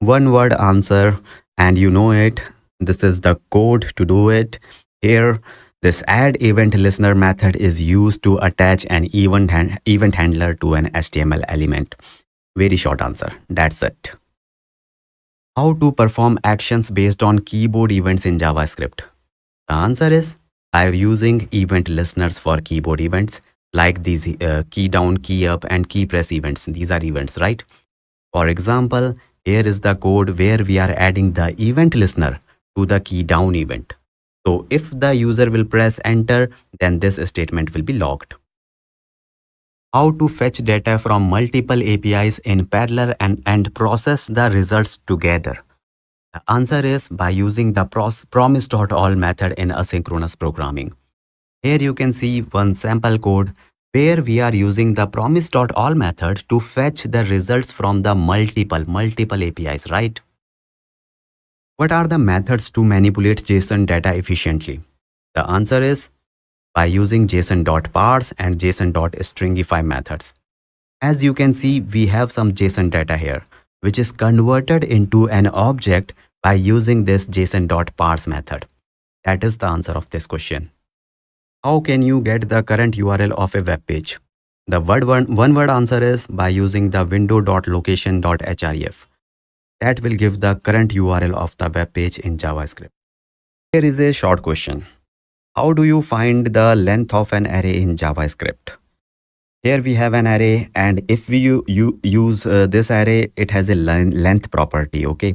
One word answer and you know it. This is the code to do it. Here, this add event listener method is used to attach an event, hand, event handler to an HTML element. Very short answer. That's it. How to perform actions based on keyboard events in JavaScript? The answer is I'm using event listeners for keyboard events like these uh, key down, key up and key press events. These are events, right? For example, here is the code where we are adding the event listener to the key down event. So if the user will press enter, then this statement will be logged. How to fetch data from multiple APIs in parallel and, and process the results together? The answer is by using the promise.all method in asynchronous programming. Here you can see one sample code where we are using the promise.all method to fetch the results from the multiple, multiple APIs, right? What are the methods to manipulate JSON data efficiently? The answer is by using json.parse and json.stringify methods. As you can see, we have some JSON data here, which is converted into an object by using this json.parse method. That is the answer of this question. How can you get the current URL of a web page? The word one, one word answer is by using the window.location.href. That will give the current URL of the web page in JavaScript. Here is a short question. How do you find the length of an array in JavaScript? Here we have an array and if we you use uh, this array, it has a length property, okay?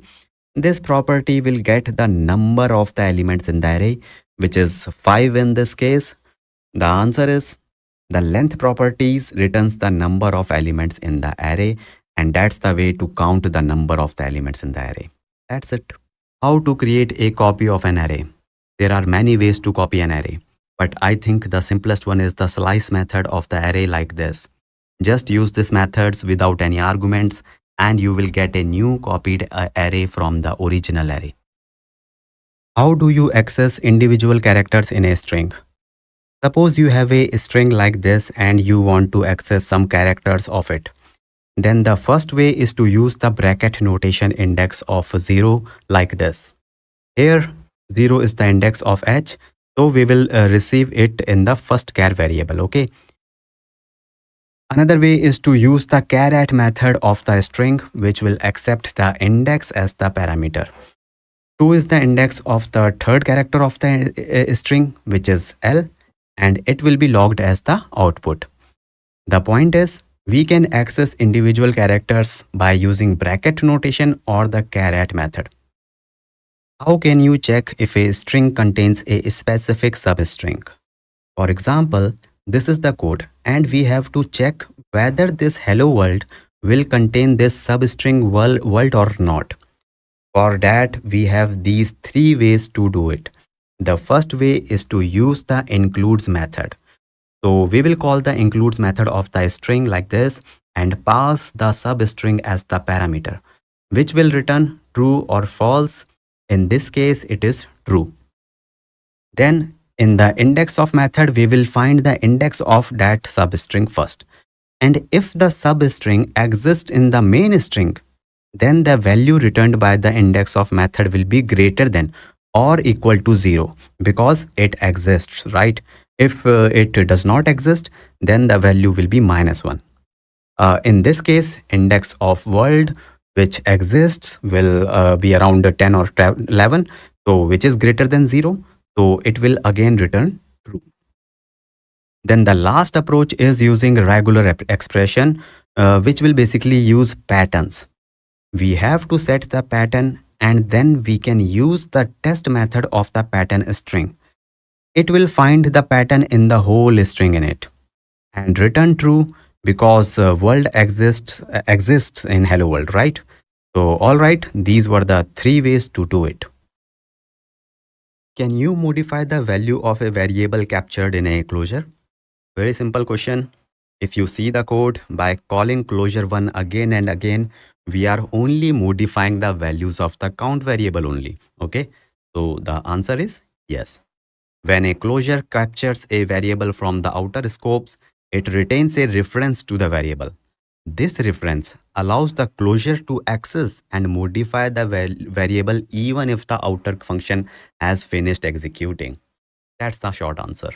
This property will get the number of the elements in the array which is 5 in this case? The answer is the length properties returns the number of elements in the array and that's the way to count the number of the elements in the array. That's it. How to create a copy of an array? There are many ways to copy an array, but I think the simplest one is the slice method of the array like this. Just use these methods without any arguments and you will get a new copied uh, array from the original array. How do you access individual characters in a string? Suppose you have a string like this and you want to access some characters of it. Then the first way is to use the bracket notation index of 0 like this. Here 0 is the index of h so we will uh, receive it in the first char variable okay. Another way is to use the char method of the string which will accept the index as the parameter. 2 is the index of the third character of the uh, string which is L and it will be logged as the output. The point is we can access individual characters by using bracket notation or the charAt method. How can you check if a string contains a specific substring? For example, this is the code and we have to check whether this hello world will contain this substring world, or not. For that, we have these three ways to do it. The first way is to use the includes method. So we will call the includes method of the string like this and pass the substring as the parameter, which will return true or false. In this case, it is true. Then in the index of method, we will find the index of that substring first. And if the substring exists in the main string, then the value returned by the index of method will be greater than or equal to 0 because it exists, right? If uh, it does not exist, then the value will be minus 1. Uh, in this case, index of world which exists will uh, be around 10 or 11, so which is greater than 0. So it will again return true. Then the last approach is using regular expression, uh, which will basically use patterns. We have to set the pattern and then we can use the test method of the pattern string. It will find the pattern in the whole string in it and return true because uh, world exists uh, exists in hello world right so all right these were the three ways to do it can you modify the value of a variable captured in a closure? Very simple question. If you see the code, by calling closure1 again and again, we are only modifying the values of the count variable only. Okay, so the answer is yes. When a closure captures a variable from the outer scopes, it retains a reference to the variable. This reference allows the closure to access and modify the variable even if the outer function has finished executing. That's the short answer.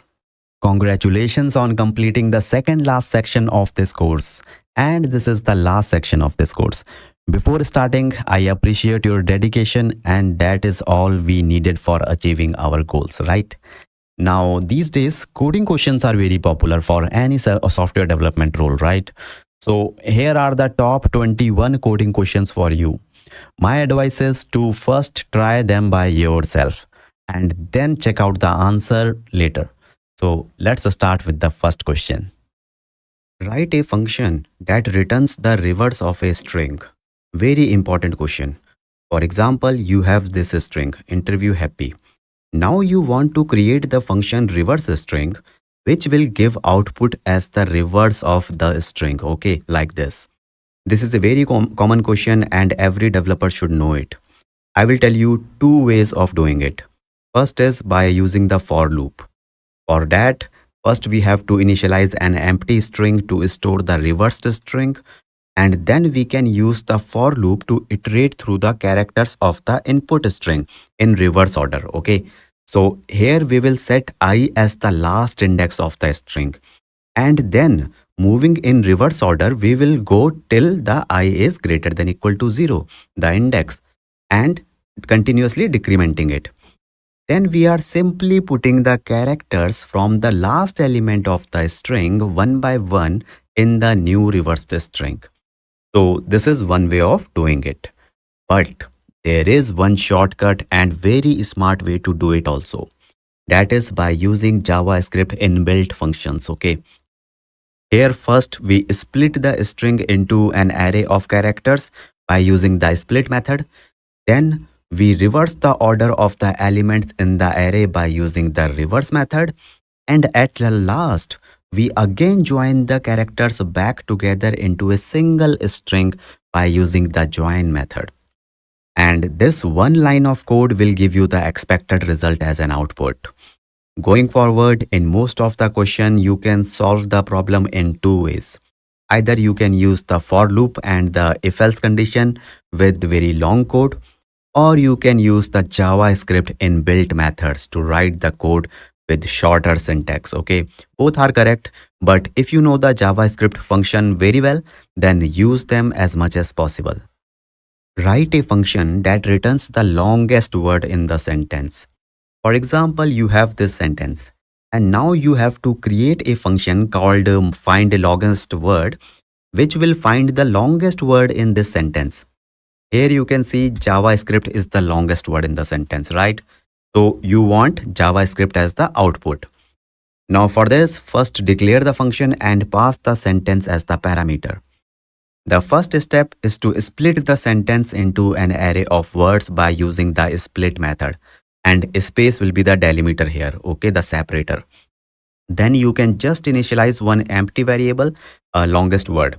Congratulations on completing the second last section of this course. And this is the last section of this course. Before starting, I appreciate your dedication and that is all we needed for achieving our goals, right? Now, these days, coding questions are very popular for any software development role, right? So here are the top 21 coding questions for you. My advice is to first try them by yourself and then check out the answer later. So let's start with the first question. Write a function that returns the reverse of a string. Very important question. For example, you have this string interview happy. Now you want to create the function reverse string which will give output as the reverse of the string okay like this. This is a very com common question and every developer should know it. I will tell you two ways of doing it. First is by using the for loop. For that first we have to initialize an empty string to store the reversed string and then we can use the for loop to iterate through the characters of the input string in reverse order okay so here we will set i as the last index of the string. And then moving in reverse order, we will go till the i is greater than equal to 0, the index, and continuously decrementing it. Then we are simply putting the characters from the last element of the string one by one in the new reversed string. So this is one way of doing it. But there is one shortcut and very smart way to do it also. That is by using JavaScript inbuilt functions, okay? Here first we split the string into an array of characters by using the split method. Then we reverse the order of the elements in the array by using the reverse method. And at the last, we again join the characters back together into a single string by using the join method and this one line of code will give you the expected result as an output. Going forward, in most of the question, you can solve the problem in two ways. Either you can use the for loop and the if-else condition with very long code, or you can use the JavaScript inbuilt methods to write the code with shorter syntax, okay? Both are correct, but if you know the JavaScript function very well, then use them as much as possible. Write a function that returns the longest word in the sentence. For example, you have this sentence and now you have to create a function called um, find longest word which will find the longest word in this sentence. Here you can see JavaScript is the longest word in the sentence, right? So you want JavaScript as the output. Now for this, first declare the function and pass the sentence as the parameter. The first step is to split the sentence into an array of words by using the split method and space will be the delimiter here, okay, the separator. Then you can just initialize one empty variable, uh, longest word.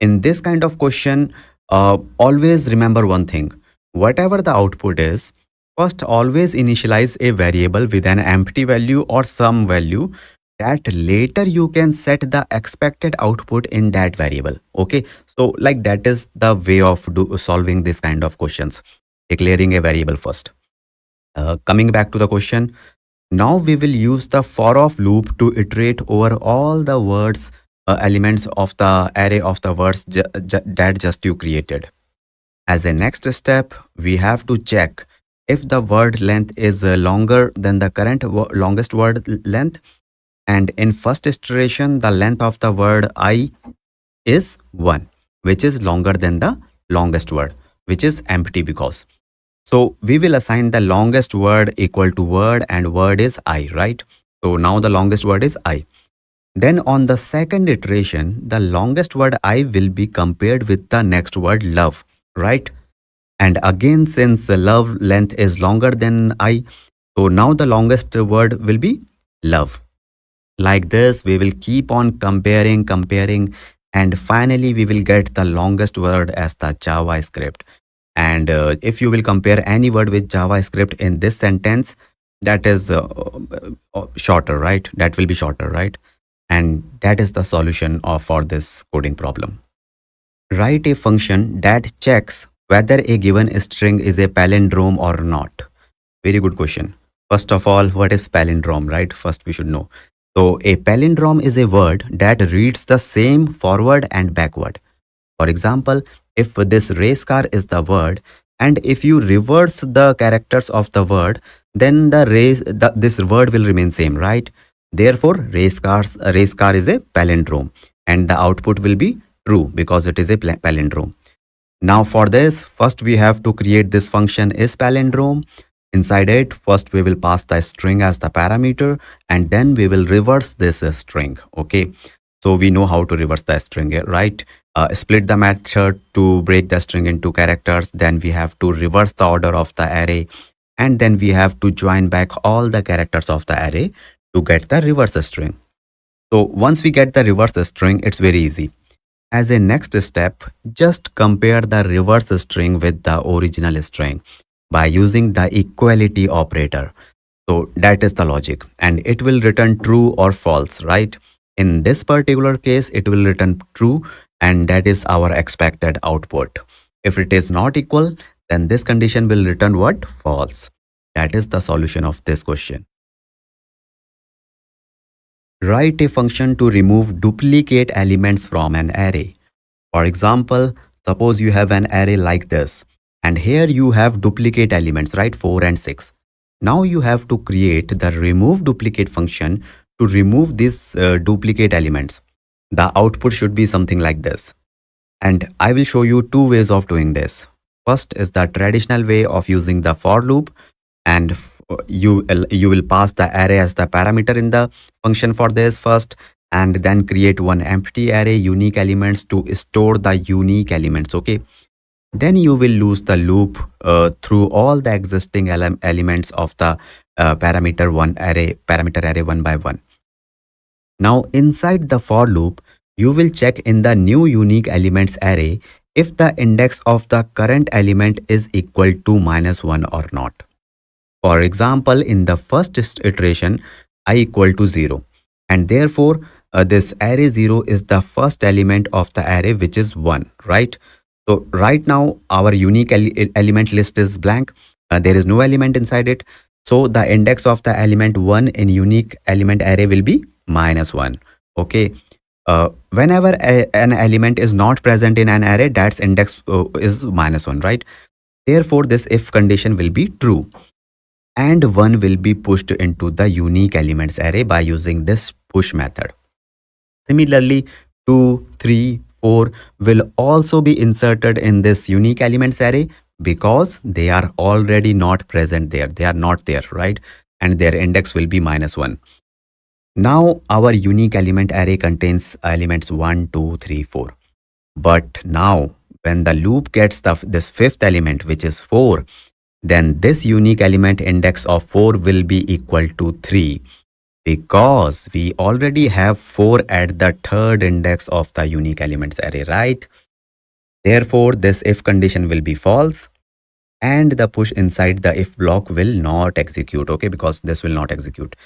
In this kind of question, uh, always remember one thing, whatever the output is, first always initialize a variable with an empty value or some value that later you can set the expected output in that variable okay? So like that is the way of do, solving this kind of questions declaring a variable first. Uh, coming back to the question now we will use the for of loop to iterate over all the words uh, elements of the array of the words ju ju that just you created. As a next step we have to check if the word length is uh, longer than the current longest word length and in first iteration the length of the word i is 1 which is longer than the longest word which is empty because. So we will assign the longest word equal to word and word is i right? So now the longest word is i. Then on the second iteration the longest word i will be compared with the next word love right and again since love length is longer than i so now the longest word will be love like this, we will keep on comparing, comparing, and finally we will get the longest word as the JavaScript. And uh, if you will compare any word with JavaScript in this sentence, that is uh, uh, shorter, right? That will be shorter, right? And that is the solution of, for this coding problem. Write a function that checks whether a given string is a palindrome or not. Very good question. First of all, what is palindrome, right? First, we should know. So a palindrome is a word that reads the same forward and backward. For example, if this race car is the word and if you reverse the characters of the word, then the race the, this word will remain same, right? Therefore, race cars race car is a palindrome and the output will be true because it is a palindrome. Now for this, first we have to create this function is palindrome Inside it, first we will pass the string as the parameter and then we will reverse this string. Okay. So we know how to reverse the string, right? Uh, split the method to break the string into characters. Then we have to reverse the order of the array. And then we have to join back all the characters of the array to get the reverse string. So once we get the reverse string, it's very easy. As a next step, just compare the reverse string with the original string by using the equality operator. So that is the logic and it will return true or false, right? In this particular case, it will return true and that is our expected output. If it is not equal, then this condition will return what? False. That is the solution of this question. Write a function to remove duplicate elements from an array. For example, suppose you have an array like this and here you have duplicate elements right 4 and 6 now you have to create the remove duplicate function to remove these uh, duplicate elements. The output should be something like this. And i will show you two ways of doing this. First is the traditional way of using the for loop and you you will pass the array as the parameter in the function for this first and then create one empty array unique elements to store the unique elements okay? Then you will lose the loop uh, through all the existing ele elements of the uh, parameter one array parameter array one by one. Now inside the for loop you will check in the new unique elements array if the index of the current element is equal to minus 1 or not for example in the first iteration i equal to 0 and therefore uh, this array 0 is the first element of the array which is 1 right so right now our unique ele element list is blank. Uh, there is no element inside it. So the index of the element 1 in unique element array will be minus 1. Okay. Uh, whenever an element is not present in an array, that's index uh, is minus 1, right? Therefore, this if condition will be true. And 1 will be pushed into the unique elements array by using this push method. Similarly, 2, 3, 4 will also be inserted in this unique elements array because they are already not present there. They are not there, right? And their index will be minus 1. Now our unique element array contains elements 1, 2, 3, 4. But now when the loop gets the, this fifth element which is 4, then this unique element index of 4 will be equal to 3 because we already have 4 at the third index of the unique elements array, right? Therefore, this if condition will be false and the push inside the if block will not execute, okay, because this will not execute.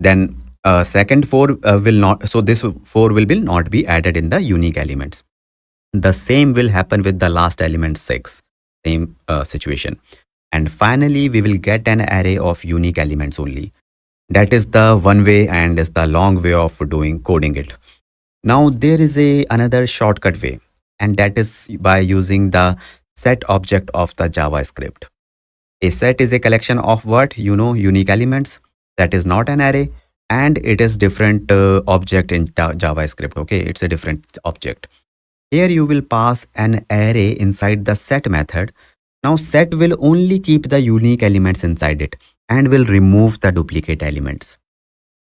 Then uh, second 4 uh, will not, so this 4 will, not be added in the unique elements. The same will happen with the last element 6, same uh, situation. And finally, we will get an array of unique elements only. That is the one way and is the long way of doing coding it. Now there is a another shortcut way and that is by using the set object of the JavaScript. A set is a collection of what you know unique elements that is not an array and it is different uh, object in JavaScript okay it's a different object. Here you will pass an array inside the set method. Now set will only keep the unique elements inside it and will remove the duplicate elements.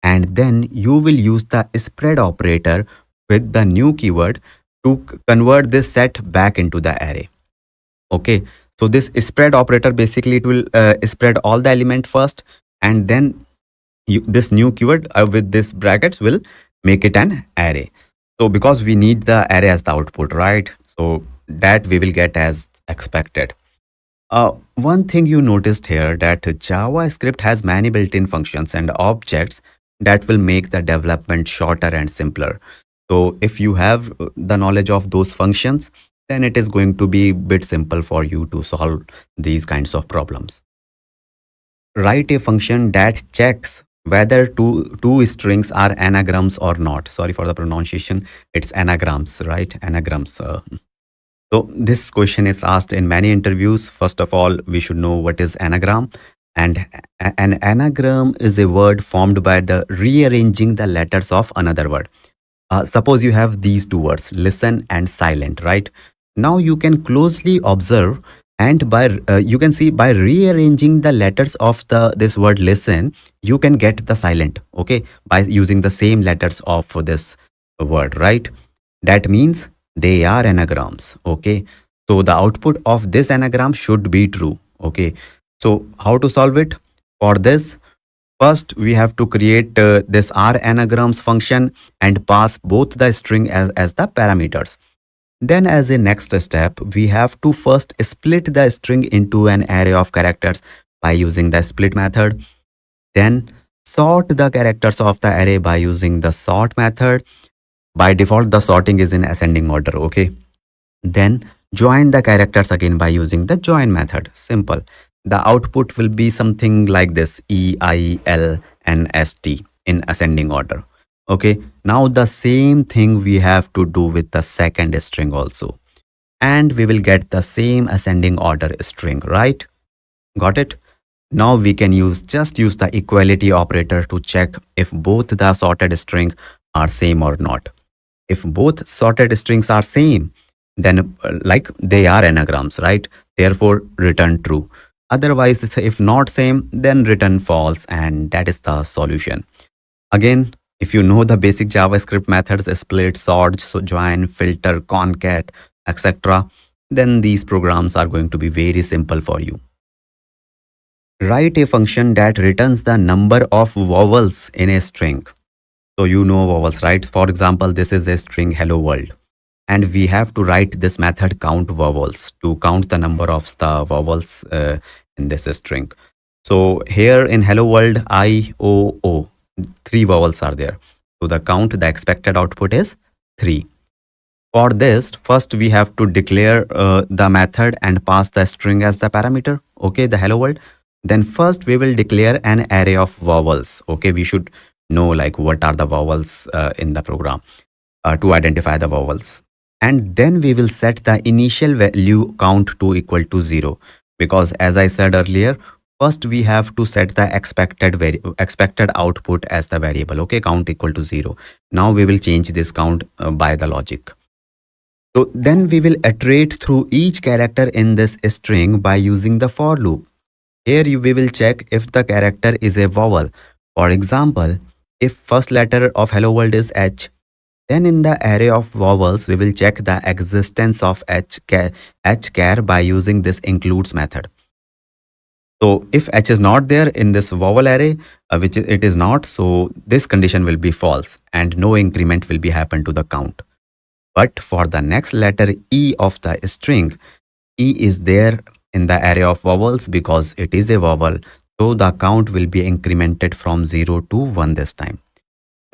And then you will use the spread operator with the new keyword to convert this set back into the array. Okay, so this spread operator basically it will uh, spread all the element first and then you, this new keyword uh, with this brackets will make it an array. So because we need the array as the output, right? So that we will get as expected. Uh, one thing you noticed here that JavaScript has many built-in functions and objects that will make the development shorter and simpler. So if you have uh, the knowledge of those functions, then it is going to be a bit simple for you to solve these kinds of problems. Write a function that checks whether two, two strings are anagrams or not. Sorry for the pronunciation. It's anagrams, right? Anagrams. Uh, so this question is asked in many interviews. First of all, we should know what is anagram. And an anagram is a word formed by the rearranging the letters of another word. Uh, suppose you have these two words, listen and silent, right? Now you can closely observe and by uh, you can see by rearranging the letters of the this word listen, you can get the silent, okay? By using the same letters of this word, right? That means they are anagrams okay? So the output of this anagram should be true okay? So how to solve it? For this first we have to create uh, this r anagrams function and pass both the string as, as the parameters. Then as a next step we have to first split the string into an array of characters by using the split method. Then sort the characters of the array by using the sort method by default, the sorting is in ascending order, okay? Then join the characters again by using the join method. Simple. The output will be something like this E, I, L, and S, T in ascending order. Okay. Now the same thing we have to do with the second string also. And we will get the same ascending order string, right? Got it? Now we can use just use the equality operator to check if both the sorted string are same or not if both sorted strings are same then uh, like they are anagrams right? Therefore return true. Otherwise if not same then return false and that is the solution. Again if you know the basic javascript methods split sort so join filter concat etc then these programs are going to be very simple for you. Write a function that returns the number of vowels in a string so you know vowels, right? For example, this is a string hello world. And we have to write this method count vowels to count the number of the vowels uh, in this string. So here in hello world, I, O, O, three vowels are there. So the count, the expected output is 3. For this, first we have to declare uh, the method and pass the string as the parameter. Okay, the hello world. Then first we will declare an array of vowels. Okay, we should know like what are the vowels uh, in the program uh, to identify the vowels. And then we will set the initial value count to equal to 0 because as I said earlier first we have to set the expected expected output as the variable. Okay count equal to 0 now we will change this count uh, by the logic. So then we will iterate through each character in this string by using the for loop. Here you, we will check if the character is a vowel. For example if first letter of hello world is H, then in the array of vowels, we will check the existence of H, H char by using this includes method. So if H is not there in this vowel array, uh, which it is not, so this condition will be false and no increment will be happen to the count. But for the next letter E of the string, E is there in the array of vowels because it is a vowel. So the count will be incremented from 0 to 1 this time.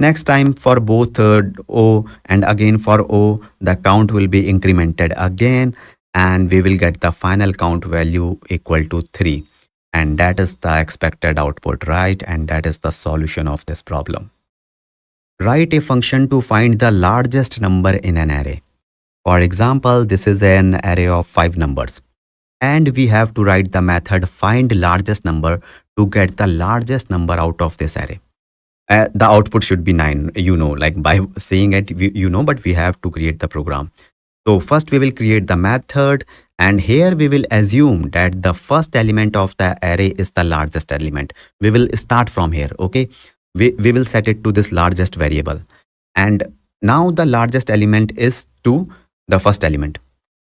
Next time for both uh, O and again for O, the count will be incremented again and we will get the final count value equal to 3 and that is the expected output right? And that is the solution of this problem. Write a function to find the largest number in an array. For example this is an array of five numbers and we have to write the method find largest number to get the largest number out of this array uh, the output should be 9 you know like by saying it you know but we have to create the program so first we will create the method and here we will assume that the first element of the array is the largest element. We will start from here, okay? We, we will set it to this largest variable. And now the largest element is to the first element.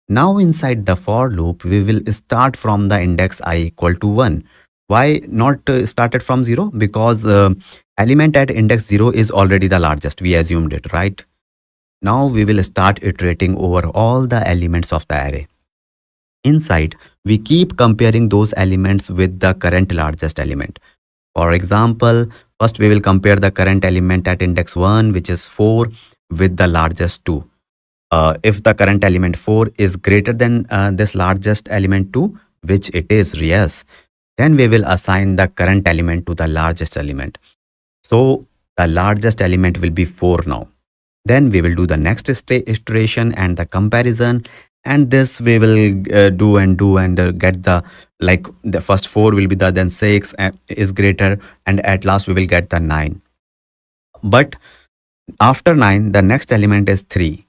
Now inside the for loop, we will start from the index i equal to 1. Why not uh, started from 0? Because uh, element at index 0 is already the largest. We assumed it, right? Now we will start iterating over all the elements of the array. Inside, we keep comparing those elements with the current largest element. For example, first we will compare the current element at index 1 which is 4 with the largest 2. Uh, if the current element 4 is greater than uh, this largest element 2 which it is yes then we will assign the current element to the largest element. So the largest element will be 4 now. Then we will do the next iteration and the comparison and this we will uh, do and do and uh, get the like the first four will be the then six uh, is greater and at last we will get the nine but after nine the next element is three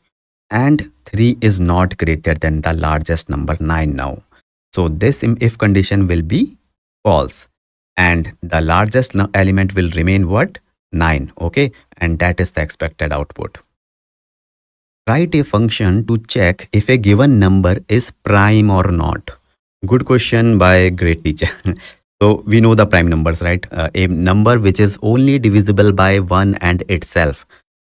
and three is not greater than the largest number nine now so this if condition will be false and the largest element will remain what 9 okay and that is the expected output Write a function to check if a given number is prime or not. Good question by great teacher. so we know the prime numbers, right? Uh, a number which is only divisible by 1 and itself.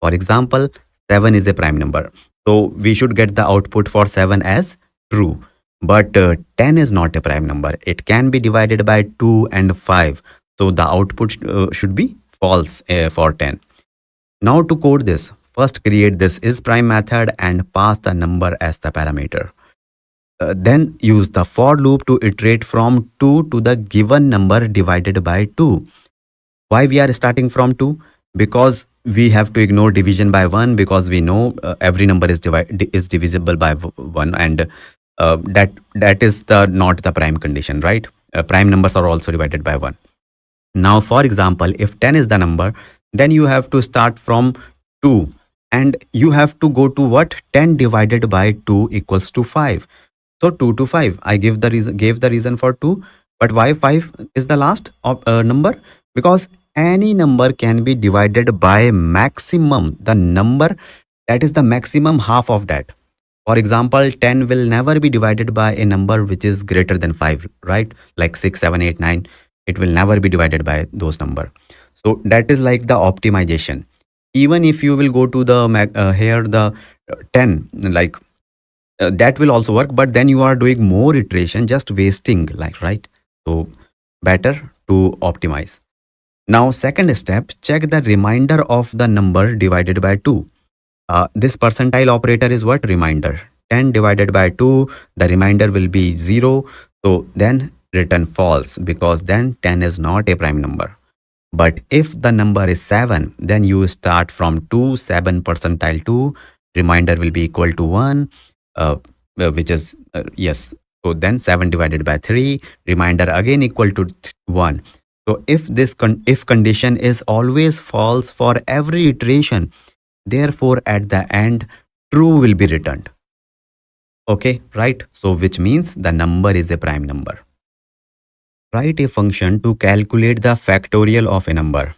For example, 7 is a prime number. So we should get the output for 7 as true. But uh, 10 is not a prime number. It can be divided by 2 and 5. So the output uh, should be false uh, for 10. Now to code this, First create this is prime method and pass the number as the parameter. Uh, then use the for loop to iterate from 2 to the given number divided by 2. Why we are starting from 2? Because we have to ignore division by 1 because we know uh, every number is, is divisible by 1 and uh, that that is the not the prime condition, right? Uh, prime numbers are also divided by 1. Now, for example, if 10 is the number, then you have to start from 2 and you have to go to what 10 divided by 2 equals to 5 so 2 to 5 i give the reason gave the reason for 2 but why 5 is the last of, uh, number because any number can be divided by maximum the number that is the maximum half of that. For example 10 will never be divided by a number which is greater than 5 right? Like 6 7 8 9 it will never be divided by those number. So that is like the optimization. Even if you will go to the uh, here the uh, 10 like uh, that will also work but then you are doing more iteration just wasting like right? So better to optimize now second step check the remainder of the number divided by 2 uh, this percentile operator is what? Remainder 10 divided by 2 the remainder will be 0 so then return false because then 10 is not a prime number. But if the number is 7, then you start from 2, 7 percentile 2, remainder will be equal to 1, uh, uh, which is, uh, yes. So then 7 divided by 3, remainder again equal to 1. So if this con if condition is always false for every iteration, therefore at the end, true will be returned. Okay, right? So which means the number is a prime number. Write a function to calculate the factorial of a number.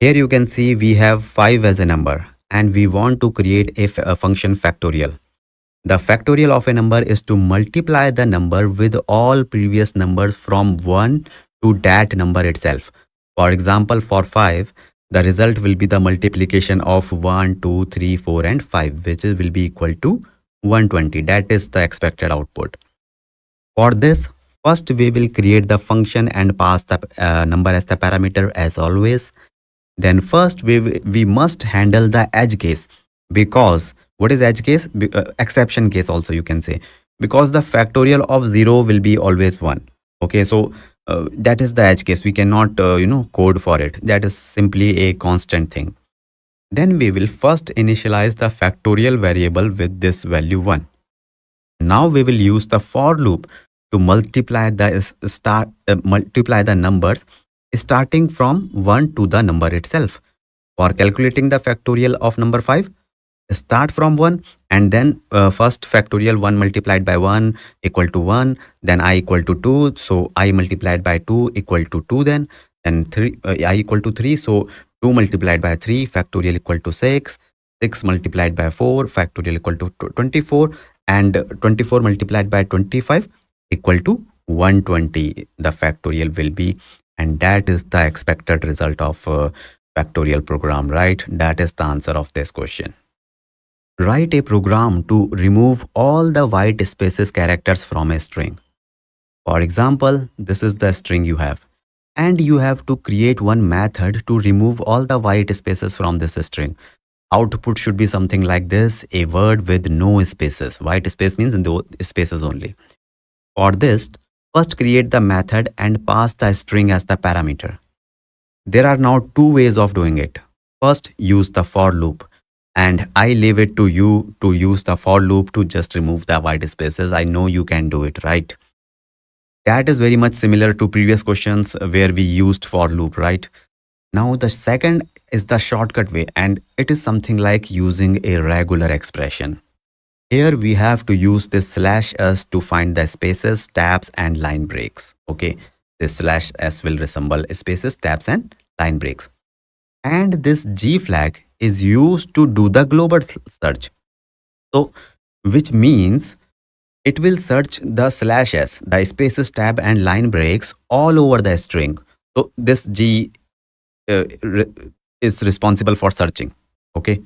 Here you can see we have 5 as a number and we want to create a, a function factorial. The factorial of a number is to multiply the number with all previous numbers from 1 to that number itself. For example, for 5, the result will be the multiplication of 1, 2, 3, 4 and 5 which will be equal to 120. That is the expected output. For this, first we will create the function and pass the uh, number as the parameter as always. Then first we, we must handle the edge case because what is edge case? Uh, exception case also you can say because the factorial of 0 will be always 1. Okay, so uh, that is the edge case. We cannot, uh, you know, code for it. That is simply a constant thing. Then we will first initialize the factorial variable with this value 1. Now we will use the for loop to multiply the start uh, multiply the numbers starting from 1 to the number itself. For calculating the factorial of number 5, start from 1 and then uh, first factorial 1 multiplied by 1 equal to 1 then i equal to 2 so i multiplied by 2 equal to 2 then and 3 uh, i equal to 3 so 2 multiplied by 3 factorial equal to 6 6 multiplied by 4 factorial equal to 24 and 24 multiplied by 25 equal to 120 the factorial will be and that is the expected result of a factorial program right? That is the answer of this question write a program to remove all the white spaces characters from a string. For example this is the string you have. And you have to create one method to remove all the white spaces from this string. Output should be something like this a word with no spaces. White space means in the spaces only. For this First create the method and pass the string as the parameter. There are now two ways of doing it. First, use the for loop and I leave it to you to use the for loop to just remove the white spaces. I know you can do it, right? That is very much similar to previous questions where we used for loop, right? Now the second is the shortcut way and it is something like using a regular expression. Here we have to use this slash s to find the spaces, tabs and line breaks. Okay, this slash s will resemble spaces, tabs and line breaks. And this g flag is used to do the global search. So, which means it will search the slashes, the spaces, tab and line breaks all over the string. So, this g uh, re is responsible for searching. Okay.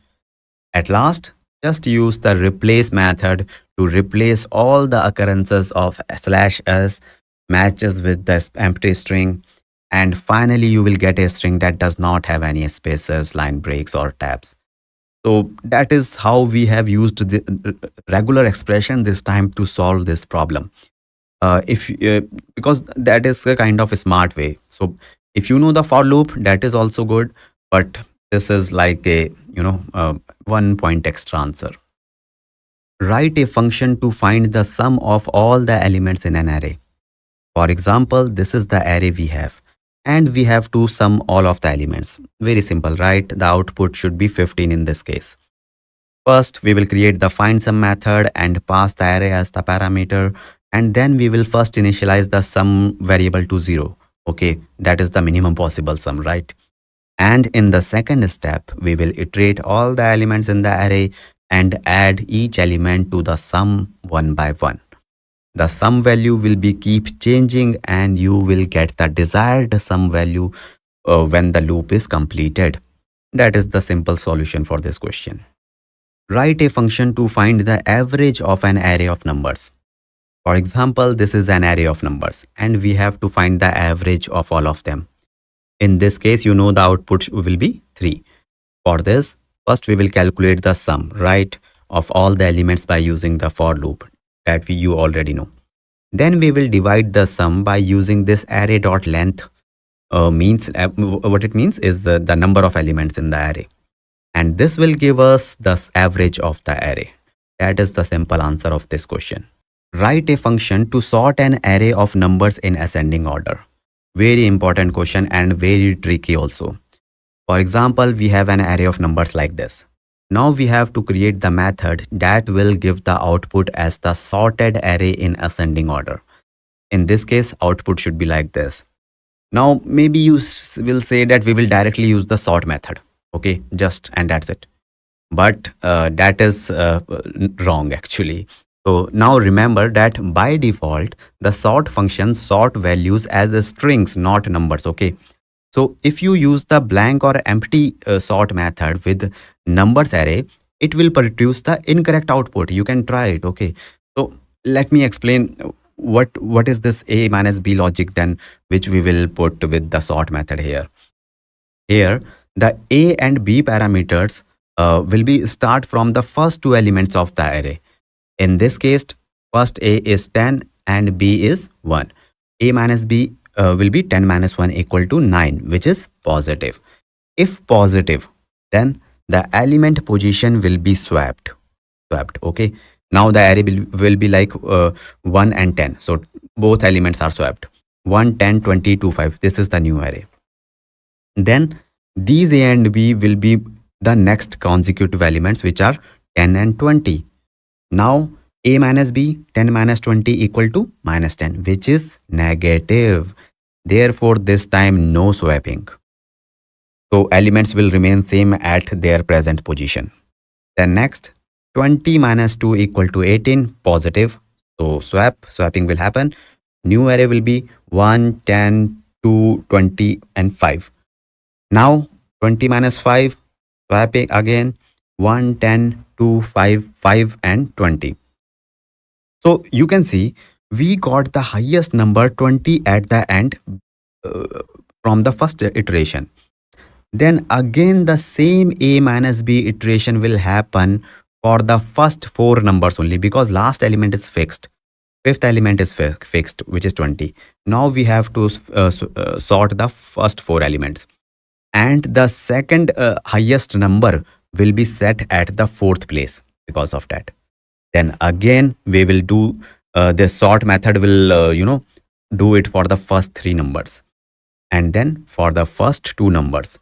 At last, just use the replace method to replace all the occurrences of slash s matches with this empty string. And finally, you will get a string that does not have any spaces, line breaks or tabs. So that is how we have used the regular expression this time to solve this problem. Uh, if uh, because that is a kind of a smart way. So if you know the for loop, that is also good. But this is like a you know uh, one point extra answer write a function to find the sum of all the elements in an array for example this is the array we have and we have to sum all of the elements. Very simple right? The output should be 15 in this case. First we will create the find sum method and pass the array as the parameter and then we will first initialize the sum variable to 0 okay that is the minimum possible sum right? And in the second step, we will iterate all the elements in the array and add each element to the sum one by one. The sum value will be keep changing and you will get the desired sum value uh, when the loop is completed. That is the simple solution for this question. Write a function to find the average of an array of numbers. For example, this is an array of numbers and we have to find the average of all of them. In this case, you know the output will be 3. For this, first we will calculate the sum, right, of all the elements by using the for loop that we you already know. Then we will divide the sum by using this array dot length uh, means uh, what it means is the, the number of elements in the array. And this will give us the average of the array. That is the simple answer of this question. Write a function to sort an array of numbers in ascending order. Very important question and very tricky also. For example, we have an array of numbers like this. Now we have to create the method that will give the output as the sorted array in ascending order. In this case, output should be like this. now maybe you will say that we will directly use the sort method okay just and that's it but uh, that is uh, wrong actually so now remember that by default the sort function sort values as strings not numbers okay so if you use the blank or empty uh, sort method with numbers array it will produce the incorrect output. You can try it okay? So let me explain what what is this a minus b logic then which we will put with the sort method here. Here the a and b parameters uh, will be start from the first two elements of the array. In this case first a is 10 and b is 1 a minus b uh, will be 10 minus 1 equal to 9 which is positive if positive then the element position will be swapped swapped okay now the array will, will be like uh, 1 and 10. So both elements are swapped. 1, 10, 20, 2, 5. This is the new array. Then these A and B will be the next consecutive elements which are 10 and 20. Now A minus B, 10 minus 20 equal to minus 10 which is negative. Therefore this time no swapping. So elements will remain same at their present position. Then next 20 minus 2 equal to 18 positive so swap swapping will happen new array will be 1 10 2 20 and 5 now 20 minus 5 swapping again 1 10 2 5 5 and 20 so you can see we got the highest number 20 at the end uh, from the first iteration. Then again the same a minus b iteration will happen for the first four numbers only because last element is fixed. Fifth element is fi fixed which is 20 now we have to uh, uh, sort the first four elements. And the second uh, highest number will be set at the fourth place because of that then again we will do uh, the sort method will uh, you know do it for the first three numbers and then for the first two numbers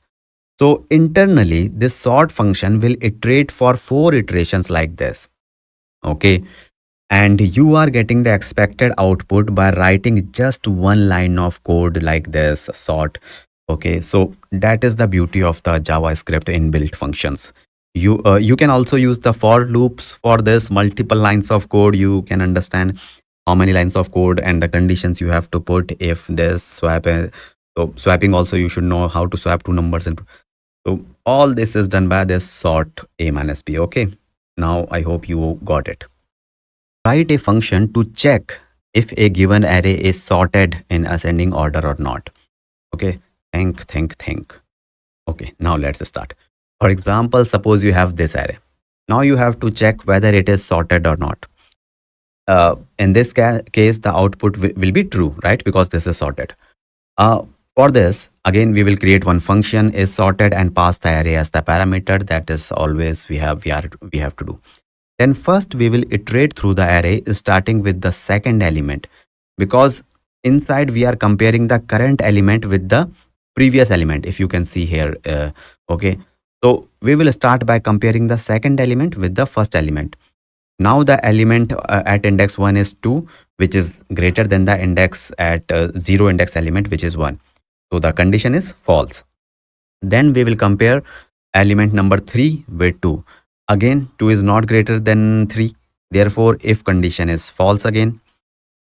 so internally, this sort function will iterate for four iterations like this. Okay. And you are getting the expected output by writing just one line of code like this sort. Okay. So that is the beauty of the JavaScript inbuilt functions. You, uh, you can also use the for loops for this multiple lines of code. You can understand how many lines of code and the conditions you have to put if this swap. Uh, so swapping also you should know how to swap two numbers and so all this is done by this sort a minus b. Okay. Now I hope you got it. Write a function to check if a given array is sorted in ascending order or not. Okay. Think, think, think. Okay. Now let's start. For example, suppose you have this array. Now you have to check whether it is sorted or not. Uh, in this ca case, the output will be true, right? Because this is sorted. Uh, for this, again, we will create one function is sorted and pass the array as the parameter. That is always we have we are we have to do. Then first we will iterate through the array starting with the second element because inside we are comparing the current element with the previous element if you can see here uh, okay so we will start by comparing the second element with the first element now the element uh, at index 1 is 2 which is greater than the index at uh, 0 index element which is 1 so the condition is false. Then we will compare element number 3 with 2. Again 2 is not greater than 3. Therefore if condition is false again.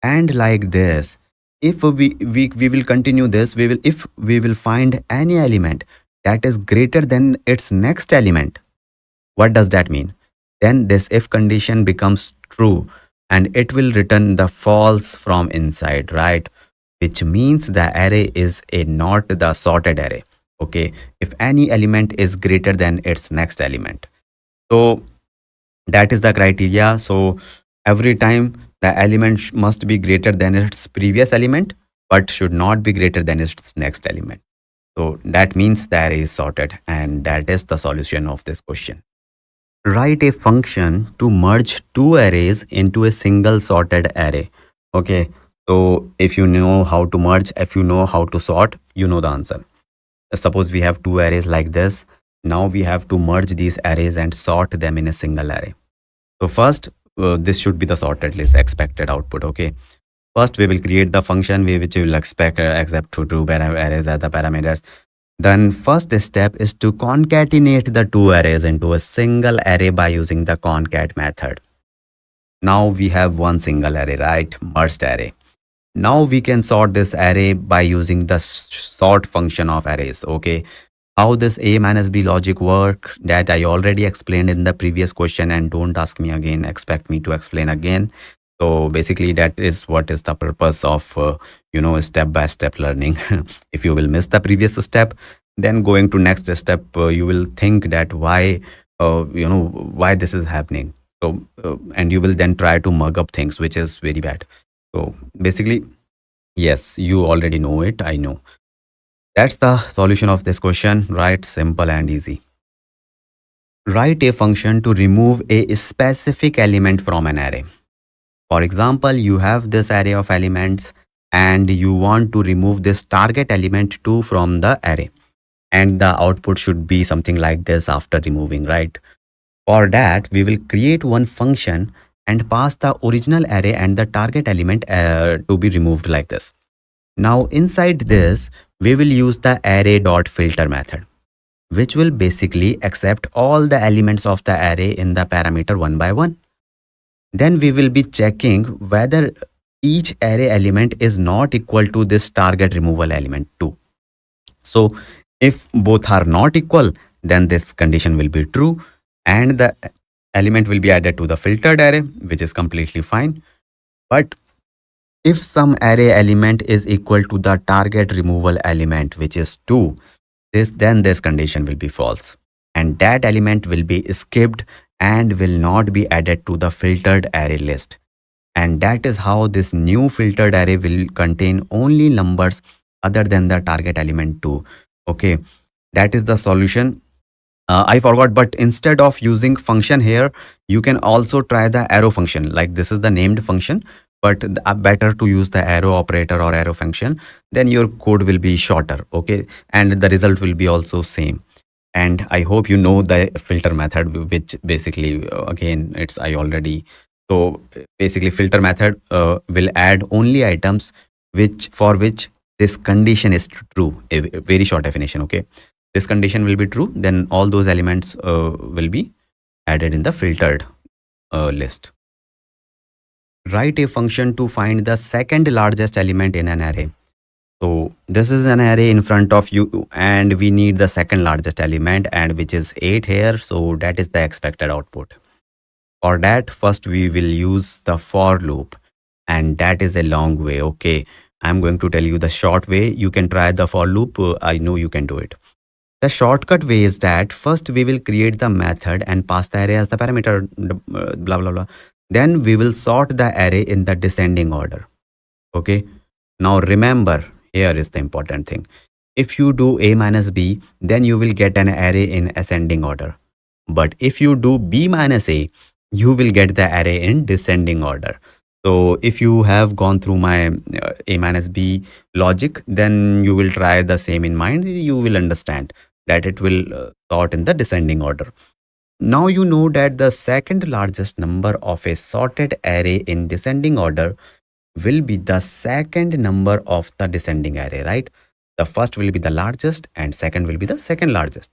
And like this if we, we, we will continue this we will if we will find any element that is greater than its next element. What does that mean? Then this if condition becomes true and it will return the false from inside right? Which means the array is a not the sorted array okay? If any element is greater than its next element. So that is the criteria. So every time the element must be greater than its previous element but should not be greater than its next element so that means array is sorted and that is the solution of this question write a function to merge two arrays into a single sorted array okay so if you know how to merge, if you know how to sort, you know the answer. Suppose we have two arrays like this. Now we have to merge these arrays and sort them in a single array. So first, uh, this should be the sorted list expected output. Okay. First, we will create the function which will expect uh, accept to two arrays as the parameters. Then first step is to concatenate the two arrays into a single array by using the concat method. Now we have one single array, right? Merged array. Now we can sort this array by using the sort function of arrays, okay? How this A minus B logic work that I already explained in the previous question and don't ask me again, expect me to explain again so basically that is what is the purpose of uh, you know step by step learning. If you will miss the previous step then going to next step uh, you will think that why uh, you know why this is happening. So uh, and you will then try to mug up things which is very bad. So basically yes you already know it i know. That's the solution of this question right? Simple and easy. Write a function to remove a specific element from an array for example, you have this array of elements and you want to remove this target element 2 from the array. And the output should be something like this after removing, right? For that, we will create one function and pass the original array and the target element uh, to be removed like this. Now inside this, we will use the array.filter method, which will basically accept all the elements of the array in the parameter one by one. Then we will be checking whether each array element is not equal to this target removal element 2. So if both are not equal, then this condition will be true and the element will be added to the filtered array, which is completely fine. But if some array element is equal to the target removal element, which is 2, this then this condition will be false and that element will be skipped and will not be added to the filtered array list. And that is how this new filtered array will contain only numbers other than the target element 2. Okay, that is the solution. Uh, I forgot, but instead of using function here, you can also try the arrow function. Like this is the named function, but uh, better to use the arrow operator or arrow function. Then your code will be shorter. Okay, and the result will be also same and i hope you know the filter method which basically uh, again it's i already so basically filter method uh, will add only items which for which this condition is true a very short definition okay? This condition will be true then all those elements uh, will be added in the filtered uh, list. Write a function to find the second largest element in an array so this is an array in front of you and we need the second largest element and which is 8 here. So that is the expected output. For that first we will use the for loop and that is a long way. Okay. I'm going to tell you the short way. You can try the for loop. I know you can do it. The shortcut way is that first we will create the method and pass the array as the parameter blah blah blah. Then we will sort the array in the descending order. Okay. Now remember here is the important thing. If you do A minus B, then you will get an array in ascending order. But if you do B minus A, you will get the array in descending order. So if you have gone through my uh, A minus B logic, then you will try the same in mind. You will understand that it will uh, sort in the descending order. Now you know that the second largest number of a sorted array in descending order will be the second number of the descending array, right? The first will be the largest and second will be the second largest.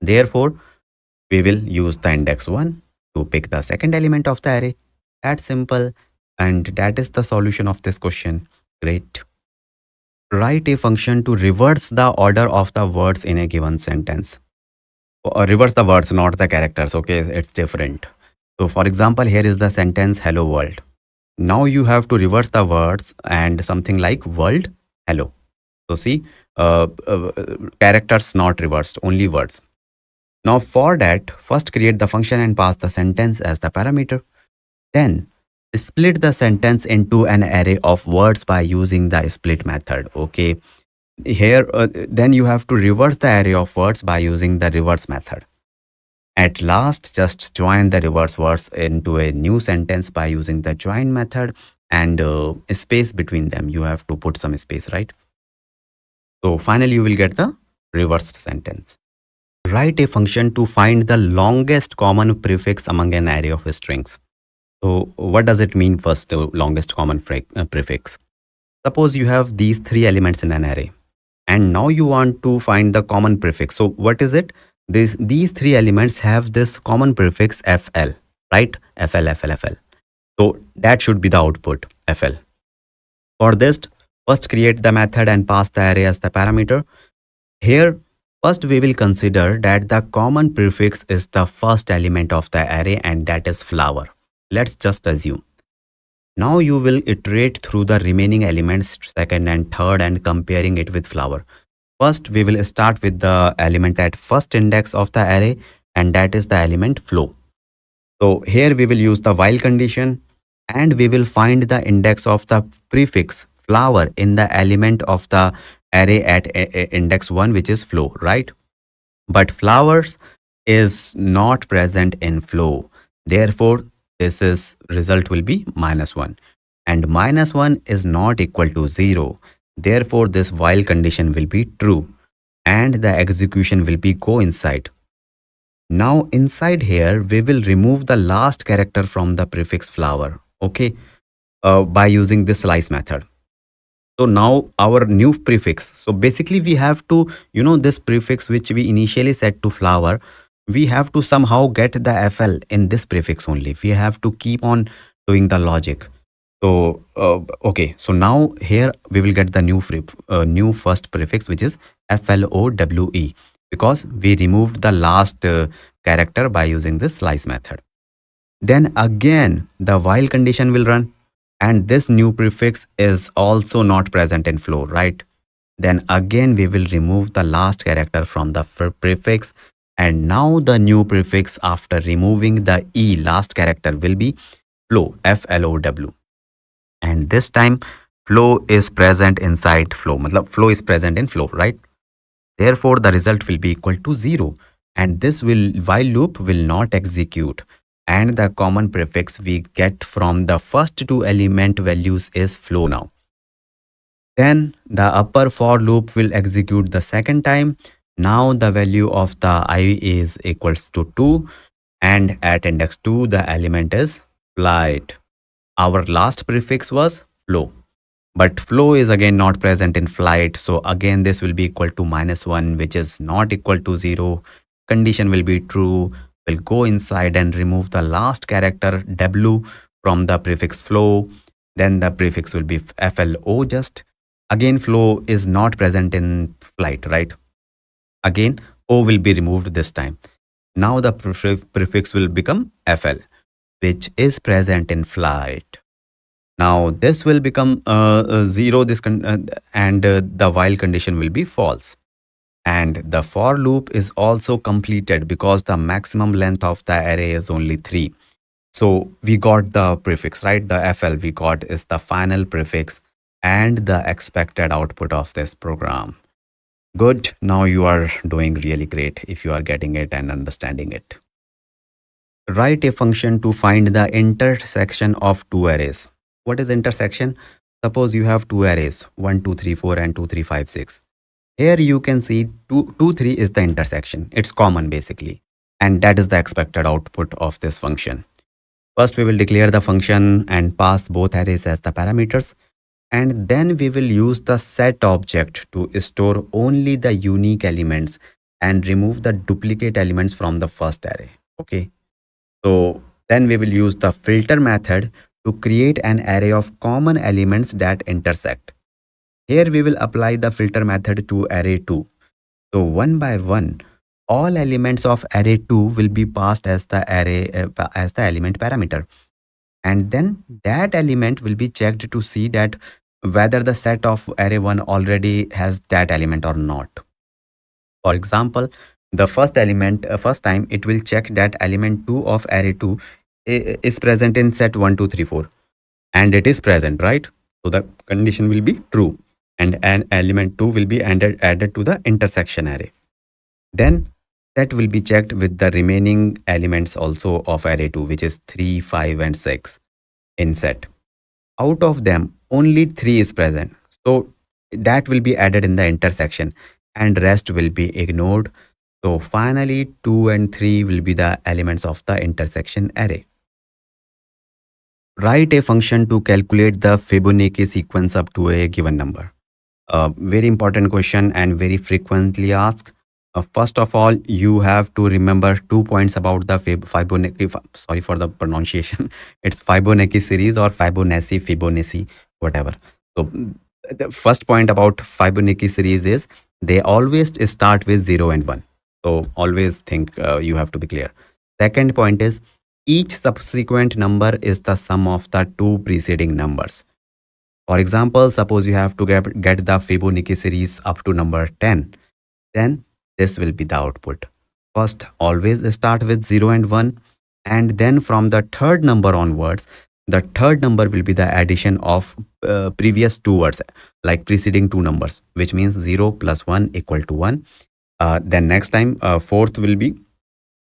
Therefore, we will use the index 1 to pick the second element of the array. That's simple and that is the solution of this question. Great. Write a function to reverse the order of the words in a given sentence. Or uh, reverse the words, not the characters. Okay, it's different. So for example, here is the sentence hello world. Now you have to reverse the words and something like world, hello. So see, uh, uh, characters not reversed, only words. Now for that, first create the function and pass the sentence as the parameter. Then split the sentence into an array of words by using the split method. Okay. Here, uh, then you have to reverse the array of words by using the reverse method. At last, just join the reverse words into a new sentence by using the join method and uh, space between them. You have to put some space, right? So finally, you will get the reversed sentence. Write a function to find the longest common prefix among an array of strings. So what does it mean first uh, longest common uh, prefix? Suppose you have these three elements in an array and now you want to find the common prefix. So what is it? This, these three elements have this common prefix FL, right? FL, FL, FL. So that should be the output FL. For this, first create the method and pass the array as the parameter. Here, first we will consider that the common prefix is the first element of the array and that is flower. Let's just assume. Now you will iterate through the remaining elements second and third and comparing it with flower. First, we will start with the element at first index of the array and that is the element flow. So here we will use the while condition and we will find the index of the prefix flower in the element of the array at index 1 which is flow, right? But flowers is not present in flow. Therefore, this is result will be minus 1 and minus 1 is not equal to 0 therefore this while condition will be true and the execution will be go inside now inside here we will remove the last character from the prefix flower okay uh, by using this slice method so now our new prefix so basically we have to you know this prefix which we initially set to flower we have to somehow get the FL in this prefix only. We have to keep on doing the logic. So, uh, okay. So now here we will get the new uh, new first prefix, which is FLOWE because we removed the last uh, character by using this slice method. Then again, the while condition will run and this new prefix is also not present in flow, right? Then again, we will remove the last character from the prefix and now the new prefix after removing the e last character will be flow f-l-o-w and this time flow is present inside flow. Matlab flow is present in flow right? Therefore the result will be equal to 0 and this will while loop will not execute. And the common prefix we get from the first two element values is flow now. Then the upper for loop will execute the second time. Now the value of the i is equals to 2 and at index 2 the element is flight. Our last prefix was flow. But flow is again not present in flight. So again this will be equal to minus 1 which is not equal to 0. Condition will be true. We'll go inside and remove the last character w from the prefix flow. Then the prefix will be flo just. Again flow is not present in flight, right? Again, O will be removed this time. Now the prefix will become FL, which is present in flight. Now this will become uh, uh, 0 this uh, and uh, the while condition will be false. And the for loop is also completed because the maximum length of the array is only 3. So we got the prefix, right? The FL we got is the final prefix and the expected output of this program good now you are doing really great if you are getting it and understanding it write a function to find the intersection of two arrays. What is intersection? Suppose you have two arrays 1 2 3 4 and 2 3 5 6 here you can see 2 2 3 is the intersection. It's common basically. And that is the expected output of this function. First we will declare the function and pass both arrays as the parameters. And then we will use the set object to store only the unique elements and remove the duplicate elements from the first array. Okay so then we will use the filter method to create an array of common elements that intersect. Here we will apply the filter method to array 2 so one by one all elements of array 2 will be passed as the array uh, as the element parameter. And then that element will be checked to see that whether the set of array 1 already has that element or not. For example, the first element, uh, first time it will check that element 2 of array 2 is present in set 1, 2, 3, 4 and it is present, right? So the condition will be true and an element 2 will be added, added to the intersection array. Then that will be checked with the remaining elements also of array 2 which is 3, 5 and 6 in set. Out of them only 3 is present. So that will be added in the intersection and rest will be ignored. So finally 2 and 3 will be the elements of the intersection array. write a function to calculate the Fibonacci sequence up to a given number. A very important question and very frequently asked. Uh, first of all, you have to remember two points about the Fibonacci. Sorry for the pronunciation. It's Fibonacci series or Fibonacci, Fibonacci, whatever. So the first point about Fibonacci series is they always start with 0 and 1. So always think uh, you have to be clear. Second point is each subsequent number is the sum of the two preceding numbers. For example, suppose you have to get, get the Fibonacci series up to number 10. Then this will be the output. First, always start with 0 and 1. And then from the third number onwards, the third number will be the addition of uh, previous two words, like preceding two numbers, which means 0 plus 1 equal to 1. Uh, then next time, uh, fourth will be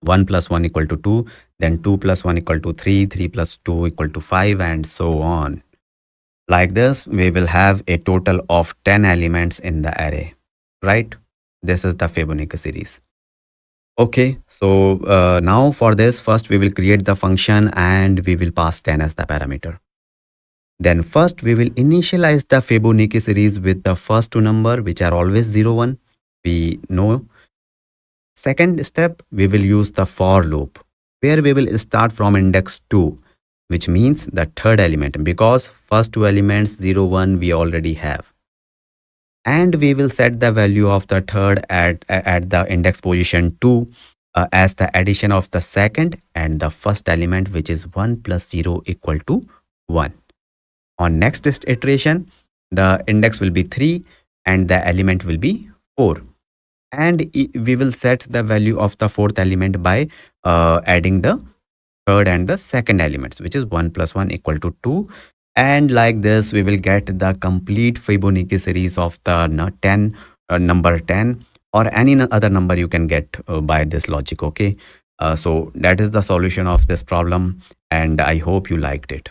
1 plus 1 equal to 2 then 2 plus 1 equal to 3 3 plus 2 equal to 5 and so on. Like this we will have a total of 10 elements in the array right? This is the fibonacci series. Okay so uh, now for this first we will create the function and we will pass 10 as the parameter. Then first we will initialize the fibonacci series with the first two number which are always 0 1 we know. Second step, we will use the for loop where we will start from index 2 which means the third element because first two elements 0 1 we already have. And we will set the value of the third at at the index position 2 uh, as the addition of the second and the first element which is 1 plus 0 equal to 1 on next iteration the index will be 3 and the element will be 4 and we will set the value of the fourth element by uh, adding the third and the second elements which is 1 plus 1 equal to 2 and like this we will get the complete Fibonacci series of the 10 uh, number 10 or any other number you can get uh, by this logic okay? Uh, so that is the solution of this problem and I hope you liked it